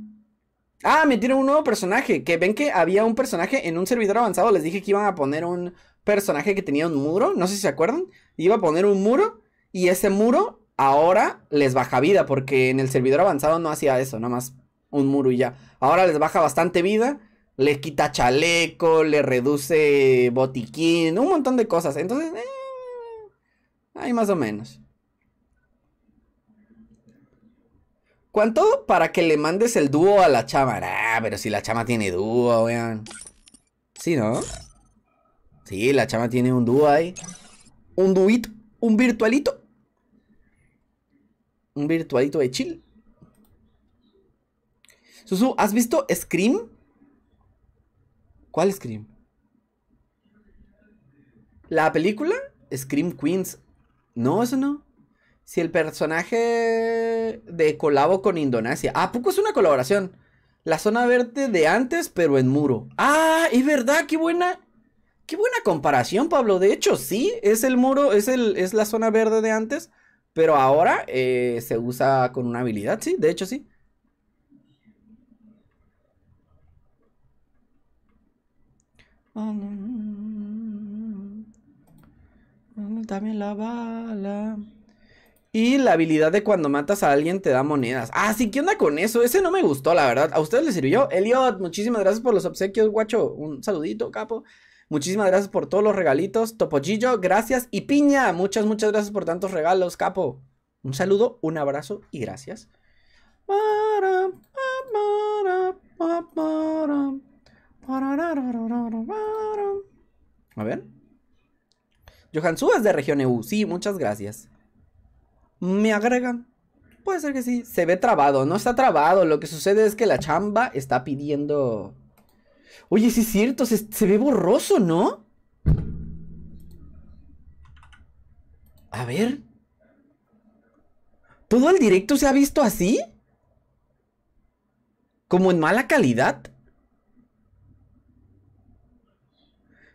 Ah, metieron un nuevo personaje, que ven que había un personaje en un servidor avanzado, les dije que iban a poner un personaje que tenía un muro, no sé si se acuerdan, iba a poner un muro y ese muro ahora les baja vida, porque en el servidor avanzado no hacía eso, nada más un muro y ya. Ahora les baja bastante vida, le quita chaleco, le reduce botiquín, un montón de cosas. Entonces, eh, hay más o menos. ¿Cuánto para que le mandes el dúo a la chama? Ah, pero si la chama tiene dúo, weón. Sí, ¿no? Sí, la chama tiene un dúo ahí. Un duito, un virtualito. Un virtualito de chill. Susu, ¿has visto Scream? ¿Cuál Scream? ¿La película? Scream Queens. No, eso no. Si el personaje de colabo con Indonesia. Ah, ¿a poco es una colaboración? La zona verde de antes, pero en muro. Ah, es verdad, qué buena. Qué buena comparación, Pablo. De hecho, sí, es el muro, es, el, es la zona verde de antes. Pero ahora eh, se usa con una habilidad, sí, de hecho sí. También la bala. Y la habilidad de cuando matas a alguien te da monedas. Ah, sí, ¿qué onda con eso? Ese no me gustó, la verdad. ¿A ustedes les sirvió? Elliot, muchísimas gracias por los obsequios, guacho. Un saludito, capo. Muchísimas gracias por todos los regalitos. Topollillo, gracias. Y Piña, muchas, muchas gracias por tantos regalos, capo. Un saludo, un abrazo y gracias. A ver. Johansu es de región EU. Sí, muchas gracias. Me agregan. Puede ser que sí. Se ve trabado. No está trabado. Lo que sucede es que la chamba está pidiendo Oye, sí es cierto, se, se ve borroso, ¿no? A ver. ¿Todo el directo se ha visto así? ¿Como en mala calidad?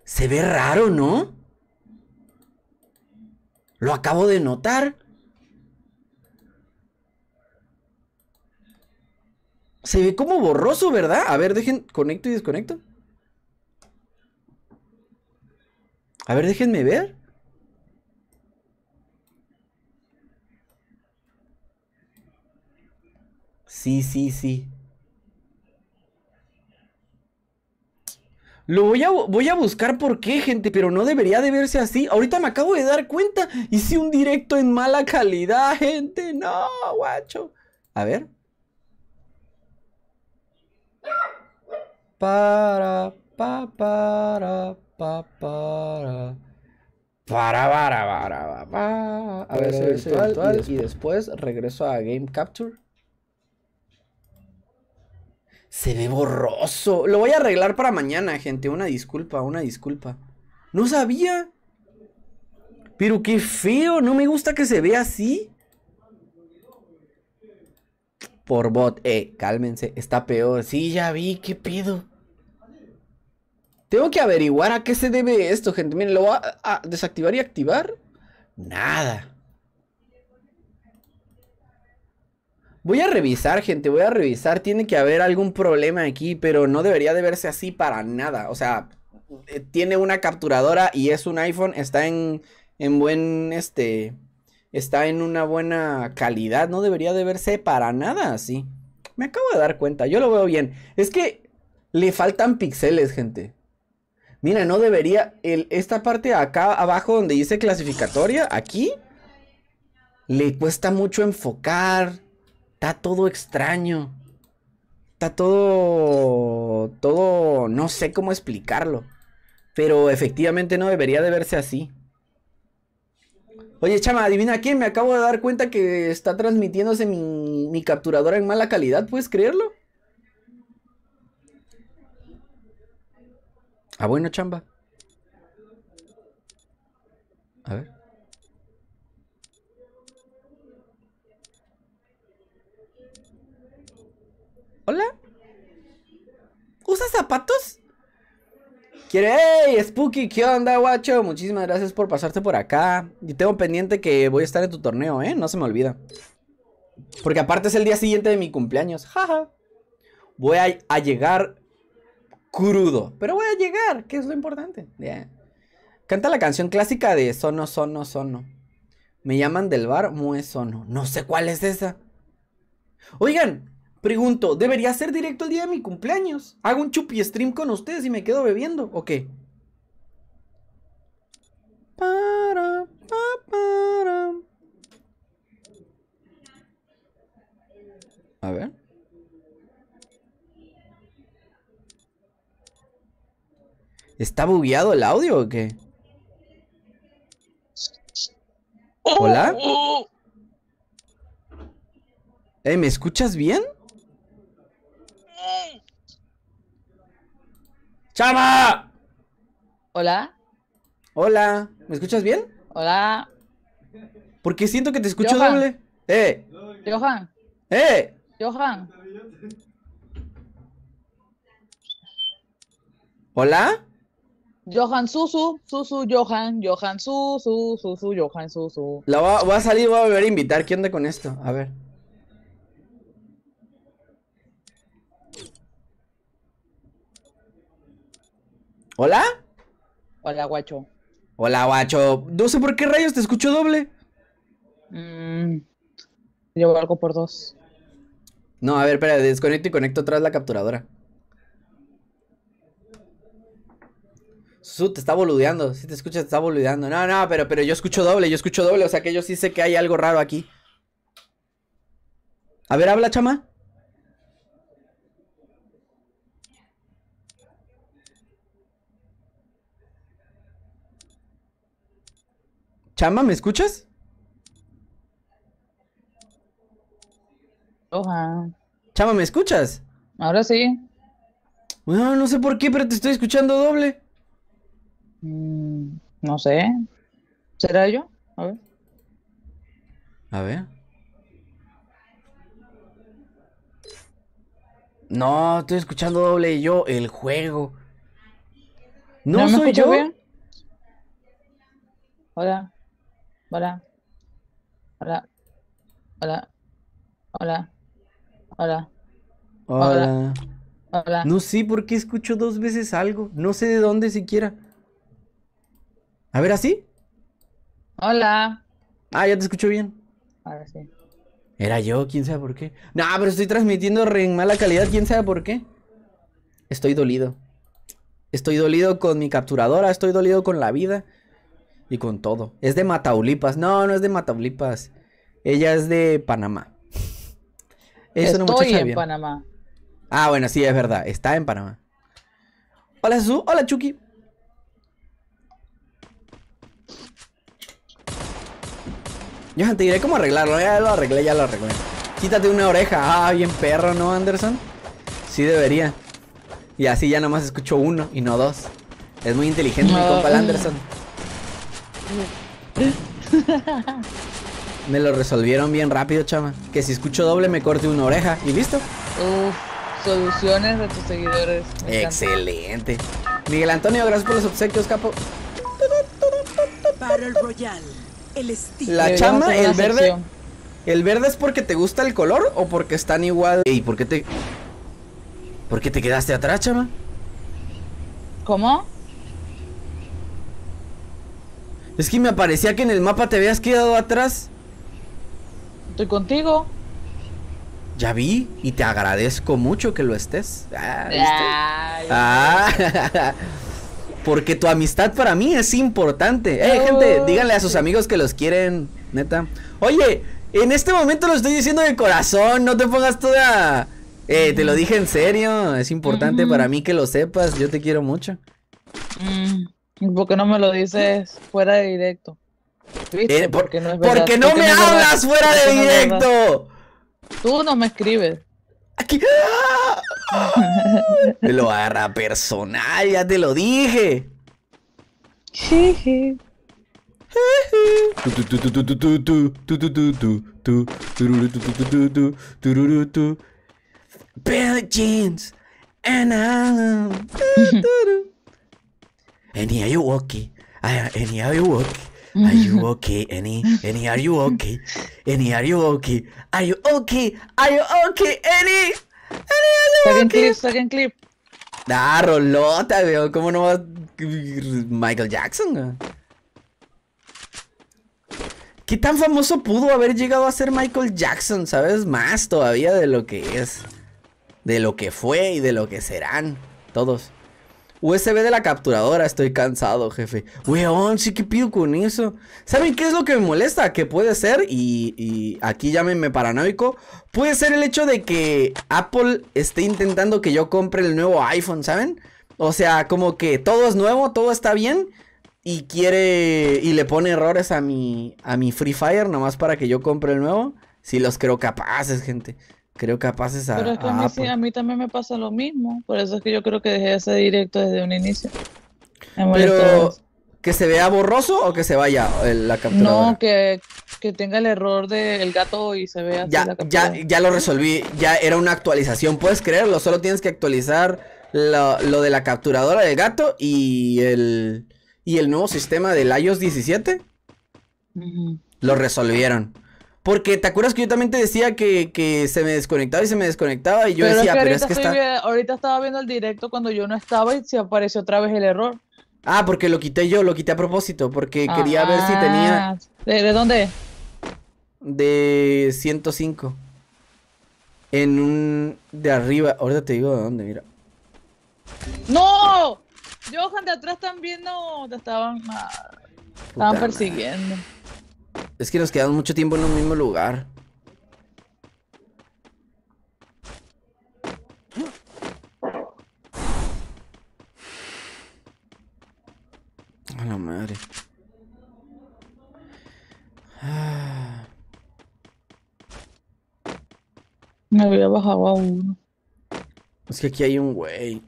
Se ve raro, ¿no? Lo acabo de notar. Se ve como borroso, ¿verdad? A ver, dejen, conecto y desconecto. A ver, déjenme ver. Sí, sí, sí. Lo voy a, voy a buscar por qué, gente, pero no debería de verse así. Ahorita me acabo de dar cuenta. Hice un directo en mala calidad, gente. No, guacho. A ver. Para, pa, para, pa, para. Para, para, para, para. A ver, virtual, y, después regreso a Game Capture. Se ve borroso. Lo voy a arreglar para mañana, gente. Una disculpa, una disculpa. No sabía. Pero qué feo. No me gusta que se vea así. Por bot. Eh, cálmense. Está peor. Sí, ya vi. ¿Qué pedo? Tengo que averiguar a qué se debe esto, gente. Miren, lo voy a, a desactivar y activar. Nada. Voy a revisar, gente, voy a revisar. Tiene que haber algún problema aquí, pero no debería de verse así para nada. O sea, eh, tiene una capturadora y es un iPhone, está en, en buen, este, está en una buena calidad. No debería de verse para nada así. Me acabo de dar cuenta, yo lo veo bien. Es que le faltan píxeles, gente. Mira, no debería, el, esta parte acá abajo donde dice clasificatoria, aquí, le cuesta mucho enfocar. Está todo extraño. Está todo, todo, no sé cómo explicarlo. Pero efectivamente no debería de verse así. Oye, chama, adivina quién, me acabo de dar cuenta que está transmitiéndose mi, mi capturadora en mala calidad, ¿puedes creerlo? Ah, bueno, chamba. A ver. ¿Hola? ¿Usas zapatos? ¿Quiere? ¡Hey, Spooky! ¿Qué onda, guacho? Muchísimas gracias por pasarte por acá. Y tengo pendiente que voy a estar en tu torneo, ¿eh? No se me olvida. Porque aparte es el día siguiente de mi cumpleaños. Jaja. Voy a, llegar crudo. Pero voy a llegar, que es lo importante. Canta la canción clásica de Sono, Sono, Sono. Me llaman del bar Mue Sono. No sé cuál es esa. Oigan, pregunto, ¿debería ser directo el día de mi cumpleaños? ¿Hago un chupi stream con ustedes y me quedo bebiendo? ¿O qué? Para, pa, para. A ver. ¿Está bugueado el audio o qué? ¿Hola? Eh, ¿me escuchas bien? ¡Chama! Hola, Hola, ¿me escuchas bien? hola, Porque siento que te escucho Johan. doble. ¡Eh! Johan, ¡Eh! Johan, ¿Hola? Johan Susu, Susu, Johan, Johan Susu, Susu, Johan Susu. La voy a, voy a salir voy a volver a invitar. ¿Qué onda con esto? A ver. ¿Hola? Hola, guacho. Hola, guacho. No sé por qué rayos te escucho doble. Mm, llevo algo por dos. No, a ver, espera, desconecto y conecto otra vez la capturadora. Su, te está boludeando. Si te escuchas, te está boludeando. No, no, pero, pero yo escucho doble, yo escucho doble. O sea que yo sí sé que hay algo raro aquí. A ver, habla, chama. Chama, ¿me escuchas? Johan. Chama, ¿me escuchas? Ahora sí. No, no sé por qué, pero te estoy escuchando doble. Mm, no sé. ¿Será yo? A ver. A ver. No, estoy escuchando doble yo el juego. No, me soy yo. bien? Hola. Hola. Hola. Hola. Hola. Hola. Hola. Hola. No sé por qué escucho dos veces algo. No sé de dónde siquiera. A ver, ¿así? Hola. Ah, ya te escucho bien. Ahora sí. Era yo, quién sabe por qué. No, pero estoy transmitiendo re en mala calidad, quién sabe por qué. Estoy dolido. Estoy dolido con mi capturadora, estoy dolido con la vida y con todo. Es de Mataulipas. No, no es de Mataulipas. Ella es de Panamá. Es Estoy en bien. Panamá. Ah, bueno, sí, es verdad. Está en Panamá. Hola, Su. Hola, Chucky. Johan, te diré cómo arreglarlo. Ya lo arreglé, ya lo arreglé. Quítate una oreja. Ah, bien perro, ¿no, Anderson? Sí debería. Y así ya nomás escucho uno y no dos. Es muy inteligente mi compa el Anderson. Me lo resolvieron bien rápido, chama. Que si escucho doble me corte una oreja. ¿Y listo? Uf, soluciones de tus seguidores. me encanta. Excelente. Miguel Antonio, gracias por los obsequios, capo. Battle Royale. El estilo. La chama, el verde. sección. ¿El verde es porque te gusta el color o porque están igual? ¿Y por qué te. ¿Por qué te quedaste atrás, chama? ¿Cómo? Es que me parecía que en el mapa te habías quedado atrás. Estoy contigo. Ya vi y te agradezco mucho que lo estés. Ah, ¿viste? Ah, [LAUGHS] porque tu amistad para mí es importante. Eh, gente, díganle a sus amigos que los quieren, neta. Oye, en este momento lo estoy diciendo de corazón, no te pongas toda... Eh, te lo dije en serio, es importante para mí que lo sepas, yo te quiero mucho. ¿y ¿Por qué no me lo dices fuera de directo? ¿Por, porque no, es porque no me hablas fuera de directo. Tú no me escribes. Aquí. lo agarra personal, ya te lo dije. Bill Jeans and Alan. Annie, are you okay? I- Annie, are you okay? Are you [LAUGHS] okay, Annie? Annie, are you okay? Annie, are you okay? Are you okay? Are you okay, Annie? Annie, are you okay? clip, saquen clip. Ah, rolota, veo. ¿Cómo no va Michael Jackson? ¿Qué tan famoso pudo haber llegado a ser Michael Jackson? ¿Sabes? Más todavía de lo que es. De lo que fue y de lo que serán. Todos. USB de la capturadora, estoy cansado, jefe. Weón, sí que pido con eso. ¿Saben qué es lo que me molesta? Que puede ser, y, aquí llámenme paranoico, puede ser el hecho de que Apple esté intentando que yo compre el nuevo iPhone, ¿saben? O sea, como que todo es nuevo, todo está bien, y quiere, y le pone errores a mi, a mi Free Fire, nomás para que yo compre el nuevo. Sí los creo capaces, gente. Creo capaces a, Pero es que a mí, sí, a mí también me pasa lo mismo. Por eso es que yo creo que dejé ese directo desde un inicio. Pero. ¿que se vea borroso o que se vaya el- la capturadora? No, que, que tenga el error del gato y se vea así Ya, la ya, ya lo resolví, ya era una actualización, puedes creerlo, solo tienes que actualizar lo, lo de la capturadora del gato y el, y el nuevo sistema del iOS 17, Ujú. lo resolvieron. Porque te acuerdas que yo también te decía que, que se me desconectaba y se me desconectaba y yo pero decía, es que pero ahorita, es que está... ahorita estaba viendo el directo cuando yo no estaba y se apareció otra vez el error. Ah, porque lo quité yo, lo quité a propósito, porque quería ver si tenía Ah, ¿De, de dónde? de 105. En un... de arriba, ahorita te digo de dónde, mira. ¡No! Johan, de atrás también no te estaban, ah, estaban Puta persiguiendo. Es que nos quedamos mucho tiempo en un mismo lugar. A la madre. Ah, Me había bajado a uno. Es que aquí hay un güey.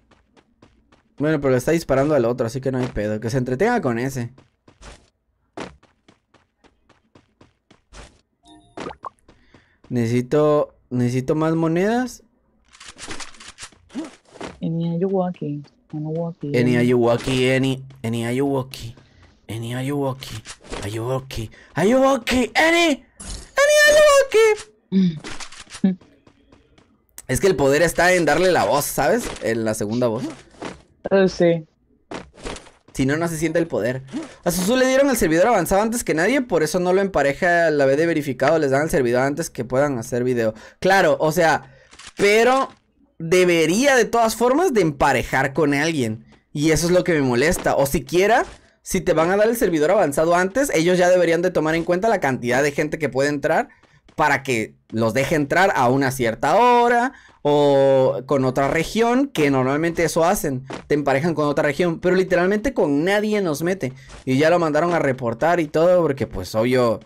Bueno, pero le está disparando al otro, así que no hay pedo. Que se entretenga con ese. Necesito, necesito más monedas. Any Ayuwaki. Any Ayuwaki. Any, any Ayuwaki. Any Ayuwaki. Ayuwaki. Ayuwaki. Any. Any Ayuwaki. es que el poder está en darle la voz, ¿sabes? En la segunda voz. Uh, sí. Si no, no se siente el poder. A Susu le dieron el servidor avanzado antes que nadie, por eso no lo empareja la vez de verificado. Les dan el servidor antes que puedan hacer video. Claro, o sea, pero debería de todas formas de emparejar con alguien. Y eso es lo que me molesta. O siquiera, si te van a dar el servidor avanzado antes, ellos ya deberían de tomar en cuenta la cantidad de gente que puede entrar para que los deje entrar a una cierta hora o con otra región, que normalmente eso hacen, te emparejan con otra región, pero literalmente con nadie nos mete. Y ya lo mandaron a reportar y todo, porque pues obvio,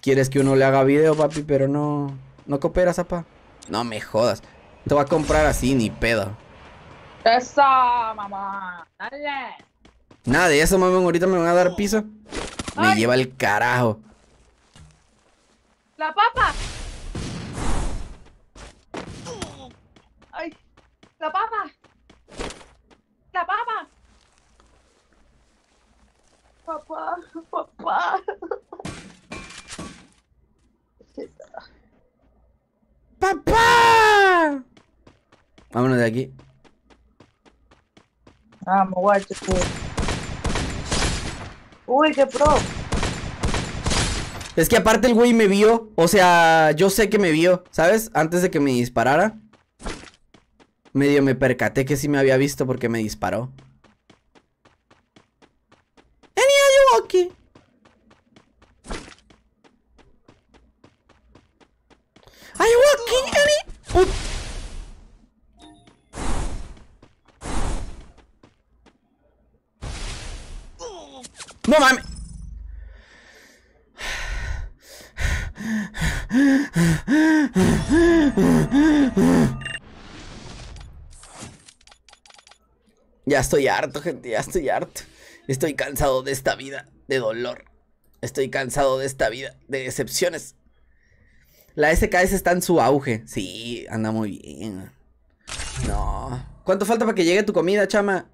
quieres que uno le haga video, papi, pero no, no cooperas, apa. No me jodas. Te voy a comprar así, ni pedo. Eso, mamá. Dale. Nada de eso, mamón. Ahorita me van a dar piso. Me Ay. lleva el carajo. La papa. Ay, la papa. La papa. Papá, papá. ¡Papá! Vámonos de aquí. Vamos, guacho. pues. Uy, qué pro. Es que aparte el güey me vio. O sea, yo sé que me vio, ¿sabes? Antes de que me disparara. Medio me percaté que sí me había visto porque me disparó. Ayuwoki. Ayuwoki, Eni. Put- No mames. Ya estoy harto, gente, ya estoy harto. Estoy cansado de esta vida de dolor. Estoy cansado de esta vida de decepciones. La SKS está en su auge. Sí, anda muy bien. No. ¿Cuánto falta para que llegue tu comida, chama?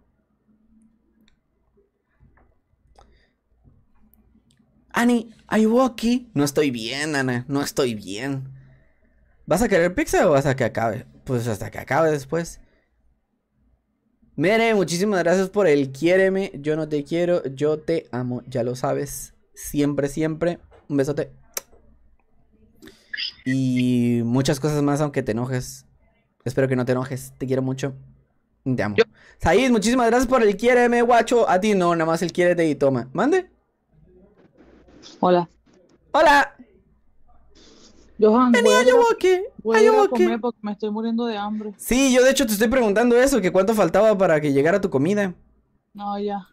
Ani, Ayuwoki. No estoy bien, Ana. No estoy bien. ¿Vas a querer pizza o hasta que acabe? Pues hasta que acabe después. Mere, muchísimas gracias por el quiéreme. Yo no te quiero, yo te amo. Ya lo sabes. Siempre, siempre. Un besote. Y muchas cosas más, aunque te enojes. Espero que no te enojes. Te quiero mucho. Te amo. Said, muchísimas gracias por el quiéreme, guacho. A ti no, nada más el quiérete y toma. Mande. Hola. Hola. Johan, voy a, voy a ir a Ayuwoki. comer porque me estoy muriendo de hambre. Sí, yo de hecho te estoy preguntando eso, que cuánto faltaba para que llegara tu comida. No, ya.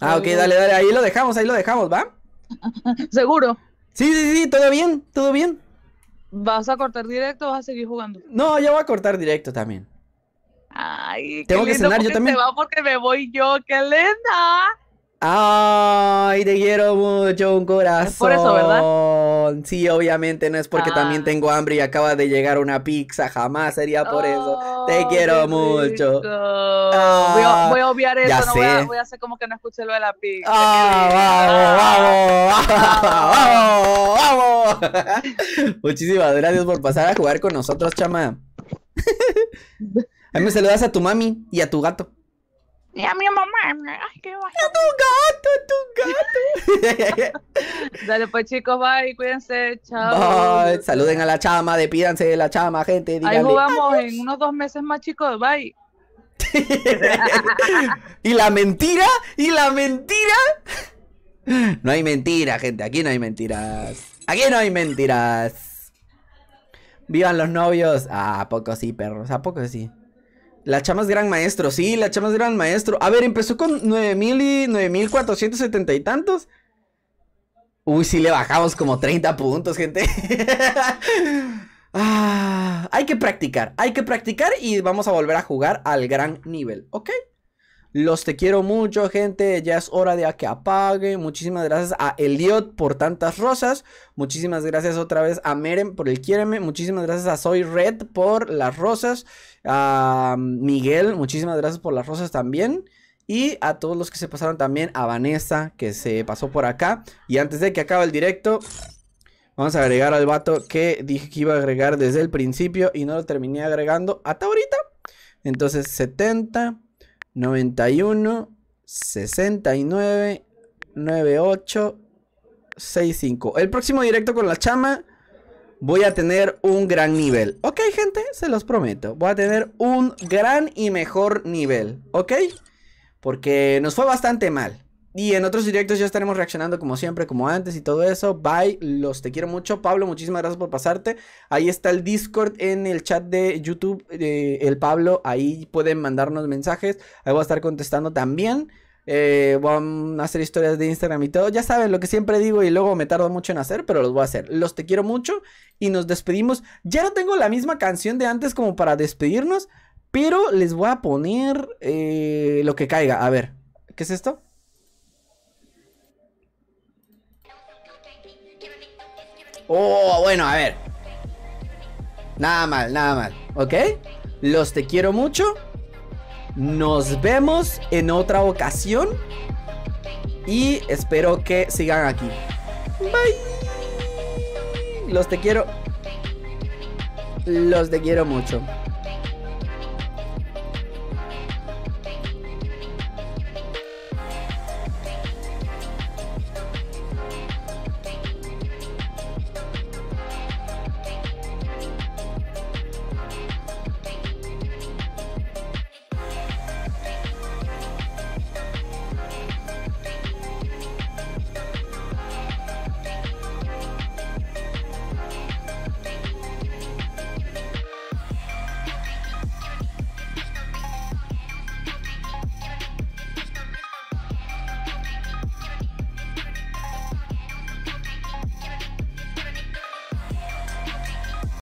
Ah, ok, dale, dale, ahí lo dejamos, ahí lo dejamos, ¿va? [LAUGHS] ¿Seguro? Sí, sí, sí, todo bien, todo bien. ¿Vas a cortar directo o vas a seguir jugando? No, ya voy a cortar directo también. Ay, Tengo qué que lindo, cenar yo también. Se va porque me voy yo, qué linda. Ay, te quiero mucho, un corazón. Es por eso, ¿verdad? Sí, obviamente, no es porque Ah. también tengo hambre y acaba de llegar una pizza, jamás sería por eso. Te Oh, quiero mucho. Ah, voy, a, voy a obviar eso, ya no voy a, voy a hacer como que no escuché lo de la pizza. ¡Ah, vamos, vamos, vamos, vamos! [LAUGHS] Muchísimas gracias por pasar a jugar con nosotros, chama. [LAUGHS] Ahí me saludas a tu mami y a tu gato. Y a mi mamá, ay, qué guay. A tu gato, a tu gato. [LAUGHS] Dale pues chicos, bye, cuídense, chao. Bye. Saluden a la chama, despídanse de la chama, gente. Ahí jugamos en unos dos meses más, chicos, bye. [LAUGHS] ¿Y la mentira? ¿Y la mentira? No hay mentira, gente. Aquí no hay mentiras. Aquí no hay mentiras. Vivan los novios. Ah, ¿a poco sí, perros? ¿A poco sí? La chama es gran maestro, sí, la chama es gran maestro. A ver, empezó con 9000 y 9470 y tantos. Uy, sí le bajamos como 30 puntos, gente. [LAUGHS] Ah, hay que practicar, hay que practicar y vamos a volver a jugar al gran nivel, ¿ok? Los te quiero mucho, gente. Ya es hora de que apague. Muchísimas gracias a Eliot por tantas rosas. Muchísimas gracias otra vez a Meren por el quiéreme. Muchísimas gracias a Soy Red por las rosas. A Miguel, muchísimas gracias por las rosas también. Y a todos los que se pasaron también. A Vanessa, que se pasó por acá. Y antes de que acabe el directo, vamos a agregar al vato que dije que iba a agregar desde el principio. Y no lo terminé agregando hasta ahorita. Entonces, 70. 91 69 98 65. El próximo directo con la chama voy a tener un gran nivel. Ok, gente, se los prometo. Voy a tener un gran y mejor nivel. ¿Ok? Porque nos fue bastante mal. Y en otros directos ya estaremos reaccionando como siempre, como antes y todo eso. Bye, los te quiero mucho. Pablo, muchísimas gracias por pasarte. Ahí está el Discord en el chat de YouTube. eh, el Pablo, ahí pueden mandarnos mensajes. Ahí voy a estar contestando también. Eh, voy a hacer historias de Instagram y todo. Ya saben lo que siempre digo y luego me tardo mucho en hacer, pero los voy a hacer. Los te quiero mucho y nos despedimos. Ya no tengo la misma canción de antes como para despedirnos, pero les voy a poner eh, lo que caiga. A ver, ¿qué es esto? Oh, bueno, a ver. Nada mal, nada mal, ¿ok? Los te quiero mucho. Nos vemos en otra ocasión. Y espero que sigan aquí. Bye. Los te quiero. Los te quiero mucho.